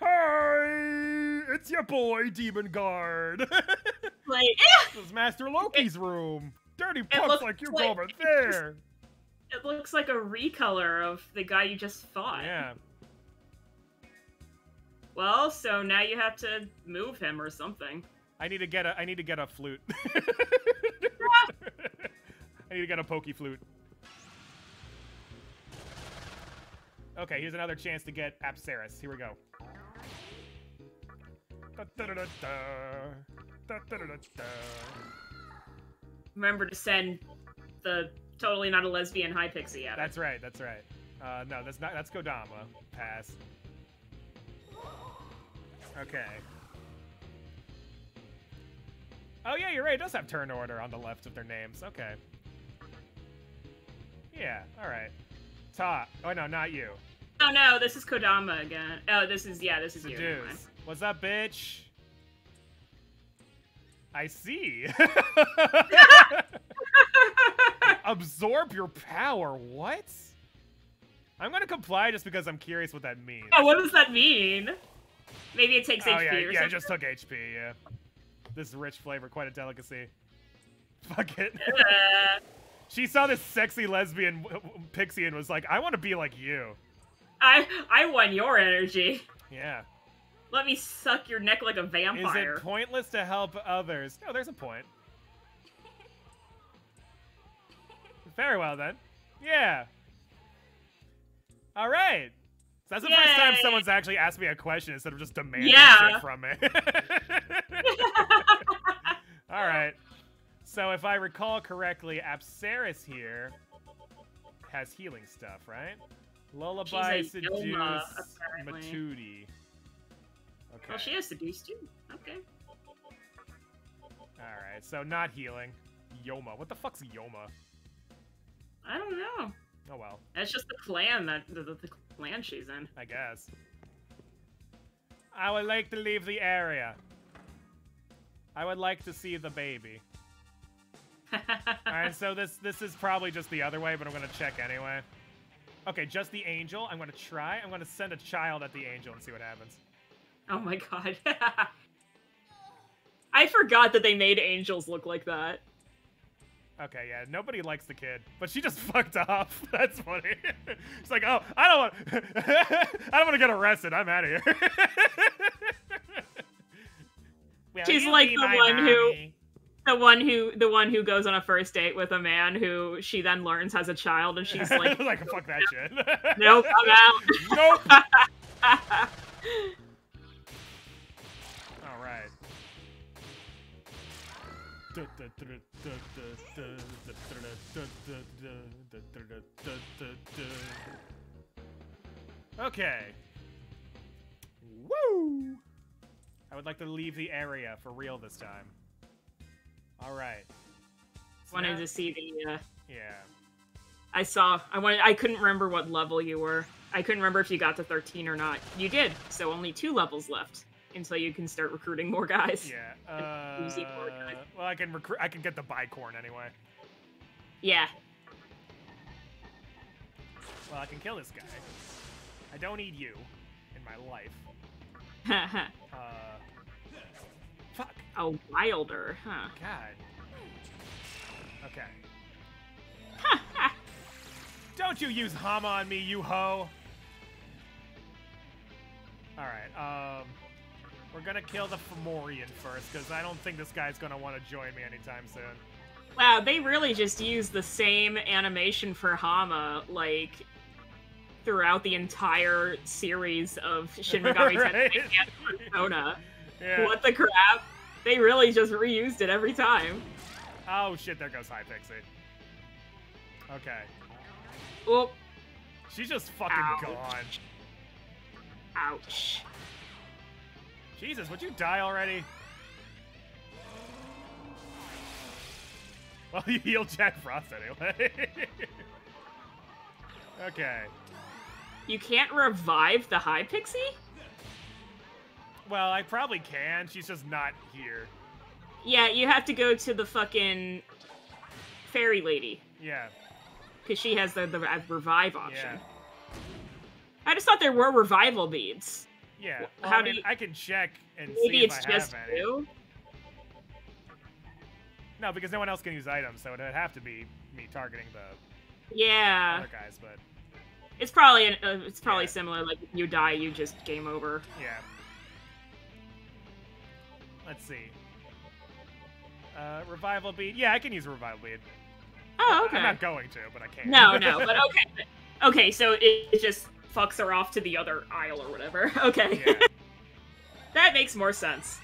Hi, it's your boy Demon Guard. [LAUGHS] Like, [LAUGHS] this is Master Loki's room. Dirty looks like you like- go over there. it looks like a recolor of the guy you just fought. Yeah. Well, so now you have to move him or something. I need to get a I need to get a flute. [LAUGHS] I need to get a pokey flute. Okay, here's another chance to get Apsaras. Here we go. Remember to send the totally not a lesbian high pixie it. That's right, that's right. Uh, no, that's not. That's Kodama. Pass. Okay. Oh yeah, you're right. It does have turn order on the left of their names. Okay. Yeah. All right. Ta. Oh no, not you. Oh no, this is Kodama again. Oh, this is yeah, this is you. never mind. Seduce. What's up, bitch? I see. [LAUGHS] Absorb your power. What? I'm gonna comply just because I'm curious what that means. Oh, what does that mean? Maybe it takes Oh HP yeah, or yeah, something. just took HP. Yeah. This rich flavor, quite a delicacy. [LAUGHS] Fuck it. [LAUGHS] Uh, she saw this sexy lesbian pixie and was like, "I want to be like you." I I won your energy. Yeah. Let me suck your neck like a vampire. Is it pointless to help others? No, there's a point. [LAUGHS] Very well then. Yeah. All right. So that's the first time someone's actually asked me a question instead of just demanding Yeah. shit from me. [LAUGHS] All right. So if I recall correctly, Apsaras here has healing stuff, right? Lullaby, seduce. Matudi. Okay. well, she has seduced too. Okay. All right. So not healing. Yoma. What the fuck's Yoma? I don't know. Oh well. That's just the clan that the, the, the clan she's in. I guess. I would like to leave the area. I would like to see the baby. [LAUGHS] Alright, so this this is probably just the other way, but I'm gonna check anyway. Okay, just the angel. I'm gonna try. I'm gonna send a child at the angel and see what happens. [LAUGHS] oh my god. [LAUGHS] I forgot that they made angels look like that. Okay, yeah, nobody likes the kid, but she just [LAUGHS] fucked off. That's funny. She's like, oh, I don't want, I don't want to get arrested. I'm out of here. Will She's like the one who- The one who the one who goes on a first date with a man who she then learns has a child and she's like, like fuck that shit. Nope, I'm out. nope. Okay. Woo! I would like to leave the area for real this time. All right. So wanted now- to see the uh, Yeah. I saw I wanted I couldn't remember what level you were. I couldn't remember if you got to 13 or not. You did. So only two levels left until you can start recruiting more guys. Yeah. [LAUGHS] Using more Uh, guys. well, I can recruit. I can get the bicorn anyway. Yeah. Well, I can kill this guy. I don't need you in my life. [LAUGHS] Uh, fuck. a wilder, huh? God. Okay. [LAUGHS] Don't you use Hama on me, you hoe. Alright, um... We're gonna kill the Fomorian first, because I don't think this guy's gonna want to join me anytime soon. Wow, they really just used the same animation for Hama, like, throughout the entire series of Shin Megami Right. [LAUGHS] Tensei and Persona. Yeah. What the crap? They really just reused it every time. Oh shit, there goes High Pixie. Okay. Oh, She's just fucking Ouch. gone. ouch. Jesus, would you die already? [LAUGHS] Well, you healed Jack Frost anyway. [LAUGHS] okay. You can't revive the High Pixie? Well, I probably can. She's just not here. Yeah, you have to go to the fucking fairy lady Yeah. because she has the, the revive option. Yeah. I just thought there were revival beads. Yeah. Well, how I do you- I can check and Maybe see if it's I just have you. No, because no one else can use items, so it'd have to be me targeting the Yeah, other guys. But it's probably an, uh, it's probably Yeah. similar. Like if you die, you just game over. yeah. Let's see. Uh, revival bead. Yeah, I can use a revival bead. Oh, okay. I'm not going to, but I can. No, no, [LAUGHS] but okay. Okay, so it, it just fucks her off to the other aisle or whatever. [LAUGHS] Okay. yeah. [LAUGHS] that makes more sense.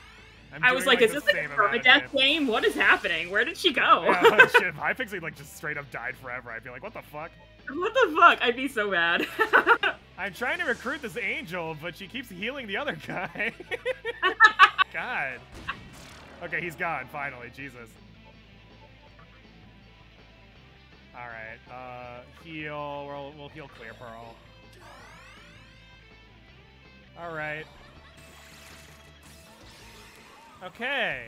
I was doing, like, is this like a permadeath game? What is happening? Where did she go? [LAUGHS] Yeah, oh, shit, if High Pixie like just straight up died forever, I'd be like, what the fuck? What the fuck? I'd be so mad. I'm trying to recruit this angel, but she keeps healing the other guy. God. Okay, he's gone, finally. Jesus. Alright, uh, heal. We'll, we'll heal Clear Pearl. Alright. Okay.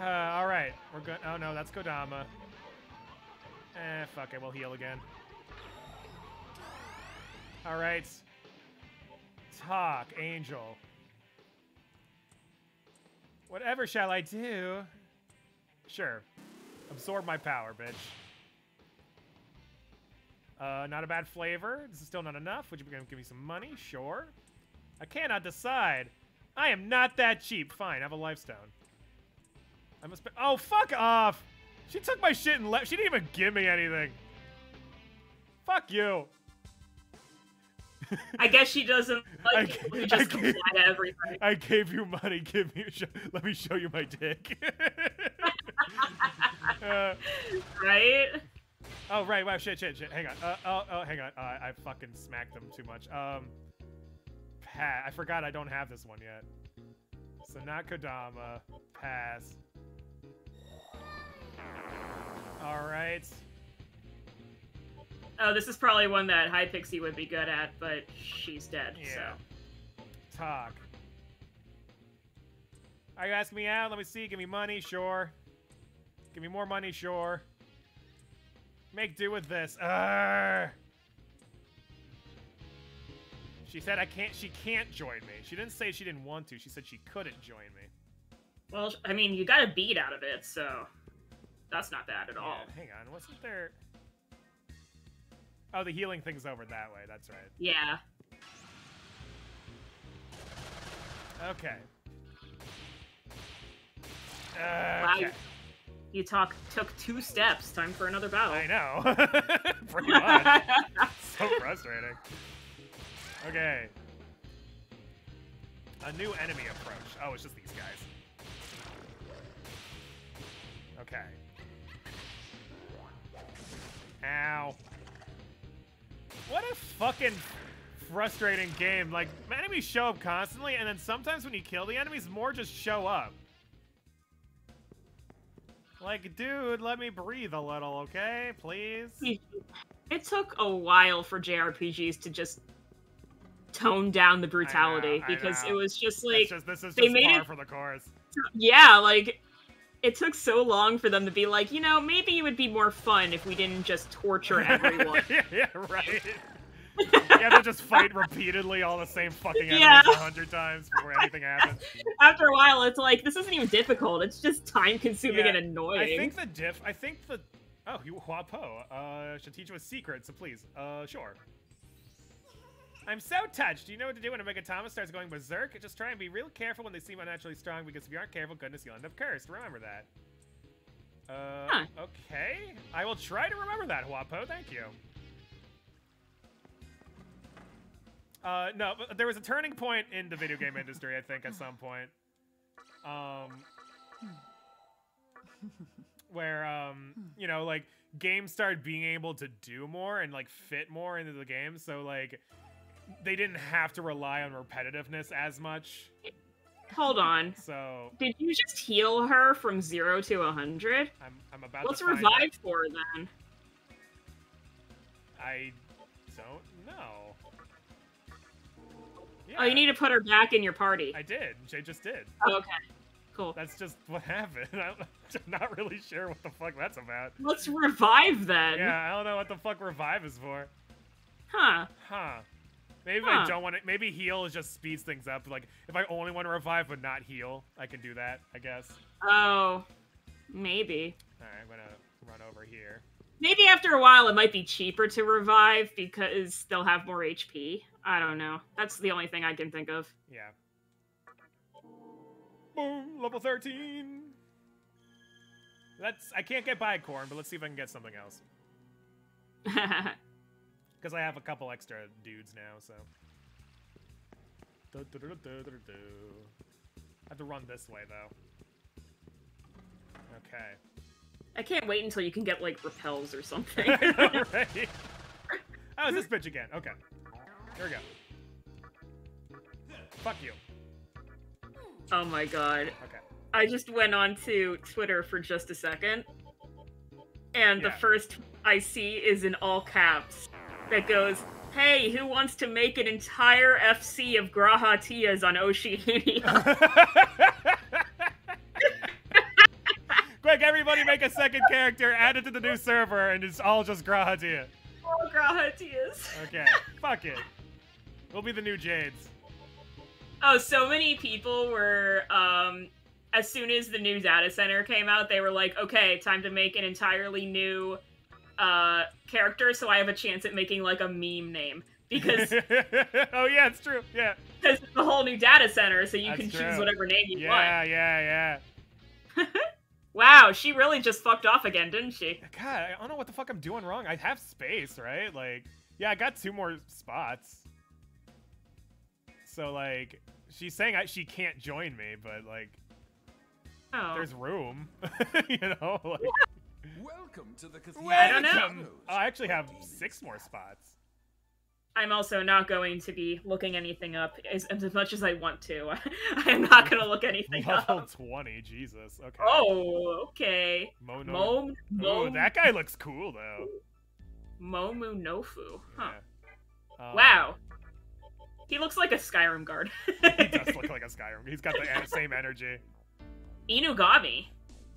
Uh, Alright, we're good. Oh no, that's Kodama. Eh, fuck it, we'll heal again. Alright. Talk, Angel. Whatever shall I do? Sure. Absorb my power, bitch. Uh, not a bad flavor. This is still not enough. Would you gonna give me some money? Sure. I cannot decide. I am not that cheap. Fine, have a lifestone. I must be- Oh, fuck off! She took my shit and left. She didn't even give me anything. Fuck you. I guess she doesn't [LAUGHS] I like ca- it. We I just ca- comply to everything. I gave you money. [LAUGHS] Give me. Sh- let me show you my dick. uh, [LAUGHS] Right? Oh right. Wow. Shit. Shit. Shit. Hang on. Uh, oh. Oh. Hang on. Uh, I fucking smacked them too much. Um. Pat. I forgot I don't have this one yet. So not Kodama. Pass. All right. Oh, this is probably one that High Pixie would be good at, but she's dead, Yeah. so. Talk. Are you asking me out? Let me see. Give me money. Sure. Give me more money. Sure. Make do with this. Arrgh. She said I can't. She can't join me. She didn't say she didn't want to. She said she couldn't join me. Well, I mean, you got a beat out of it, so that's not bad at all. Hang on. Wasn't there? Oh, the healing thing's over that way. That's right. Yeah. Okay. Wow, Okay. You talk took two steps. Time for another battle. I know. [LAUGHS] Pretty much. [LAUGHS] so frustrating. Okay. A new enemy approach. Oh, it's just these guys. Okay. Ow. What a fucking frustrating game. Like, enemies show up constantly, and then sometimes when you kill the enemies, more just show up. Like, dude, let me breathe a little, okay? Please? [LAUGHS] It took a while for JRPGs to just tone down the brutality I because know. it was just like just, this is they just made it- for the course. yeah, like it took so long for them to be like, you know, maybe it would be more fun if we didn't just torture [LAUGHS] everyone. [LAUGHS] yeah, right. You have to just fight repeatedly all the same fucking enemies Yeah. a hundred times before anything happens. After a while, it's like this isn't even difficult. It's just time consuming Yeah, and annoying. I think the diff. I think the. Oh, you Huapo. Uh, should teach you a secret, so please. Uh, sure. I'm so touched. Do you know what to do when a Magatama starts going berserk? Just try and be real careful when they seem unnaturally strong, because if you aren't careful, goodness, you'll end up cursed. Remember that. Uh, Huh. okay. I will try to remember that, Huapo. Thank you. Uh, no, but there was a turning point in the video game industry, I think, at some point. Um, where, um, you know, like, games started being able to do more and, like, fit more into the game. So, like, they didn't have to rely on repetitiveness as much. Hold on. So, Did you just heal her from zero to a hundred? I'm, I'm about Let's revive out. for her then. I don't Oh, you need to put her back in your party. I did. Jay just did. Oh, okay. Cool. That's just what happened. [LAUGHS] I'm not really sure what the fuck that's about. Let's revive then. Yeah, I don't know what the fuck revive is for. Huh. Huh. Maybe if I don't want to. Maybe heal is just speeds things up. Like if I only want to revive but not heal, I can do that. I guess. Oh. Maybe. All right, I'm gonna run over here. Maybe after a while it might be cheaper to revive because they'll have more HP. I don't know. That's the only thing I can think of. Yeah. Boom, level 13. Let's. I can't get Bicorn, but let's see if I can get something else. [LAUGHS] Because I have a couple extra dudes now, so. I have to run this way, though. Okay. I can't wait until you can get like repels or something. [LAUGHS] I know, [LAUGHS] right? Oh, it's this bitch again. Okay. Here we go. Fuck you. oh my god. Okay. I just went on to Twitter for just a second, and the Yeah. first I see is in all caps that goes, "Hey, who wants to make an entire FC of G'raha Tias on Oceania?" [LAUGHS] Quick, everybody make a second character, add it to the new server, and it's all just G'raha Tia. all G'raha Tias. Okay. [LAUGHS] Fuck it. We'll be the new Jades. Oh, so many people were um as soon as the new data center came out, they were like, "Okay, time to make an entirely new uh character so I have a chance at making like a meme name." Because [LAUGHS] oh yeah, it's true. Yeah. because it's a whole new data center, so you That's can choose whatever name you want. Yeah, yeah, want. [LAUGHS] Wow, she really just fucked off again, didn't she? yeah. God, I don't know what the fuck I'm doing wrong. I have space, right? Like, yeah, I got two more spots. So like, she's saying I, she can't join me, but like, Oh. there's room. [LAUGHS] you know, like. Welcome to the cathedral. I don't know. welcome. Oh, I actually have six more spots. I'm also not going to be looking anything up as, as much as I want to. [LAUGHS] I am not going to look anything up. Level up. 20, Jesus. Okay. Oh, okay. Mono. Mom, Ooh, that guy looks cool though. Momunofu. Huh. Yeah. Um, Wow. He looks like a Skyrim guard. he does look [LAUGHS] like a Skyrim. He's got the same energy. Inugami.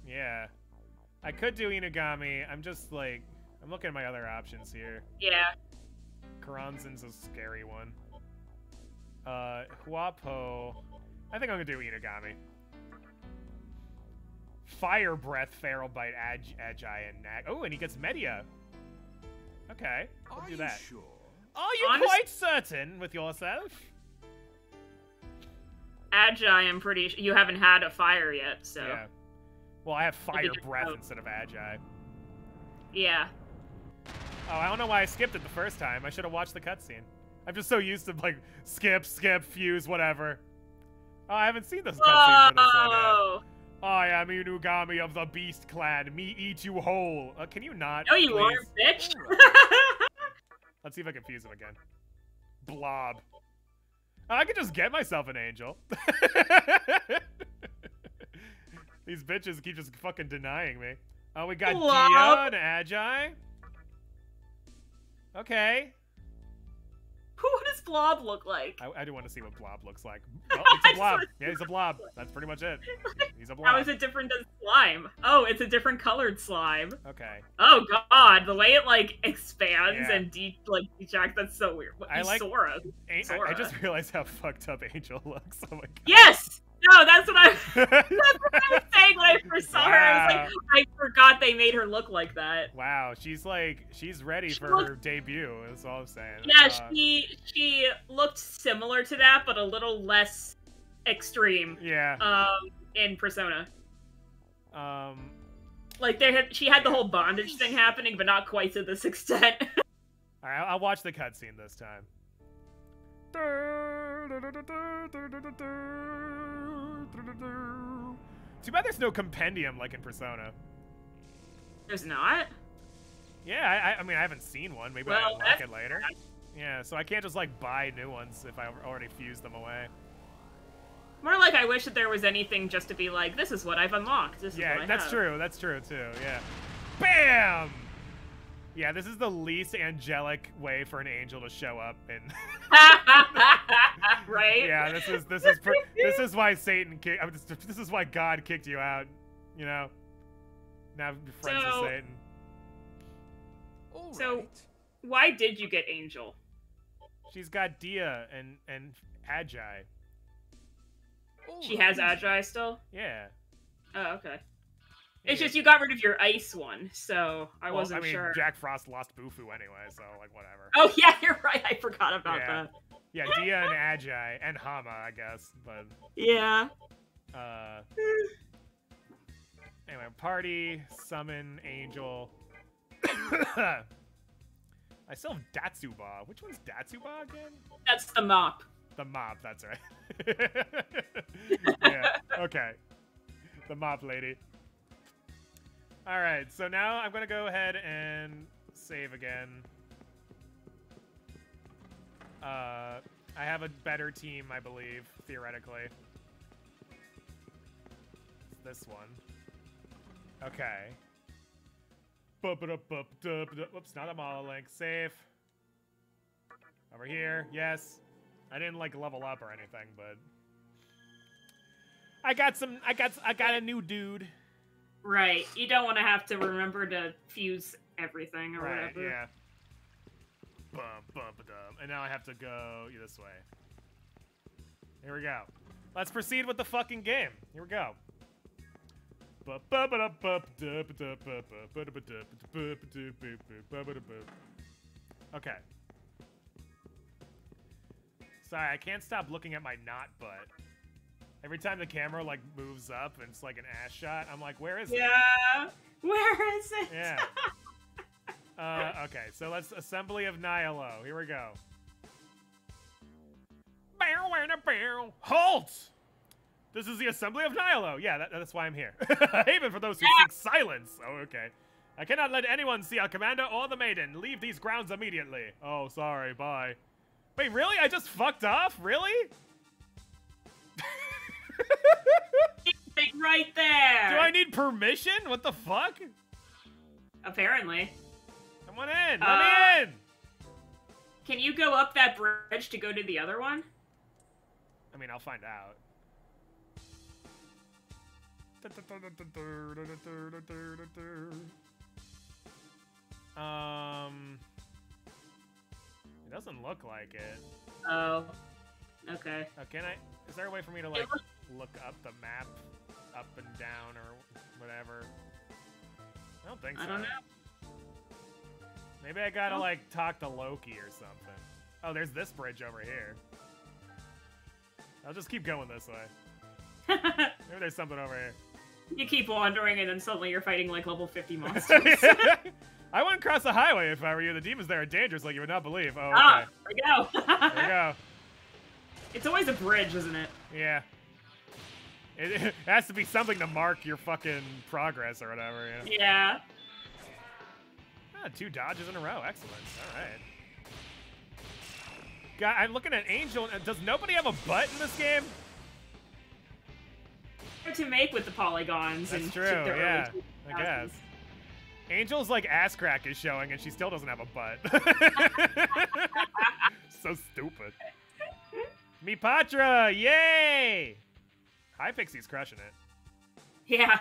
Yeah. I could do Inugami. I'm just like, I'm looking at my other options here. Yeah. Karanzin's a scary one. Uh, Huapo. I think I'm gonna do Inugami. Fire Breath, Feral Bite, Ag- Agi, and Nag. Oh, and he gets Media. Okay, we'll Are do you that. sure? Are you Honest- quite certain with yourself? Agi, I'm pretty sure you haven't had a fire yet, so. Yeah. Well, I have Fire Breath instead of Agi. Yeah. Oh, I don't know why I skipped it the first time. I should have watched the cutscene. I'm just so used to like skip, skip, fuse, whatever. Oh, I haven't seen this cutscene for this one yet. I am Inugami of the Beast Clan. Me eat you whole. Uh, can you not? No, you aren't, bitch! [LAUGHS] Let's see if I can fuse him again. Blob. Oh, I could just get myself an angel. [LAUGHS] These bitches keep just fucking denying me. Oh, we got Blob. Dia and Agi. Okay. [LAUGHS] what does Blob look like? I, I do want to see what Blob looks like. [LAUGHS] Oh, it's a blob. Yeah, he's a blob. That's pretty much it. He's a [LAUGHS] blob. is it different than slime? Oh, it's a different colored slime. Okay. Oh god, the way it like expands Yeah. and de like dejacks, that's so weird. What, I like- Sora. A- I, I Sora. just realized how fucked up Angel looks. Oh my God. Yes! No, that's what I [LAUGHS] that's what I was [LAUGHS] saying when I first saw her. I was like, I forgot they made her look like that. wow, she's like she's ready She for looks- her debut. That's all I'm saying. Yeah, Uh, she she looked similar to that, but a little less extreme. Yeah. Um, in Persona, Um. like they had she had the whole bondage thing happening, but not quite to this [LAUGHS] extent. All right, I'll watch the cutscene this time. Too bad there's no compendium like in Persona. There's not. Yeah, I, I- mean, I haven't seen one. Maybe Well, I'll unlock it later. Yeah, so I can't just like buy new ones if I already fused them away. More like I wish that there was anything just to be like, this is what I've unlocked. This Yeah, that's have. true. That's true too. Yeah. Bam. Yeah, this is the least angelic way for an angel to show up, and [LAUGHS] right? yeah, this is this is pr- this is why Satan kicked. This is why God kicked you out. You know. Now you're friends So- with Satan. All So- right. Why did you get Angel? She's got Dia and and Agi. All She has. Agi still? Yeah. Oh, okay. It's just you got rid of your ice one, so I Well, wasn't I mean, sure. Jack Frost lost Bufu anyway, so like whatever. Oh [LAUGHS] yeah, you're right. I forgot about Yeah. that. Yeah, Dia and Agi and Hama, I guess, but Yeah. uh. Anyway, party, summon, angel. [COUGHS] I still have Datsue-Ba. Which one's Datsue-Ba again? That's the mop. The mop, that's right. [LAUGHS] yeah, okay. The mop lady. All right, so now I'm gonna go ahead and save again. Uh, I have a better team, I believe, theoretically. It's this one. Okay. Whoops, not a monolink. Save. Over here. Yes. I didn't like level up or anything, but I got some. I got. I got a new dude. Right. You don't want to have to remember to fuse everything or Right. whatever. Yeah. Bum bum ba-dum. And now I have to go this way. Here we go. Let's proceed with the fucking game. Here we go. Okay. Sorry, I can't stop looking at my not butt. Every time the camera like moves up and it's like an ass shot, I'm like, where is it? Yeah. [LAUGHS] Where is it? Yeah. [LAUGHS] Uh, okay, so let's assembly of Nihilo. Here we go. Bow, wow, na, bow. Halt! This is the assembly of Nihilo. Yeah, that, that's why I'm here. [LAUGHS] A haven for those who seek silence. Oh, okay. I cannot let anyone see our commander or the maiden. Leave these grounds immediately. Oh, sorry. Bye. Wait, really? I just fucked off? Really? [LAUGHS] Right there. Do I need permission? What the fuck? Apparently. Come on in. Let Uh, me in. Can you go up that bridge to go to the other one? I mean, I'll find out. Um, it doesn't look like it. Oh. Okay. Uh, can I? Is there a way for me to like look up the map, up and down or whatever? I don't think so. I don't know. Maybe I gotta Well- like talk to Loki or something. Oh, there's this bridge over here. I'll just keep going this way. [LAUGHS] Maybe there's something over here. you keep wandering and then suddenly you're fighting like level 50 monsters. [LAUGHS] [LAUGHS] I wouldn't cross the highway if I were you. The demons there are dangerous like you would not believe. Oh, okay. Ah, there we go. There we go. It's always a bridge, isn't it? Yeah. It, [LAUGHS] it has to be something to mark your fucking progress or whatever. Yeah. Yeah. Ah, two dodges in a row. Excellent. All right. God, I'm looking at Angel. Does nobody have a butt in this game? Hard to make with the polygons. That's and true. Yeah, I guess. Angel's like ass crack is showing, and she still doesn't have a butt. [LAUGHS] so stupid. Me Patra, yay! High Pixie's crushing it. Yeah.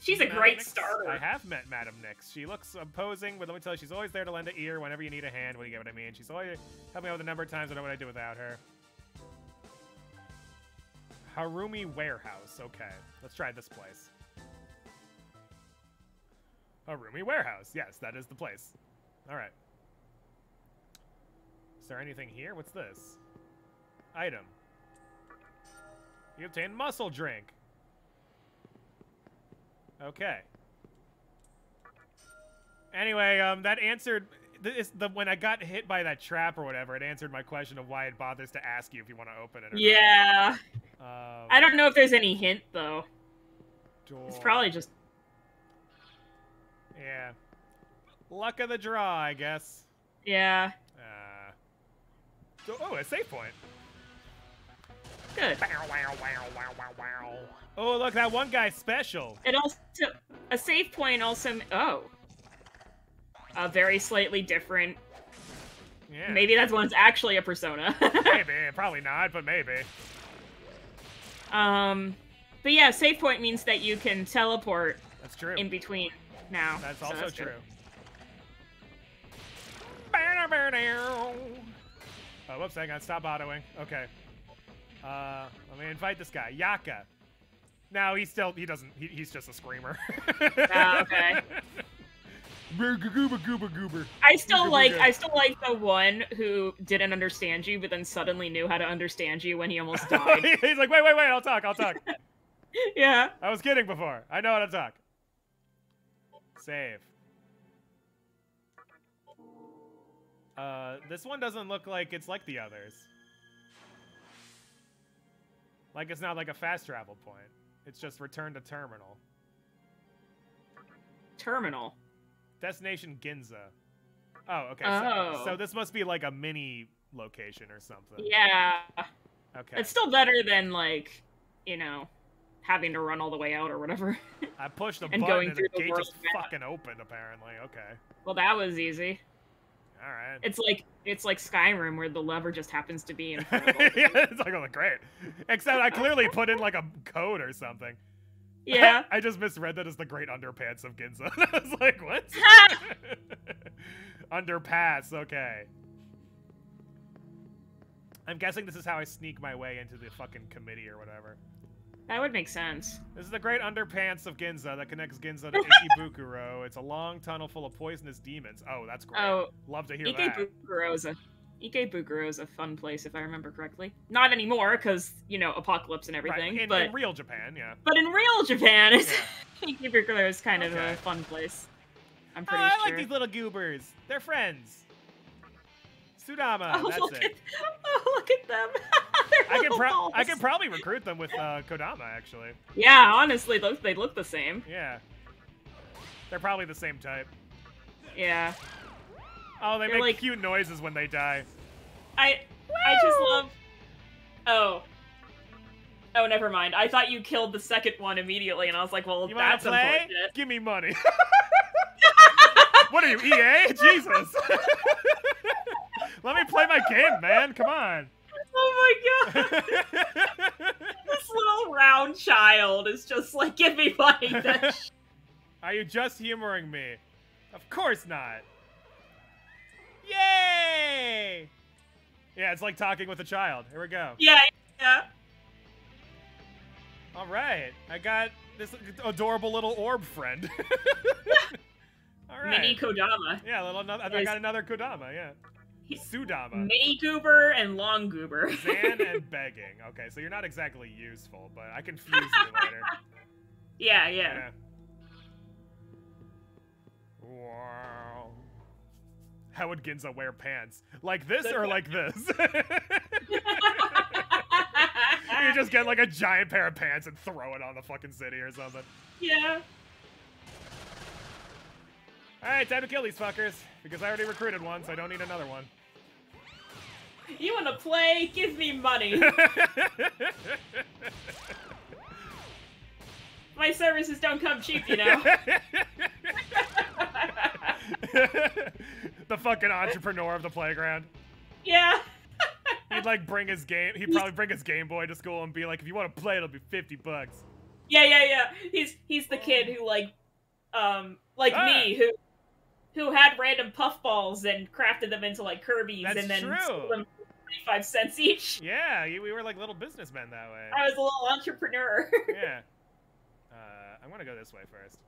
She's a Madam great Nyx? starter. I have met Madam Nyx. She looks imposing, but let me tell you, she's always there to lend an ear whenever you need a hand. When you get what I mean? She's always helped me out with a number of times. I know what I'd do without her. Harumi Warehouse. Okay, let's try this place. Harumi Warehouse. Yes, that is the place. All right. Is there anything here? What's this? Item. You obtain muscle drink. Okay. Anyway, um, that answered this, the when I got hit by that trap or whatever. It answered my question of why it bothers to ask you if you want to open it. Or yeah. Not. Um, I don't know if there's any hint though. It's probably just yeah. Luck of the draw, I guess. yeah. Uh, so, oh, a save point. Good. Oh, look, that one guy's special. It also a save point also oh. A very slightly different. Yeah. Maybe that one's actually a persona. [LAUGHS] maybe. Probably not, but maybe. um, but yeah, save point means that you can teleport That's true. in between now. That's so also good. true. Oh, whoops, hang on. Stop autoing. Okay. Uh, let me invite this guy, Yaka. No, he's still, he doesn't, he, he's just a screamer. Ah, okay. [LAUGHS] Goober, goober, goober. I still like I still like the one who didn't understand you, but then suddenly knew how to understand you when he almost [LAUGHS] died. he's like, wait, wait, wait, I'll talk, I'll talk. [LAUGHS] yeah. I was kidding before. I know how to talk. Save. Uh, this one doesn't look like it's like the others. Like it's not like a fast travel point. It's just return to terminal. terminal. Destination Ginza. Oh, okay. Oh. So, so this must be like a mini location or something. Yeah, Okay. it's still better than like, you know, having to run all the way out or whatever. I pushed the [LAUGHS] and button going and through the the gate just map. fucking opened. Apparently. Okay. well, that was easy. All right. It's like it's like Skyrim where the lever just happens to be in front of [LAUGHS] all yeah, it's like oh, great. Except I clearly put in like a code or something. Yeah. [LAUGHS] I just misread that as the Great Underpants of Ginza. [LAUGHS] I was like, what? Underpass. Okay. I'm guessing this is how I sneak my way into the fucking committee or whatever. That would make sense. This is the Great Underpants of Ginza that connects Ginza to Ikebukuro. [LAUGHS] it's a long tunnel full of poisonous demons. Oh, that's great. Oh, Love to hear that. Ikebukuro is a Ikebukuro is a fun place if I remember correctly. Not anymore because you know apocalypse and everything, Right, in, but in real Japan, yeah. but in real Japan, it's Yeah. [LAUGHS] Ikebukuro is kind of a fun place. I'm Oh, pretty I like these little goobers. They're friends. Sudama, oh, that's look it. At, [LAUGHS] oh, look at them. I can pro- [LAUGHS] I can probably recruit them with uh, Kodama actually. Yeah, honestly, those they look the same. Yeah. They're probably the same type. Yeah. Oh, they They're make like- cute noises when they die. I I just love. Oh. Oh, never mind. I thought you killed the second one immediately, and I was like, "Well, You that's play? unfortunate." Give me money. [LAUGHS] what are you, EA? [LAUGHS] Jesus. Let me play my game, man. Come on. Oh my god! [LAUGHS] this little round child is just like, "Give me money." That [LAUGHS] Are you just humoring me? Of course not. Yay! Yeah, it's like talking with a child. Here we go. yeah, yeah. All right, I got this adorable little orb friend. [LAUGHS] All right. Mini Kodama, yeah, little. Another, I got another Kodama. Yeah, Sudama. Mini Goober and Long Goober. [LAUGHS] Zan and begging. Okay, so you're not exactly useful, but I can fuse you later. [LAUGHS] yeah, yeah. Wow. How would Ginza wear pants? Like this or like this? [LAUGHS] you just get like a giant pair of pants and throw it on the fucking city or something. yeah. Alright, time to kill these fuckers. Because I already recruited one, so I don't need another one. [LAUGHS] You want to play? Give me money. [LAUGHS] My services don't come cheap, you know. [LAUGHS] the fucking entrepreneur of the playground. yeah. He'd like bring his game. He'd probably bring his Game Boy to school and be like, "If you want to play, it'll be fifty bucks." Yeah, yeah, yeah. He's he's the kid who like um like Ah. me who who had random puffballs and crafted them into like Kirby's That's and then true. them 25 cents each. Yeah, we were like little businessmen that way. I was a little entrepreneur. [LAUGHS] yeah. Uh, I'm gonna go this way first.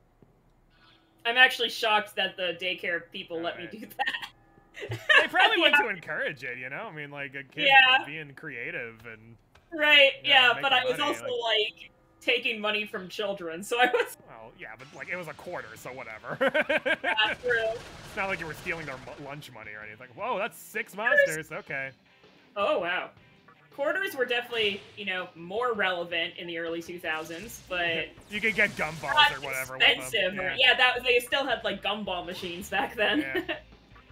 I'm actually shocked that the daycare people let me do that. [LAUGHS] They probably want [LAUGHS] Yeah. to encourage it, you know. I mean, like a kid Yeah. being creative and Right, Yeah, yeah, but I was money, also like... taking money from children, so I was well, yeah, but like it was a quarter, so whatever. not through. it's not like you were stealing their lunch money or anything. Whoa, that's six monsters. Okay. Oh wow. Quarters were definitely, you know, more relevant in the early 2000s, but [LAUGHS] You could get gumballs or whatever. expensive. Yeah. Yeah. that they still had like gumball machines back then. Yeah.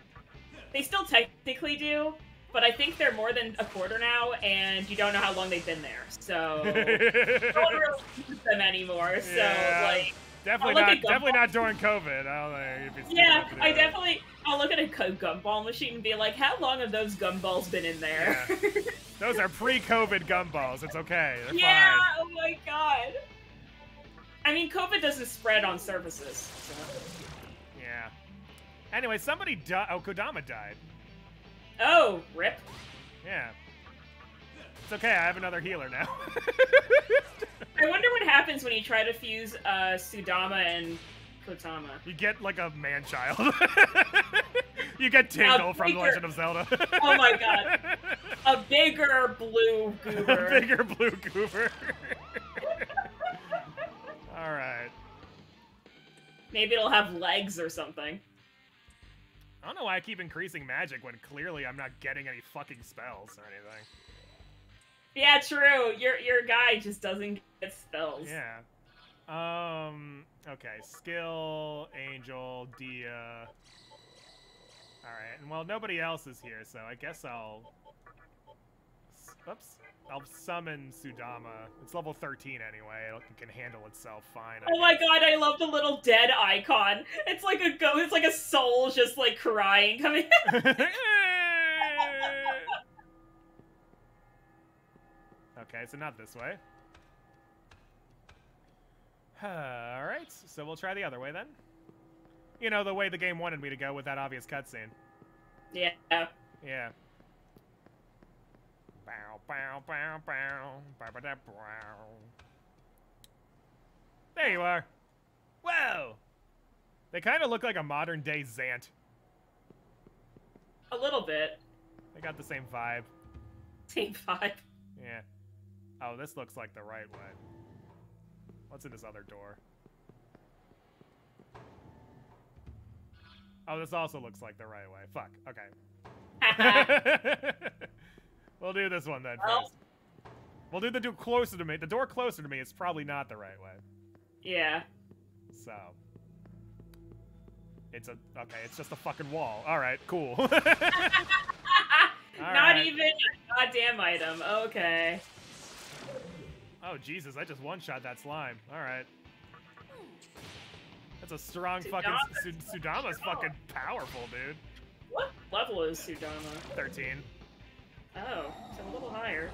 [LAUGHS] they still technically do, but I think they're more than a quarter now, and you don't know how long they've been there, so [LAUGHS] no one really uses them anymore. So Yeah. like, definitely not. Definitely not during COVID. I don't yeah, enough to do I definitely I'll look at a gu- gumball machine and be like, how long have those gumballs been in there? [LAUGHS] Those are pre-COVID gumballs. It's okay. They're yeah. fine. Oh my god. I mean, COVID doesn't spread on surfaces. So. Yeah. Anyway, somebody died. Oh, Kodama died. Oh, rip. Yeah. It's okay. I have another healer now. I wonder what happens when you try to fuse uh, Sudama and Kodama. you get like a man child. [LAUGHS] you get Tingle from The Legend of Zelda. [LAUGHS] Oh my god. A bigger blue goober. [LAUGHS] a bigger blue goober. All right. Maybe it'll have legs or something. I don't know why I keep increasing magic when clearly I'm not getting any fucking spells or anything. Yeah, true. Your your guy just doesn't get spells. Yeah. Um. Okay. Skill, Angel, Dia. All right. And well, nobody else is here, so I guess I'll. Oops. I'll summon Sudama. It's level 13 anyway. It can handle itself fine. I Oh my god, I love the little dead icon. It's like a go. It's like a soul just like crying coming. [LAUGHS] [LAUGHS] [LAUGHS] okay, so not this way. All right, so we'll try the other way then. You know, the way the game wanted me to go with that obvious cutscene. yeah. Yeah. Bow, bow, bow, bow, bow, bow, bow. There you are. Whoa! They kind of look like a modern day Zant. A little bit. They got the same vibe. Team five. Yeah. Oh, this looks like the right way. What's in this other door? Oh, this also looks like the right way. Fuck. Okay. [LAUGHS] we'll do this one then Well- first. We'll do the door closer to me. The door closer to me is probably not the right way. yeah. So. It's a okay. It's just a fucking wall. All right, cool. [LAUGHS] [LAUGHS] Not right. even a goddamn item. Okay. Oh Jesus! I just one shot that slime. All right. That's a strong fucking Su- Sudama's fucking powerful, dude. What level is Sudama? 13. Oh, it's a little higher.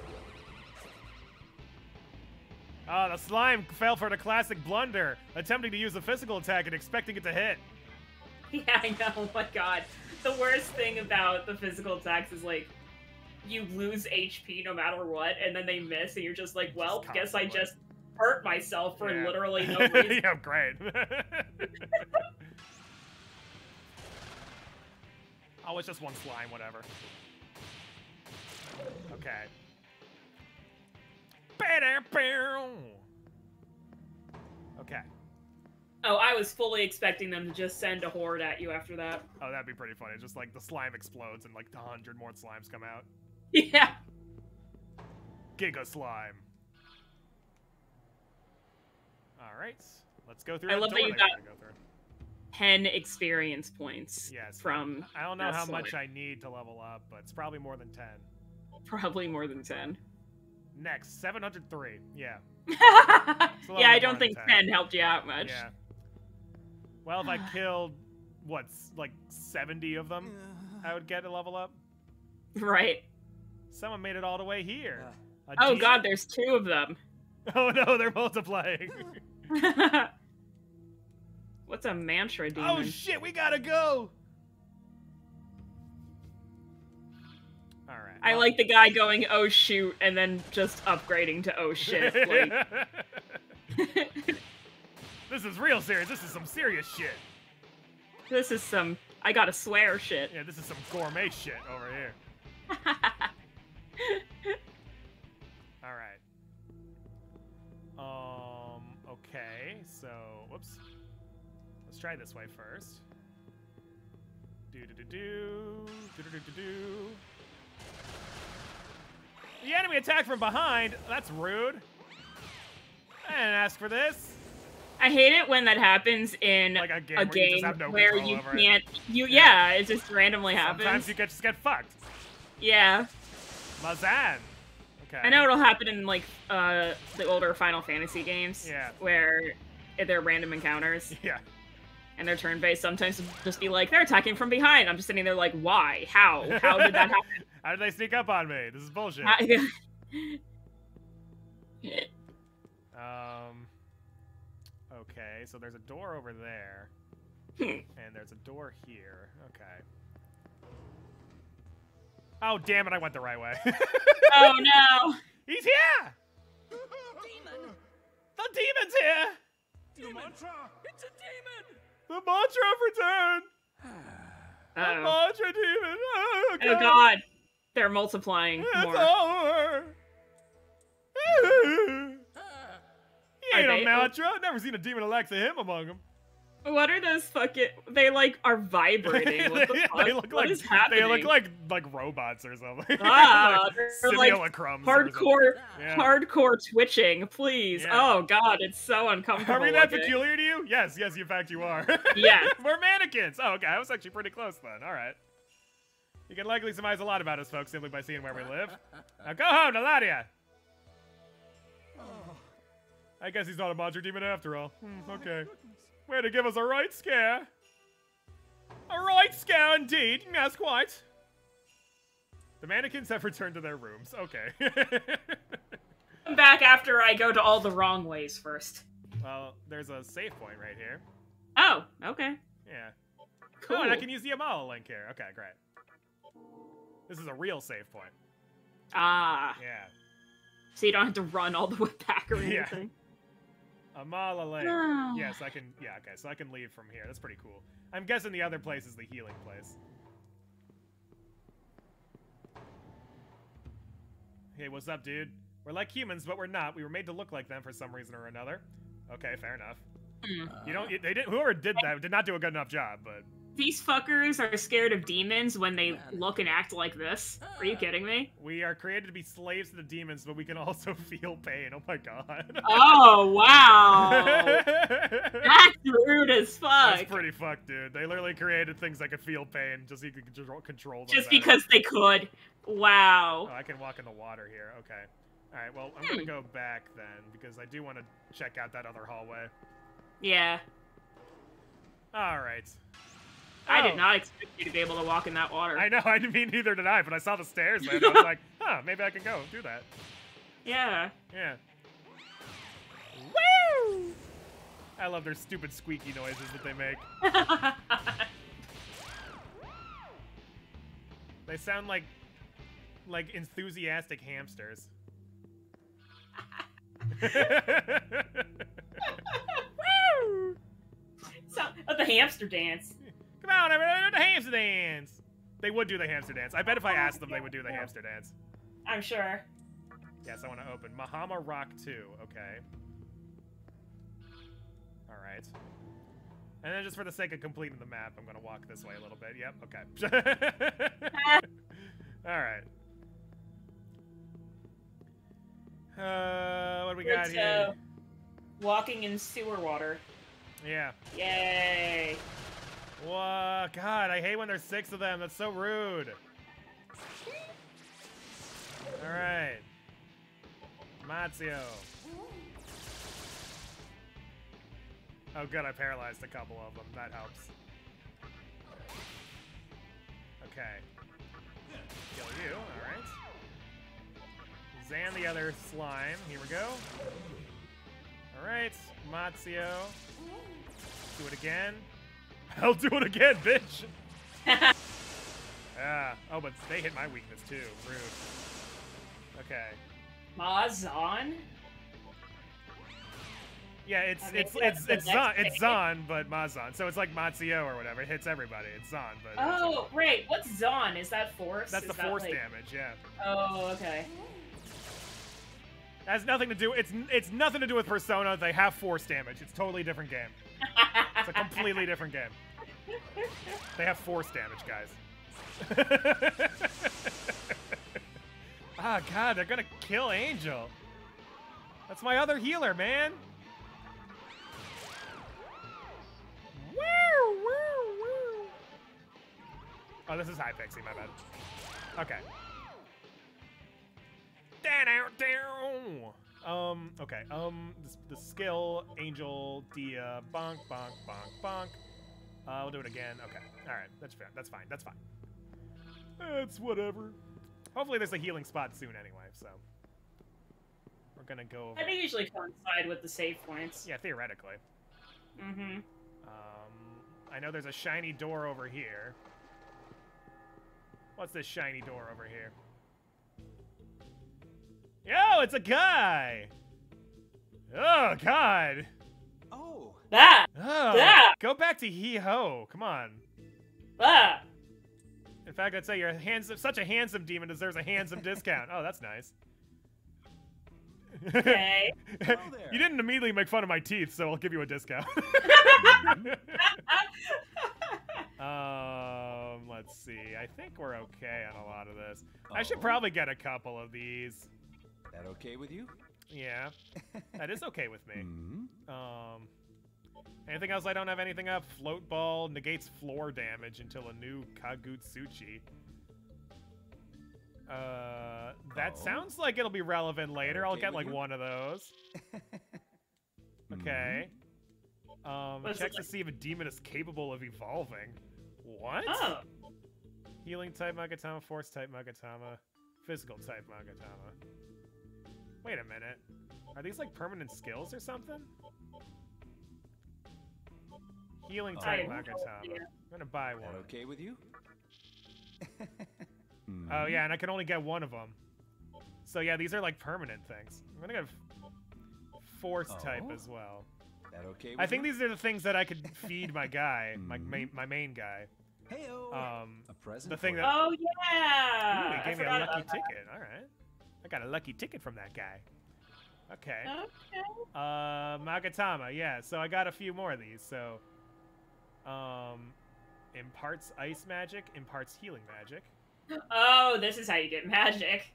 Oh, the slime fell for the classic blunder, attempting to use a physical attack and expecting it to hit. [LAUGHS] Yeah, I know. Oh my god. The worst thing about the physical attacks is like you lose HP no matter what, and then they miss, and you're just like, well, Just guess I just hurt myself for Yeah. literally [LAUGHS] no reason. yeah, great. [LAUGHS] oh, it's just one slime, whatever. Okay. Okay. Oh, I was fully expecting them to just send a horde at you after that. Oh, that'd be pretty funny. Just like the slime explodes and like a hundred more slimes come out. [LAUGHS] Yeah. Giga slime. All right, let's go through. I love that you got- go 10 experience points Yes. from I don't know how slime. much I need to level up, but it's probably more than ten. Probably more than 10. Next, 703. Yeah. [LAUGHS] yeah, I don't think 10. 10 helped you out much. Yeah. Well, if I [SIGHS] killed, what's like 70 of them, I would get a level up. Right. Someone made it all the way here. A Oh demon? god, there's two of them. [LAUGHS] Oh no, they're multiplying. [LAUGHS] What's a mantra demon? oh shit, we gotta go. All right. I well- like the guy going, oh shoot, and then just upgrading to oh shit. Like, [LAUGHS] this is real serious. This is some serious shit. this is some I gotta swear shit. Yeah, this is some gourmet shit over here. So, whoops. Let's try this way first. Do do do do do do do do. The enemy attacked from behind. That's rude. I didn't ask for this. I hate it when that happens in like a game, a game where you, no where you can't. It. You yeah. yeah, it just randomly happens. Sometimes you get, just get fucked. Yeah. Mazan. Okay. I know it'll happen in like uh, the older Final Fantasy games. Yeah. Where they're random encounters [LAUGHS] Yeah. and they're turn based. Sometimes just be like they're attacking from behind. I'm just sitting there like, why? How? How did that happen? [LAUGHS] How did they sneak up on me? This is bullshit. I- Um. Okay, so there's a door over there, Hmm. and there's a door here. Okay. Oh damn it! I went the right way. [LAUGHS] oh no! He's here. Demon. The demon's here. The mantra! It's a demon! The mantra of return. [SIGHS] Oh. The Uh-oh. mantra demon. Ah, oh god. Oh god, they're multiplying It's more. over. [SIGHS] [SIGHS] he ain't a mantra. Never seen a demon elect to him among them. What are those fucking? They like are vibrating. What the [LAUGHS] they, fuck? they look What like is happening? they look like like robots or something. [LAUGHS] Ah, Like they're like simulacrums or hardcore, Yeah. hardcore twitching. Please. Yeah. Oh god, it's so uncomfortable. Are we that looking. peculiar to you? Yes, yes, in fact you are. [LAUGHS] Yes. We're mannequins. Oh, okay. I was actually pretty close then. All right. You can likely surmise a lot about us folks simply by seeing where we live. Now go home, Naladia. I guess he's not a monster demon after all. Hmm, okay. Way to give us a right scare. A right scare indeed. Yes, quite. The mannequins have returned to their rooms. Okay. [LAUGHS] Come back after I go to all the wrong ways first. well, there's a save point right here. Oh, okay. Yeah. Cool. Oh, and I can use the Amala link here. Okay, great. This is a real save point. Ah, Yeah. so you don't have to run all the way back or [LAUGHS] anything. Yeah. Amala link. No. Yes, I can. Yeah, okay, so I can leave from here. That's pretty cool. I'm guessing the other place is the healing place. Hey, what's up, dude? We're like humans, but we're not. We were made to look like them for some reason or another. Okay, fair enough. Hmm. You don't. They didn't. Whoever did that did not do a good enough job. But These fuckers are scared of demons when they look and act like this. Are you kidding me? we are created to be slaves to the demons, but we can also [LAUGHS] feel pain. Oh my god. Oh wow, [LAUGHS] that's rude as fuck. That's pretty fucked, dude. They literally created things that could feel pain just so you could control, control them. Just better. because they could. Wow. Oh, I can walk in the water here. Okay. All right. Well, I'm gonna Hmm. go back then because I do want to check out that other hallway. Yeah. All right. I Oh, did not expect you to be able to walk in that water. I know. [LAUGHS] I didn't mean neither did I, but I saw the stairs there. and I was like, [LAUGHS] huh, maybe I can go do that. Yeah. Yeah. Woo! I love their stupid squeaky noises that they make. [LAUGHS] They sound like like enthusiastic hamsters. Woo! so, oh, the hamster dance. Come on, do the hamster dance. They would do the hamster dance. I bet if I asked them, they would do the hamster dance. I'm sure. Yes, I want to open Mahama Rock 2. Okay. All right. And then just for the sake of completing the map, I'm going to walk this way a little bit. Yep, okay. [LAUGHS] All right. Uh, what do we got It's, here? uh, walking in sewer water. Yeah. Yay. Whoa, God, I hate when there's six of them. That's so rude. All right. Mazio. Oh, good, I paralyzed a couple of them. That helps. Okay. Kill you, alright. Zan the other slime. Here we go. Alright, Mazio. Do it again. I'll do it again, bitch! Yeah. [LAUGHS] Oh, but they hit my weakness too. Rude. Okay. Mazon? Yeah, it's it's it's it's Zon, it's. Zon, but Mazon. So it's like Mazio or whatever. It hits everybody. It's Zon, but Oh, right. What's Zon? Is that force? that's Is the that, force like- damage. Yeah, Oh, okay. has nothing to do. It's it's nothing to do with Persona. They have force damage. It's totally different game. It's a [LAUGHS] completely different game. They have force damage, guys. [LAUGHS] Ah, God, they're gonna kill Angel. That's my other healer, man. Woo, woo, woo. Oh, this is High Pixie, my bad. Okay. Um, okay. Um, the, the skill, Angel, Dia, bonk, bonk, bonk, bonk. Uh, we'll do it again. Okay. All right. That's fair. That's fine. That's fine. That's whatever. Hopefully there's a healing spot soon anyway, so. We're gonna go over. I think usually coincide with the save points. Yeah, theoretically. Mm-hmm. Um, I know there's a shiny door over here. What's this shiny door over here? Yo, it's a guy! Oh, God! Oh, That! Oh, Yeah. Go back to Hee Ho. Come on. Ah! In fact, I'd say you're handsome, such a handsome demon deserves a handsome discount. Oh, that's nice. Okay. [LAUGHS] There. you didn't immediately make fun of my teeth, so I'll give you a discount. [LAUGHS] um, let's see. I think we're okay on a lot of this. I should Oh. probably get a couple of these. That okay with you? Yeah, [LAUGHS] that is okay with me. Hmm. Um, anything else? I don't have anything up. Float ball negates floor damage until a new Kagutsuchi. Uh, that Oh. sounds like it'll be relevant later. I'll get like you? one of those. [LAUGHS] Okay. Um, What is it check to like? see if a demon is capable of evolving. What? Oh. Healing type Magatama, force type Magatama, physical type Magatama. Wait a minute. Are these like permanent skills or something? Healing type I- Magatama. yeah. I'm gonna buy That one. okay with you? Oh Hmm. yeah, and I can only get one of them. So yeah, these are like permanent things. I'm gonna get force type Oh. as well. That okay with I think you? these are the things that I could [LAUGHS] feed my guy, my main, my main guy. Heyo. Um, a present. the thing that- Oh Ooh, yeah. he I gave me a lucky about that. ticket. All right, I got a lucky ticket from that guy. Okay. Okay. Uh, Magatama. Yeah. So I got a few more of these. So, um, imparts ice magic, imparts healing magic. Oh, this is how you get magic.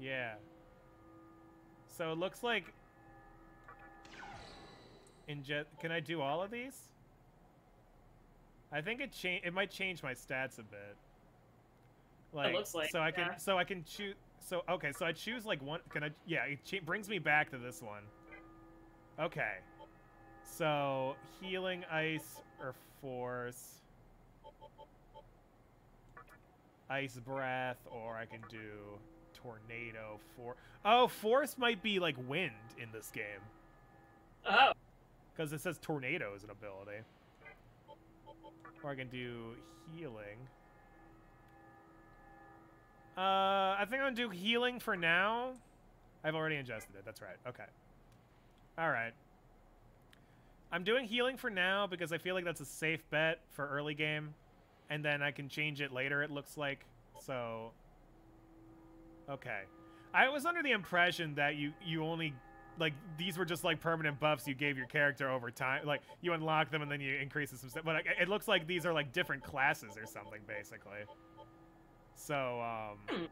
Yeah. So it looks like. Injet. Can I do all of these? I think it change. It might change my stats a bit. Like, looks like, so I can yeah. so I can choose. So okay, so I choose like one. Can I? Yeah, it cha- brings me back to this one. Okay. So healing ice or force. Ice breath, or I can do tornado. For oh, force might be like wind in this game Oh. because it says tornado is an ability. Or I can do healing. Uh, I think I'm gonna do healing for now. I've already ingested it. That's right. Okay. All right. I'm doing healing for now because I feel like that's a safe bet for early game, and then I can change it later. It looks like so. Okay. I was under the impression that you you only like these were just like permanent buffs you gave your character over time. Like you unlock them and then you increase some stuff. But like, it looks like these are like different classes or something basically. So um, Hmm.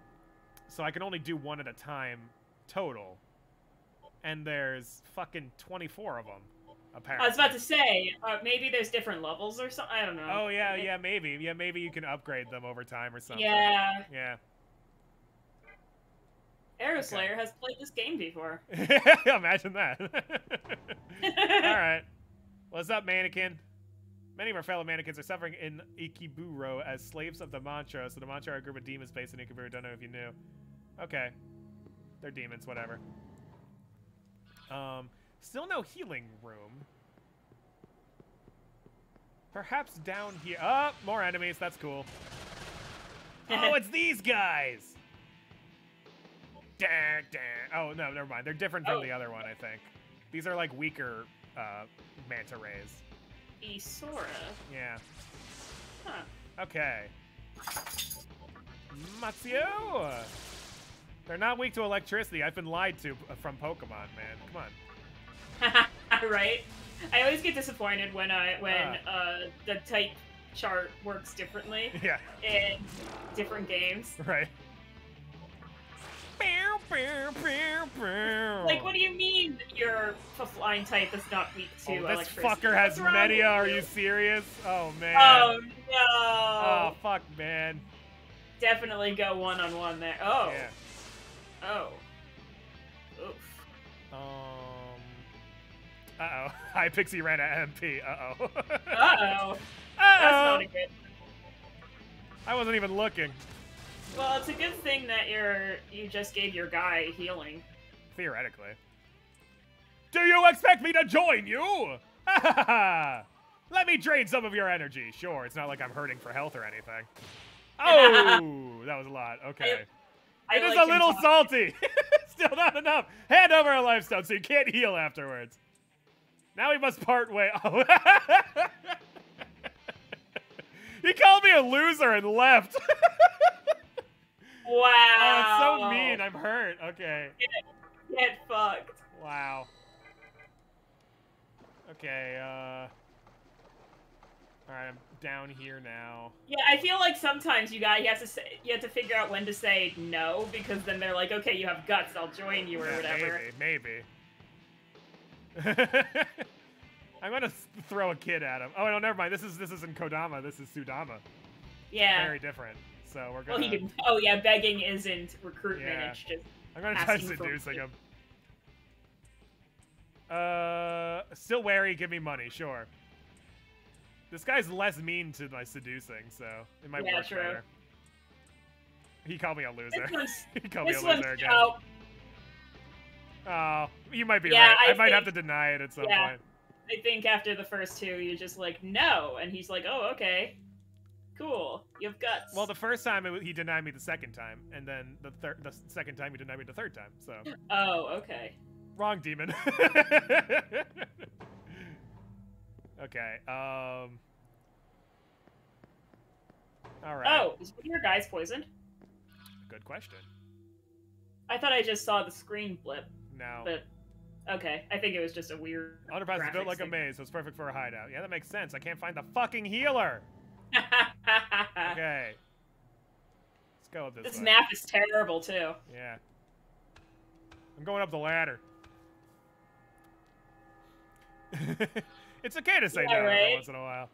so I can only do one at a time total. And there's fucking 24 of them. Apparently. I was about to say, uh, maybe there's different levels or something. I don't know. Oh yeah, yeah, maybe. Yeah, maybe you can upgrade them over time or something. Yeah. Yeah. Aeroslayer has played this game before. [LAUGHS] Imagine that. [LAUGHS] All right. What's up, mannequin? Many of our fellow mannequins are suffering in Ikebukuro as slaves of the mantra. So the mantra are a group of demons based in Ikebukuro. Don't know if you knew. Okay. They're demons, whatever. Um, still no healing room. Perhaps down here. Oh, more enemies. That's cool. Oh, it's these guys. [LAUGHS] Dun, dun. Oh no, never mind. They're different from Oh. the other one, I think. These are like weaker uh, manta rays. Isora. Yeah. Huh. Okay. Mazio! They're not weak to electricity. I've been lied to uh, from Pokemon, man. Come on. [LAUGHS] right? I always get disappointed when I when Ah. uh, the type chart works differently [LAUGHS] Yeah, in different games. right. Like, what do you mean your flying type is not weak to Oh, this electricity? fucker has Media. Are you? you serious? Oh, man. Oh no! Oh, fuck, man. Definitely go one on one there. Oh. Yeah. Oh. Oof. Um. Uh oh. [LAUGHS] High Pixie ran at MP. Uh oh. [LAUGHS] Uh oh. Uh That's not oh. a good. I wasn't even looking. Well, it's a good thing that you're you just gave your guy healing. Theoretically. Do you expect me to join you? [LAUGHS] Let me drain some of your energy. Sure, it's not like I'm hurting for health or anything. Oh, that was a lot. Okay. I It is like a little salty. Still not enough. Hand over a lifestone so you can't heal afterwards. Now we must part way. Oh. [LAUGHS] he called me a loser and left. [LAUGHS] Wow. Oh, it's so mean. I'm hurt. Okay. Get fucked. Wow. Okay, uh... Alright, I'm down here now. Yeah, I feel like sometimes you got you have to say you have to figure out when to say no because then they're like, okay, you have guts, I'll join you or Yeah, whatever. Maybe, maybe. [LAUGHS] I'm gonna throw a kid at him. Oh no, never mind. This is this isn't Kodama. This is Sudama. Yeah. Very different. So we're gonna. he can. Oh yeah, begging isn't recruitment. Yeah. It's just I'm gonna try seducing him. Uh, still wary. Give me money, sure. This guy's less mean to my seducing, so it might Yeah, work true. better. He called me a loser. [LAUGHS] he called me a loser again. oh Oh, you might be Yeah, right. I, I might have to deny it at some yeah. point. I think after the first two, you're just like no, and he's like, oh okay, cool, you have guts. Well, the first time it, he denied me the second time, and then the third, the second time he denied me the third time. So [GASPS] oh okay. wrong demon. [LAUGHS] okay. Um. All right. Oh, is one of your guys poisoned? Good question. I thought I just saw the screen blip, No. but okay. I think it was just a weird. Underpass is built like a maze, so it's perfect for a hideout. Yeah, that makes sense. I can't find the fucking healer. [LAUGHS] Okay. Let's go with this. this way. map is terrible too. Yeah. I'm going up the ladder. [LAUGHS] it's okay to say Yeah, no right? once in a while.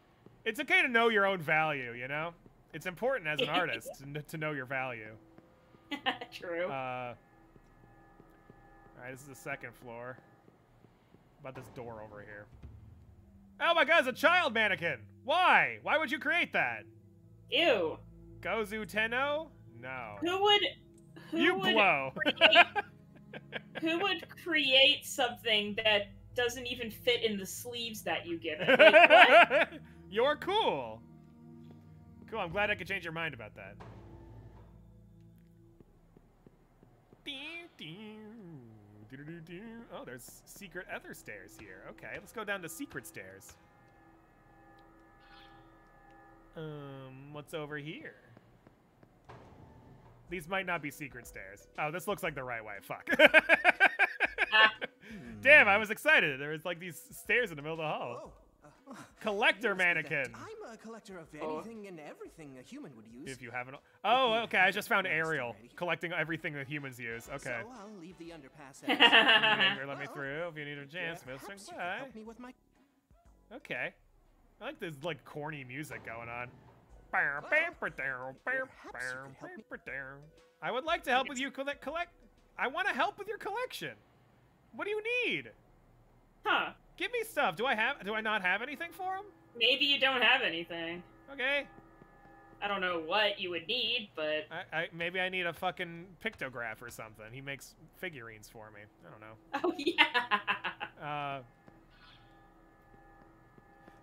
It's okay to know your own value, you know? It's important as an [LAUGHS] artist to, to know your value. True. Uh, Alright, this is the second floor. About this door over here. Oh my god, it's a child mannequin! Why? Why would you create that? Ew. Gozu Tenno? No. Who would? Who you would blow! create- [LAUGHS] who would create something that doesn't even fit in the sleeves that you give it? Like? [LAUGHS] You're cool. Cool. I'm glad I could change your mind about that. Oh, there's secret other stairs here. Okay, let's go down the secret stairs. Um, what's over here? These might not be secret stairs. Oh, this looks like the right way. Fuck. [LAUGHS] [LAUGHS] Damn, I was excited. There was like these stairs in the middle of the hall. Oh, Collector yes, but that- mannequin. I'm a collector of Oh. anything and everything a human would use. If you haven't. Oh, okay. I just found Ariel collecting everything that humans use. Okay. So I'll leave the underpass. [LAUGHS] Anger, let me through. If you need a chance, we'll swing Perhaps you could by. help me with my Okay. I like this like corny music going on. I would like to help with you collect collect. I want to help with your collection. What do you need? Huh. Give me stuff. Do I have? Do I not have anything for him? Maybe you don't have anything. Okay. I don't know what you would need, but I, I maybe I need a fucking pictograph or something. He makes figurines for me. I don't know. [LAUGHS] oh yeah. Uh,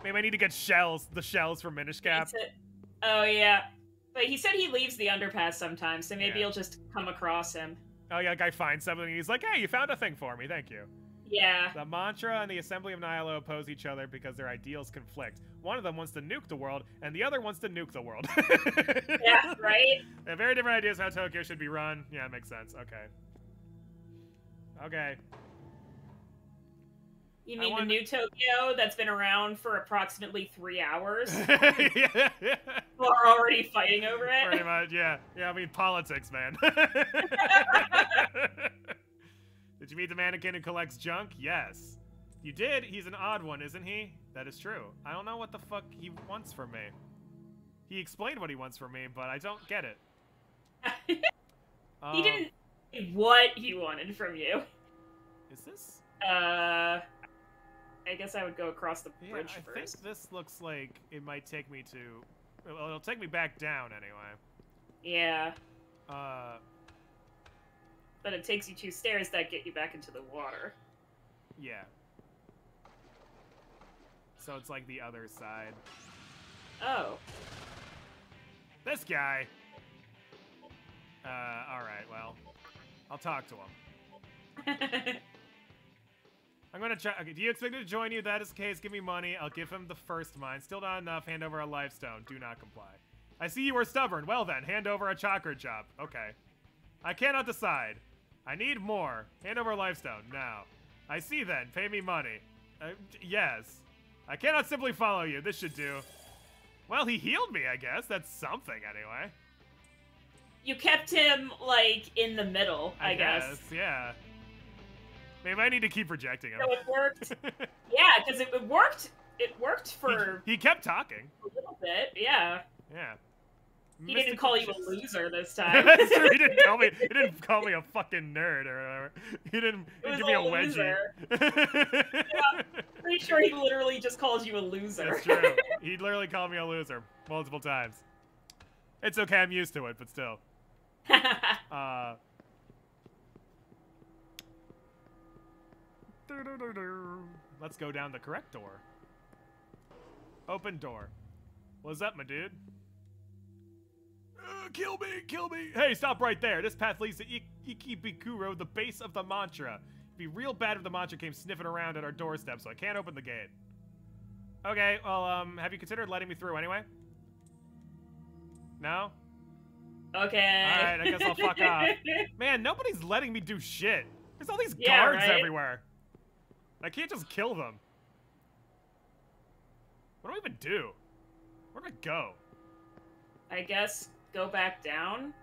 maybe I need to get shells. The shells from Minish Cap. Oh yeah. But he said he leaves the underpass sometimes, so maybe Yeah. you'll just come across him. Oh yeah, like I find something. and He's like, "Hey, you found a thing for me. Thank you." Yeah. The mantra and the Assembly of Nihilo oppose each other because their ideals conflict. One of them wants to nuke the world, and the other wants to nuke the world. [LAUGHS] Yeah, right? They have very different ideas how Tokyo should be run. Yeah, it makes sense. Okay. Okay. You mean want- the new Tokyo that's been around for approximately three hours? [LAUGHS] yeah, yeah. We're already fighting over it. Pretty much, yeah. Yeah, I mean, politics, man. [LAUGHS] did you meet the mannequin who collects junk? Yes. You did? He's an odd one, isn't he? That is true. I don't know what the fuck he wants from me. He explained what he wants from me, but I don't get it. [LAUGHS] he Um, didn't say what he wanted from you. Is this? Uh, I guess I would go across the Yeah, bridge I first. think this looks like it might take me to. Well, it'll take me back down anyway. Yeah, Uh, but it takes you two stairs that get you back into the water. yeah. So it's like the other side. Oh. This guy. Uh, alright, well. I'll talk to him. [LAUGHS] I'm gonna try. Okay, do you expect me to join you? That is the case. Give me money. I'll give him the first mine. Still not enough. Hand over a life stone. Do not comply. I see you are stubborn. Well then, hand over a chakra drop. Okay. I cannot decide. I need more. Hand over lifestone now. I see then. Pay me money. Uh, yes. I cannot simply follow you. This should do. Well, he healed me, I guess. That's something, anyway. You kept him like in the middle, I, guess. Yeah. Maybe I need to keep rejecting him. So it worked. [LAUGHS] yeah, because it, it worked. It worked for he, he kept talking. a little bit. Yeah. Yeah. He didn't call you a loser this [LAUGHS] time. That's true. He didn't call me. He didn't call me a fucking nerd or whatever. He didn't, he give me a wedgie. loser. [LAUGHS] Pretty sure he literally just calls you a loser. That's true. [LAUGHS] He literally called me a loser multiple times. It's okay. I'm used to it, but still. Uh. Let's go down the correct door. Open door. What's up, my dude? Uh, kill me, kill me. Hey, stop right there. This path leads to Ik- Ikebukuro, the base of the mantra. It'd be real bad if the mantra came sniffing around at our doorstep, so I can't open the gate. Okay, well, um, have you considered letting me through anyway? No? okay. Alright, I guess I'll fuck off. [LAUGHS] Man, nobody's letting me do shit. There's all these Yeah, guards right? everywhere. I can't just kill them. What do I even do? Where do I go? I guess go back down.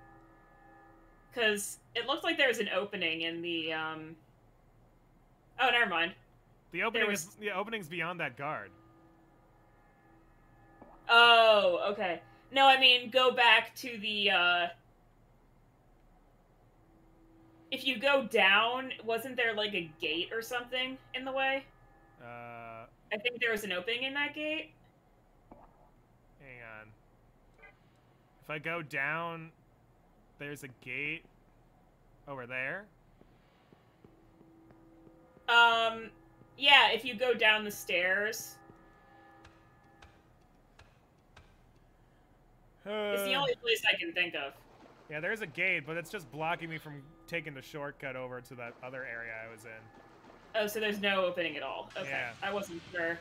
Because it looked like there was an opening in the, um... Oh, never mind. The opening was- is the opening's beyond that guard. Oh, okay. No, I mean, go back to the, uh... If you go down, wasn't there, like, a gate or something in the way? Uh, I think there was an opening in that gate. hang on. If I go down, there's a gate over there. Um, yeah, if you go down the stairs, it's the Uh, only place I can think of. Yeah, there's a gate, but it's just blocking me from taking the shortcut over to that other area I was in. Oh, so there's no opening at all. Okay, Yeah. I wasn't sure.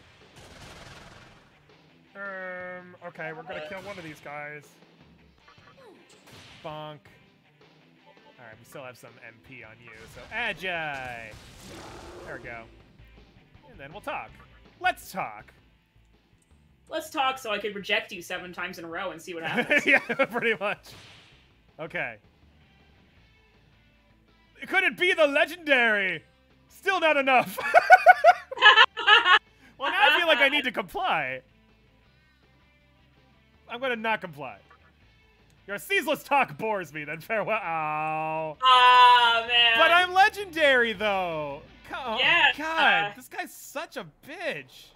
Um, okay, we're gonna kill one of these guys. Bonk. Alright, we still have some MP on you, so Agi! There we go. And then we'll talk. Let's talk! Let's talk so I could reject you seven times in a row and see what [LAUGHS] happens. yeah, [LAUGHS] pretty much. Okay. Could it be the legendary? Still not enough. [LAUGHS] well, now I feel like I need to comply. I'm gonna not comply. Your ceaseless talk bores me, then farewell. Ow. Ah man. But I'm legendary, though. God, Yeah, God, uh. this guy's such a bitch.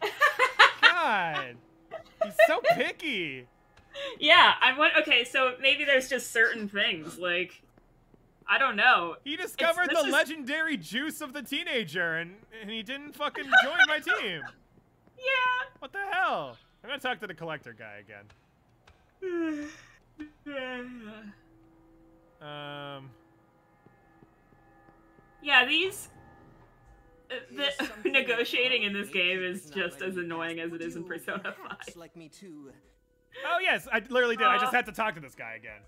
[LAUGHS] God, he's so picky. Yeah, I'm one. Okay, so maybe there's just certain things like I don't know. He discovered the is- legendary juice of the teenager, and, and he didn't fucking [LAUGHS] join my team. Yeah. What the hell? I'm gonna talk to the collector guy again. [SIGHS] [SIGHS] [SIGHS] Um, yeah, these. uh, The [LAUGHS] negotiating in this game is just as annoying as it is in Persona 5. like me to oh yes, I literally did. I just had to talk to this guy again.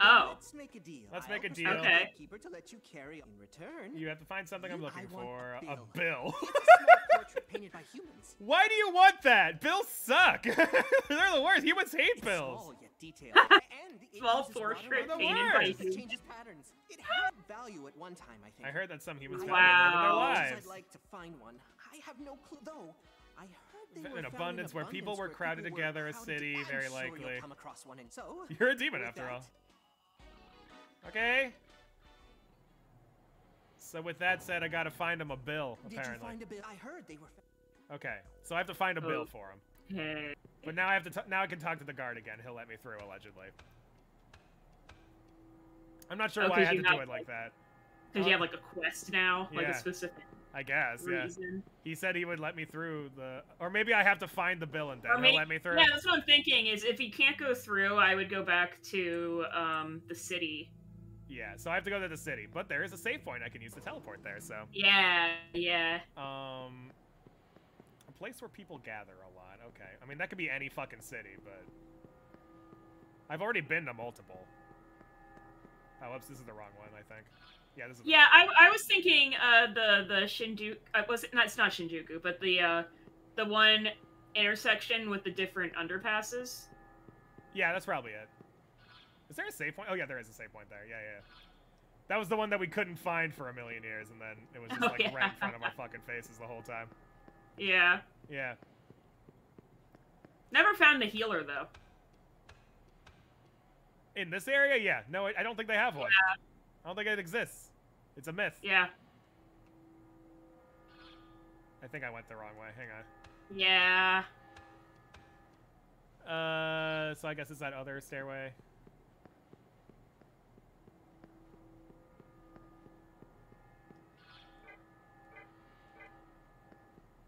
Oh. Let's make a deal. Let's make a deal. Okay. Keeper to let you carry in return. You have to find something I'm looking for. the A bill. bill. A small painted by humans. [LAUGHS] Why do you want that? Bills suck. [LAUGHS] They're the worst. Humans hate It's bills. small yet detailed, [LAUGHS] and Small portrait painted by humans. changes patterns. It had value at one time, I think. I heard that some humans Wow. found it in their lives. I'd like to find one. I have no clue, though. I heard they In were abundance, where people were crowded together, a city, very likely. You'll come across one, and so You're a demon after that, all. Okay. So with that said, I gotta find him a bill, Apparently. Did you find a bill? I heard they were. Okay, so I have to find a bill Oh. for him. Because But now I have to. T- now I can talk to the guard again. He'll let me through, allegedly. I'm not sure Oh, why I had to do it like that. Because you have like a quest now, like a specific I guess, yeah. reason. He said he would let me through the, or maybe I have to find the bill and then Or he'll may- let me through. Yeah, that's what I'm thinking. Is if he can't go through, I would go back to um the city. Yeah, so I have to go to the city, but there is a save point I can use to teleport there. So, Yeah, yeah. um, a place where people gather a lot. Okay, I mean that could be any fucking city, but I've already been to multiple. Oh, whoops, this is the wrong one, I think. Yeah, this is. Yeah, I, I was thinking uh, the the Shinjuku. Uh, was it? No, it's not Shinjuku, but the uh, the one intersection with the different underpasses. Yeah, that's probably it. Is there a save point? Oh yeah, there is a save point there. Yeah, yeah. That was the one that we couldn't find for a million years, and then it was just Oh, like right in front of our fucking faces the whole time. Yeah. Yeah. Never found the healer though. In this area, yeah. No, I I don't think they have one. I don't think it exists. It's a myth. Yeah. I think I went the wrong way. Hang on. Yeah. Uh, so I guess it's that other stairway.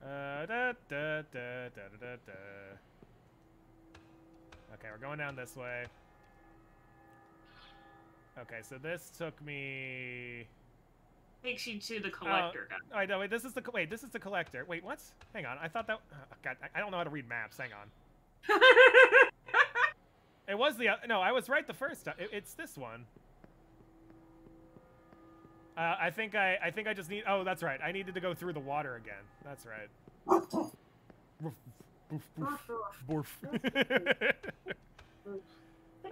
Uh, da, da, da, da, da, da, da. Okay, we're going down this way. Okay, so this took me. Takes you to the collector guy. Oh, I know. Wait, this is the wait. This is the collector. Wait, what? Hang on. I thought that. Uh, God, I- I don't know how to read maps. Hang on. [LAUGHS] It was the no. I was right the first time. It, it's this one. Uh, I think I I think I just need. Oh, that's right. I needed to go through the water again. That's right. [LAUGHS]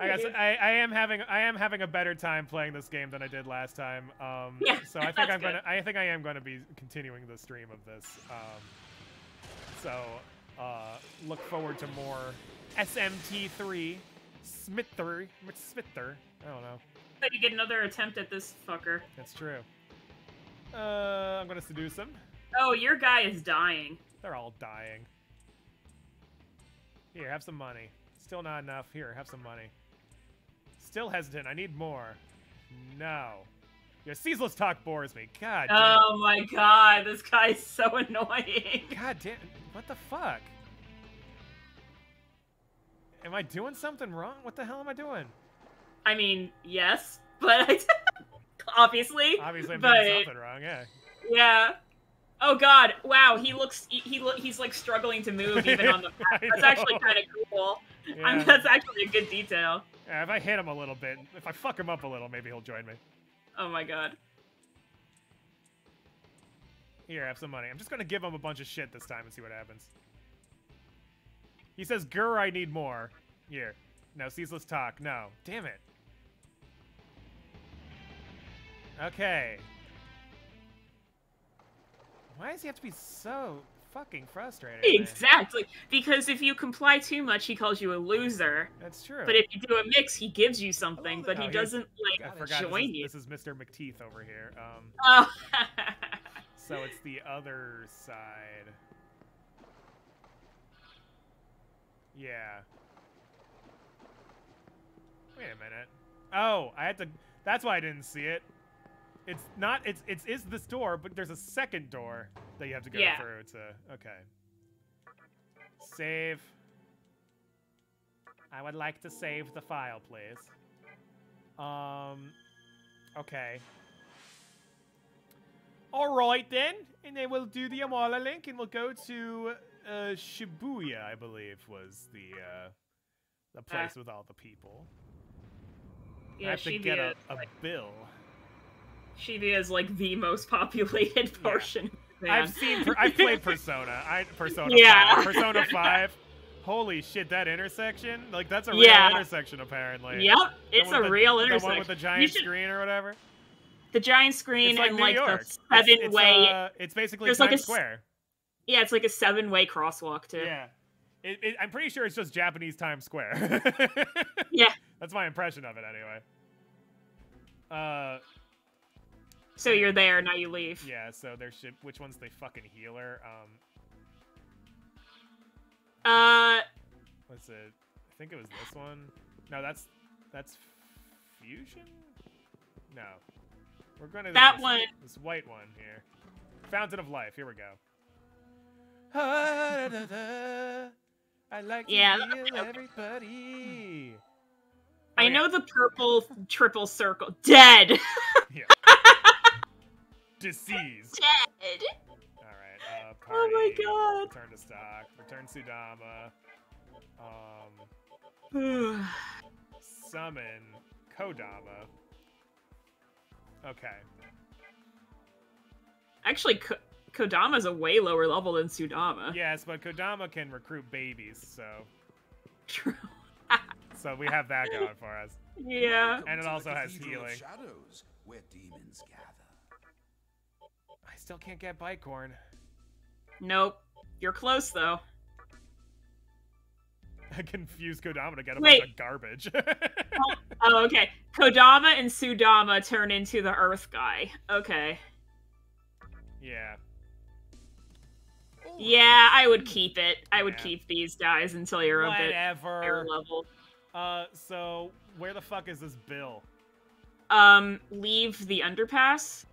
I guess I, I am having I am having a better time playing this game than I did last time. Um, Yeah, so [LAUGHS] I think I'm good. gonna I think I am gonna be continuing the stream of this. Um, so uh, look forward to more SMT3 Smither Smither. I don't know. But you get another attempt at this fucker. That's true. Uh, I'm gonna seduce him. Oh, your guy is dying. They're all dying. Here, have some money. Still not enough. Here, have some money. Still hesitant. I need more. No. Your ceaseless talk bores me. God damn. Oh my god, this guy's so [LAUGHS] annoying. God damn. What the fuck? Am I doing something wrong? What the hell am I doing? I mean, yes, [LAUGHS] but I, obviously, Obviously, I'm but doing something wrong. Yeah. yeah. Oh god, wow, he looks he, he look he's like struggling to move [LAUGHS] even on the map. That's actually kind of cool. I mean, Yeah. that's actually a good detail. yeah. If I hit him a little bit, if I fuck him up a little, maybe he'll join me. Oh my god. Here, have some money. I'm just gonna give him a bunch of shit this time and see what happens. He says, "Grr, I need more." Here, no ceaseless talk. No, damn it. Okay. Why does he have to be so fucking frustrating? man? Exactly. Because if you comply too much, he calls you a loser. That's true. But if you do a mix, he gives you something, but he Oh, doesn't I like forgot join this you. this is Mr. McTeeth over here. Um, Oh. [LAUGHS] so it's the other side. Yeah. Wait a minute. Oh, I had to. That's why I didn't see it. It's not. It's it's is this door, but there's a second door that you have to go Yeah. through to. Okay. Save. I would like to save the file, please. Um. Okay. All right then, and then we'll do the Amala link, and we'll go to uh, Shibuya, I believe, was the uh, the place with all the people. Yeah, I have to get a, a bill. Shibuya is like the most populated portion. of I've seen, I've played Persona. I Persona. [LAUGHS] Yeah. 5. Persona Five. Holy shit, that intersection! Like that's a real Yeah. intersection, apparently. Yep, it's a the- real intersection. The one with the giant should- screen or whatever. The giant screen like and New like York. the It's- seven it's, way. uh, it's basically there's Times like a, Square. Yeah, it's like a seven way crosswalk too. Yeah. It, it, I'm pretty sure it's just Japanese Times Square. [LAUGHS] Yeah. That's my impression of it, anyway. Uh, So you're there, now you leave. yeah. So there should. Which one's the fucking healer? Um, Uh, what's it? I think it was this one. No, that's that's fusion. No, we're gonna That this, one- This white one here. Fountain of Life. Here we go. I like to Yeah, everybody. I Okay. know the purple triple circle. Dead. [LAUGHS] Yeah. Disease. Dead. All right. Uh, Oh my God. Return to stock. Return Sudama. Um, [SIGHS] summon Kodama. Okay. Actually, Ko- Kodama's a way lower level than Sudama. Yes, but Kodama can recruit babies, so True. [LAUGHS] so we have that going for us. Yeah. And it also has healing. Shadows, where demons gather. I still can't get Bicorn. Nope. You're close though. [LAUGHS] I confused Kodama to get a Wait. bunch of garbage. [LAUGHS] Oh, okay. Kodama and Sudama turn into the Earth guy. Okay. yeah. Yeah, I would keep it. I would Yeah. keep these guys until you're a bit higher Whatever. level. Uh, so where the fuck is this bill? Um, leave the underpass.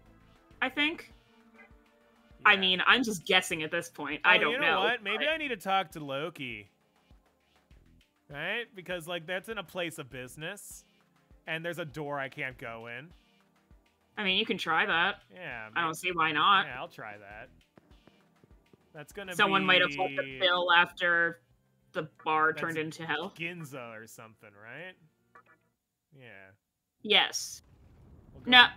I think. I mean, I'm just guessing at this point. I Oh, don't you know, know. what? Maybe but- I need to talk to Loki. Right? Because like that's in a place of business, and there's a door I can't go in. I mean, you can try that. Yeah. I don't see why not. Yeah, I'll try that. That's gonna Someone be might have left the bill after the bar That's turned into hell. Ginza or something, right? Yeah. Yes. we'll No.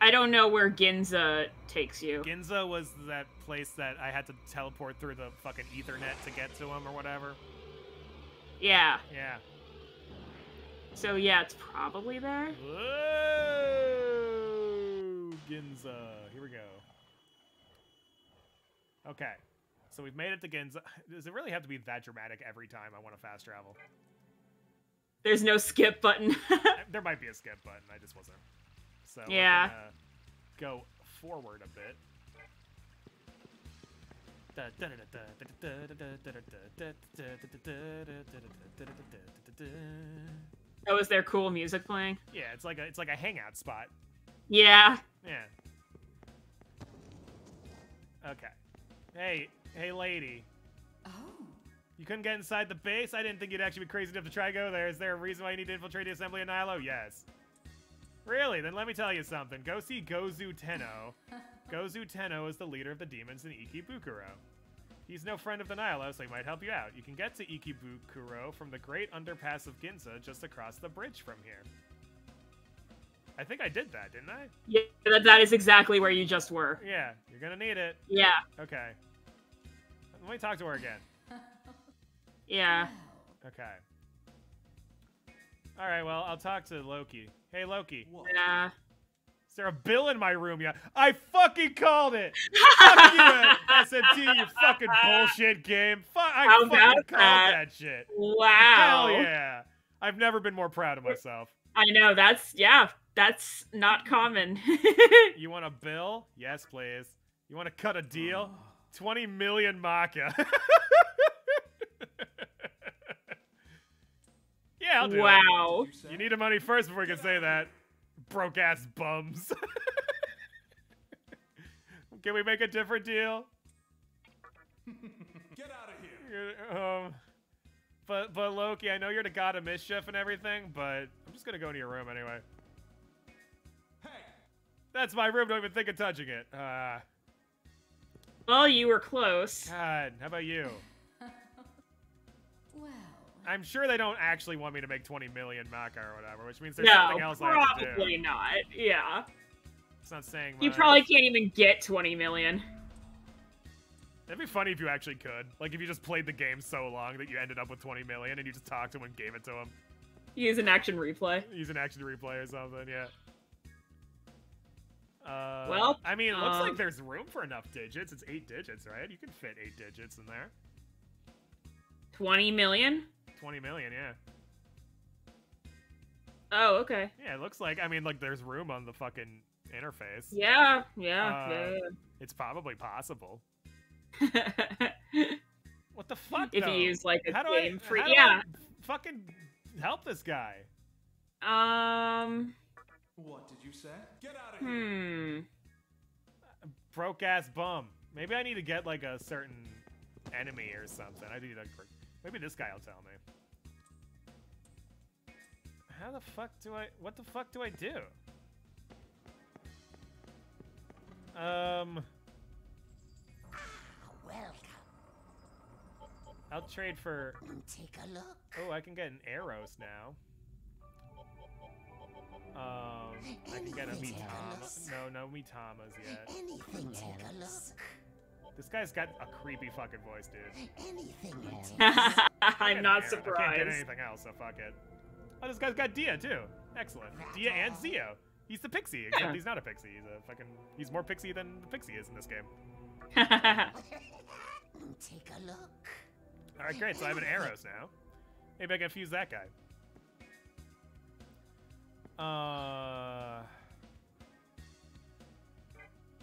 I don't know where Ginza takes you. Ginza was that place that I had to teleport through the fucking Ethernet to get to him or whatever. Yeah. Yeah. So yeah, it's probably there. Whoa! Ginza. Here we go. Okay. So we've made it to Ginza. [SIGHS] Does it really have to be that dramatic every time I want to fast travel? There's no skip button. [LAUGHS] there might be a skip button. I just wasn't. So we're Yeah. go forward a bit. that was their cool music playing. Yeah, it's like a it's like a hangout spot. Yeah. Yeah. Okay. Hey, hey, lady. Oh, You couldn't get inside the base? I didn't think you'd actually be crazy enough to try go there. Is there a reason why you need to infiltrate the assembly of Nihilo? Yes. Really? Then let me tell you something. Go see Gozu Tenno. [LAUGHS] Gozu Tenno is the leader of the demons in Ikebukuro. He's no friend of the Nihilo, so he might help you out. You can get to Ikebukuro from the Great Underpass of Ginza just across the bridge from here. I think I did that, didn't I? Yeah, that, that is exactly where you just were. Yeah, you're gonna need it. Yeah. Okay. Let me talk to her again. [LAUGHS] Yeah. Okay. Alright, well, I'll talk to Loki. Hey, Loki. What? Yeah. Is there a bill in my room yet? I fucking called it! Fuck you, [LAUGHS] SMT, you fucking bullshit game. Fuck, I How fucking about called that? that shit. Wow. Hell yeah. I've never been more proud of myself. I know. That's yeah. That's not common. [LAUGHS] You want a bill? Yes, please. You want to cut a deal? Ah. 20 million Macca. [LAUGHS] yeah, I'll do it. wow. You said? You need the money first before you can say that. Broke ass bums. [LAUGHS] can we make a different deal? Get out of here. Um, but but Loki, I know you're the god of mischief and everything, but I'm just gonna go into your room anyway. Hey, That's my room. Don't even think of touching it. Uh, Well, you were close. God, how about you? I'm sure they don't actually want me to make 20 million Macca or whatever, which means there's No, something else I have to do. probably not. Yeah. It's not saying You probably can't even get 20 million. That'd be funny if you actually could. Like if you just played the game so long that you ended up with 20 million and you just talked to him and gave it to him. Use an action replay. Use an action replay or something, yeah. Uh, Well, I mean, it looks um, like there's room for enough digits. It's eight digits, right? You can fit eight digits in there. 20 million? 20 million, yeah. Oh, okay. Yeah, it looks like, I mean, like there's room on the fucking interface. Yeah, yeah, Uh, yeah. It's probably possible. [LAUGHS] What the fuck, if though? you use like a How do game I, free, how do yeah. I fucking help this guy. Um, what did you say? Get out of here. hmm. broke ass bum. Maybe I need to get like a certain enemy or something. I need to. Maybe this guy will tell me. How the fuck do I? What the fuck do I do? Um, Ah, Welcome. I'll trade for. Take a look. Oh, I can get an Aeros now. Um, I can get a Anything Mitama. No, no Mitamas yet. Anything else? This guy's got a creepy fucking voice, dude. Anything [LAUGHS] else? I'm not there. I can't get anything else, so fuck it. Oh, this guy's got Dia too. Excellent. Dia and Zio. He's the pixie, except he's not a pixie. He's a fucking. He's more pixie than the pixie is in this game. [LAUGHS] Take a look. All right, great. So I have an [LAUGHS] Aeros now. Maybe I can fuse that guy. Uh.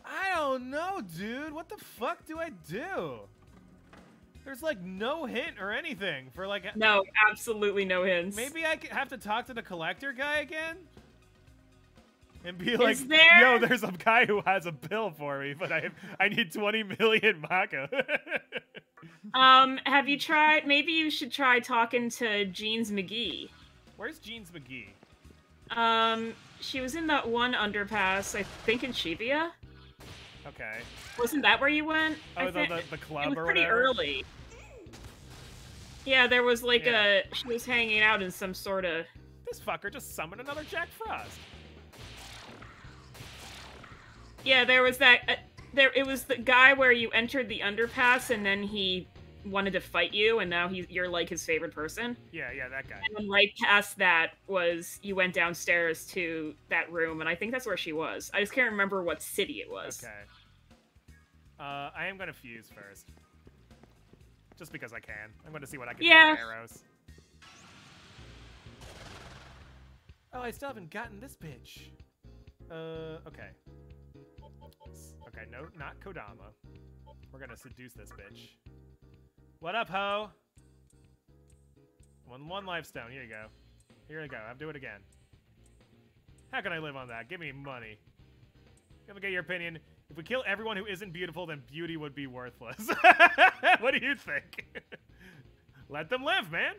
I don't know, dude. What the fuck do I do? There's like no hint or anything for like. no, absolutely no hints. Maybe I have to talk to the collector guy again? And be like, there- yo, there's a guy who has a bill for me, but I have, I need 20 million Mako. [LAUGHS] Um, have you tried? Maybe you should try talking to Jeans McGee. Where's Jeans McGee? Um, she was in that one underpass, I think in Shibuya. Okay. Wasn't that where you went? Oh, the, the, the it was pretty whatever? early. Yeah, there was like Yeah. a she was hanging out in some sort of This fucker just summoned another Jack Frost. yeah. There was that uh, there. It was the guy where you entered the underpass and then he wanted to fight you, and now he's you're like his favorite person. Yeah, yeah, that guy. And then right past that was you went downstairs to that room, and I think that's where she was. I just can't remember what city it was. Okay. Uh, I am gonna fuse first. Just because I can. I'm gonna see what I can Yeah. do with Aeros. Oh, I still haven't gotten this bitch. Uh, okay. Okay, no, not Kodama. We're gonna seduce this bitch. What up, ho? One, one lifestone. Here you go. Here you go. I'll do it again. How can I live on that? Give me money. Let me get your opinion. If we kill everyone who isn't beautiful, then beauty would be worthless. [LAUGHS] what do you think? [LAUGHS] Let them live, man.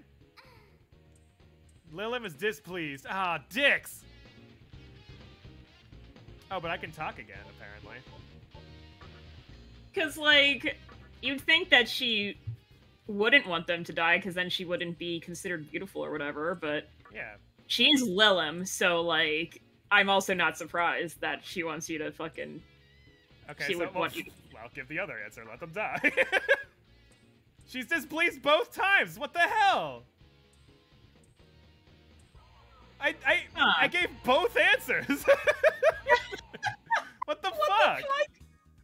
Lilim is displeased. Ah, dicks. Oh, but I can talk again, apparently. Because, like, you'd think that she wouldn't want them to die because then she wouldn't be considered beautiful or whatever, but Yeah. she is Lilim, so, like, I'm also not surprised that she wants you to fucking. Okay, She so would well, want you to- well, give the other answer. Let them die. [LAUGHS] She's displeased both times. What the hell? I I Huh. I gave both answers. [LAUGHS] what the [LAUGHS] fuck?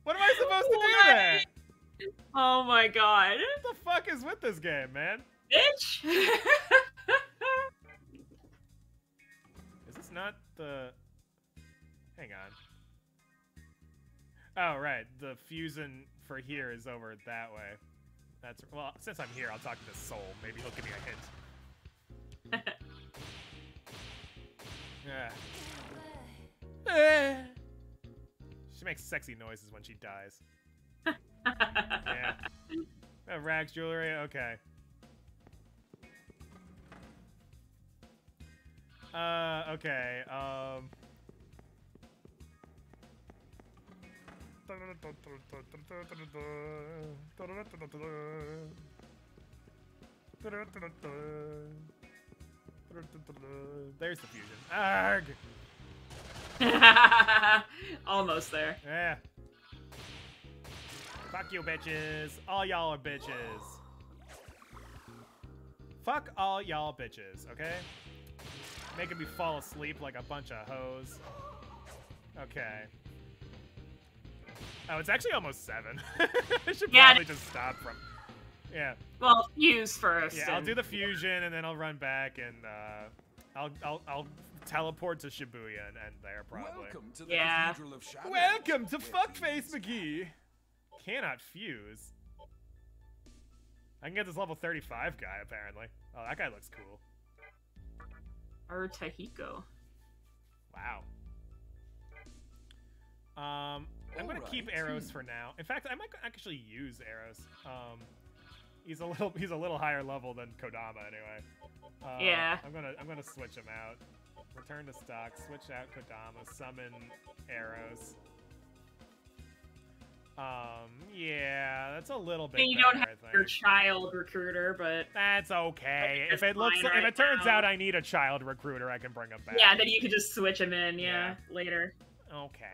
What am I supposed to do there? Oh my god. What the fuck is with this game, man? Bitch! Is this not the? Hang on. Oh right, the fusion for here is over that way. That's well. Since I'm here, I'll talk to the Soul. Maybe he'll give me a hint. [LAUGHS] yeah. Eh. She makes sexy noises when she dies. [LAUGHS] Yeah. Oh, Rag's jewelry. Okay. Uh, okay. Um. There's the fusion. Arg! [LAUGHS] Almost there. Yeah. Fuck you, bitches. All y'all are bitches. Fuck all y'all bitches, okay? Making me fall asleep like a bunch of hoes. Okay. Oh, it's actually almost seven. [LAUGHS] I should Yeah. probably just stop from. Yeah, Well, fuse first. yeah. I'll do the fusion and then I'll run back and uh, I'll I'll I'll teleport to Shibuya and end there probably. Welcome to the Yeah. Cathedral of Shadows. Welcome to Fuckface McGee. Cannot fuse. I can get this level 35 guy, apparently. Oh, that guy looks cool. Or Tahiko. Wow. Um, I'm gonna keep Aeros for now. In fact, I might actually use Aeros. Um, he's a little [LAUGHS] he's a little higher level than Kodama anyway. Uh, Yeah. I'm gonna I'm gonna switch him out. Return to stock. Switch out Kodama. Summon Aeros. Um, yeah, that's a little bit And you better, don't have your child recruiter, but That's okay. That's If it looks, fine like, if it turns now. out I need a child recruiter, I can bring him back. yeah, then you could just switch him in. Yeah, later. Okay.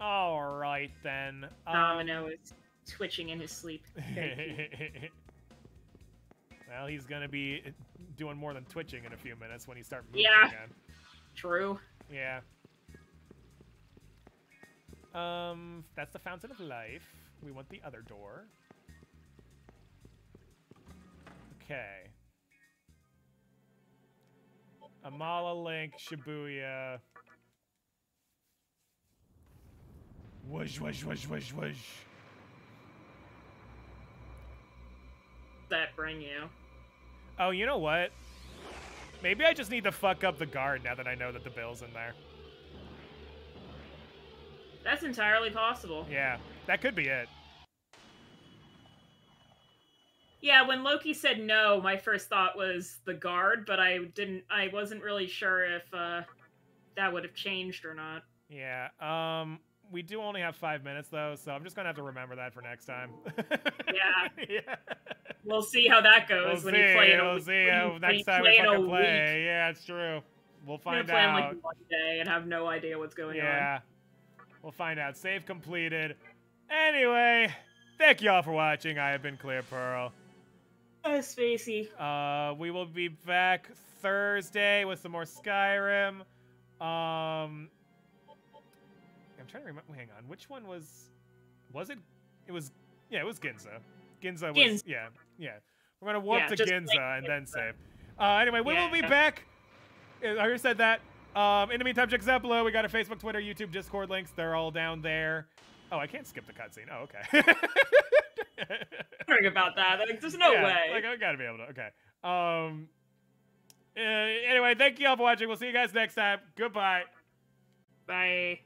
All right then. Um, Domino is twitching in his sleep. [LAUGHS] Well, he's gonna be doing more than twitching in a few minutes when he start moving Yeah. again. True. Yeah. Um, that's the fountain of life. We want the other door. Okay. Amala Link, Shibuya. Whoosh, whoosh, whoosh, whoosh, whoosh. That bring you. Oh, you know what? Maybe I just need to fuck up the guard now that I know that the bill's in there. That's entirely possible. Yeah, that could be it. Yeah, when Loki said no, my first thought was the guard, but I didn't. I wasn't really sure if uh, that would have changed or not. Yeah. Um, we do only have five minutes though, so I'm just gonna have to remember that for next time. Yeah. [LAUGHS] yeah. We'll see how that goes We'll when see. you play it. we'll see how next time we play fucking week. play. Yeah, it's true. We'll find play out. like one day and have no idea what's going on. yeah. We'll find out. Save completed. Anyway, thank you all for watching. I have been Clear Pearl. Oh, Spacey. Uh, we will be back Thursday with some more Skyrim. Um, I'm trying to remember. Hang on, which one was? Was it? It was. Yeah, it was Ginza. Ginza was. Ginza. Yeah, yeah. We're gonna warp Yeah, to Ginza and then save. Uh, anyway, we will be back. Uh, I already said that. Um, in the meantime, check us out below. We got our Facebook, Twitter, YouTube, Discord links. They're all down there. Oh, I can't skip the cutscene. Oh, okay. Wondering about that. Like, there's no Yeah, way. Like I gotta be able to. Okay. Um. uh, anyway, thank you all for watching. We'll see you guys next time. Goodbye. Bye.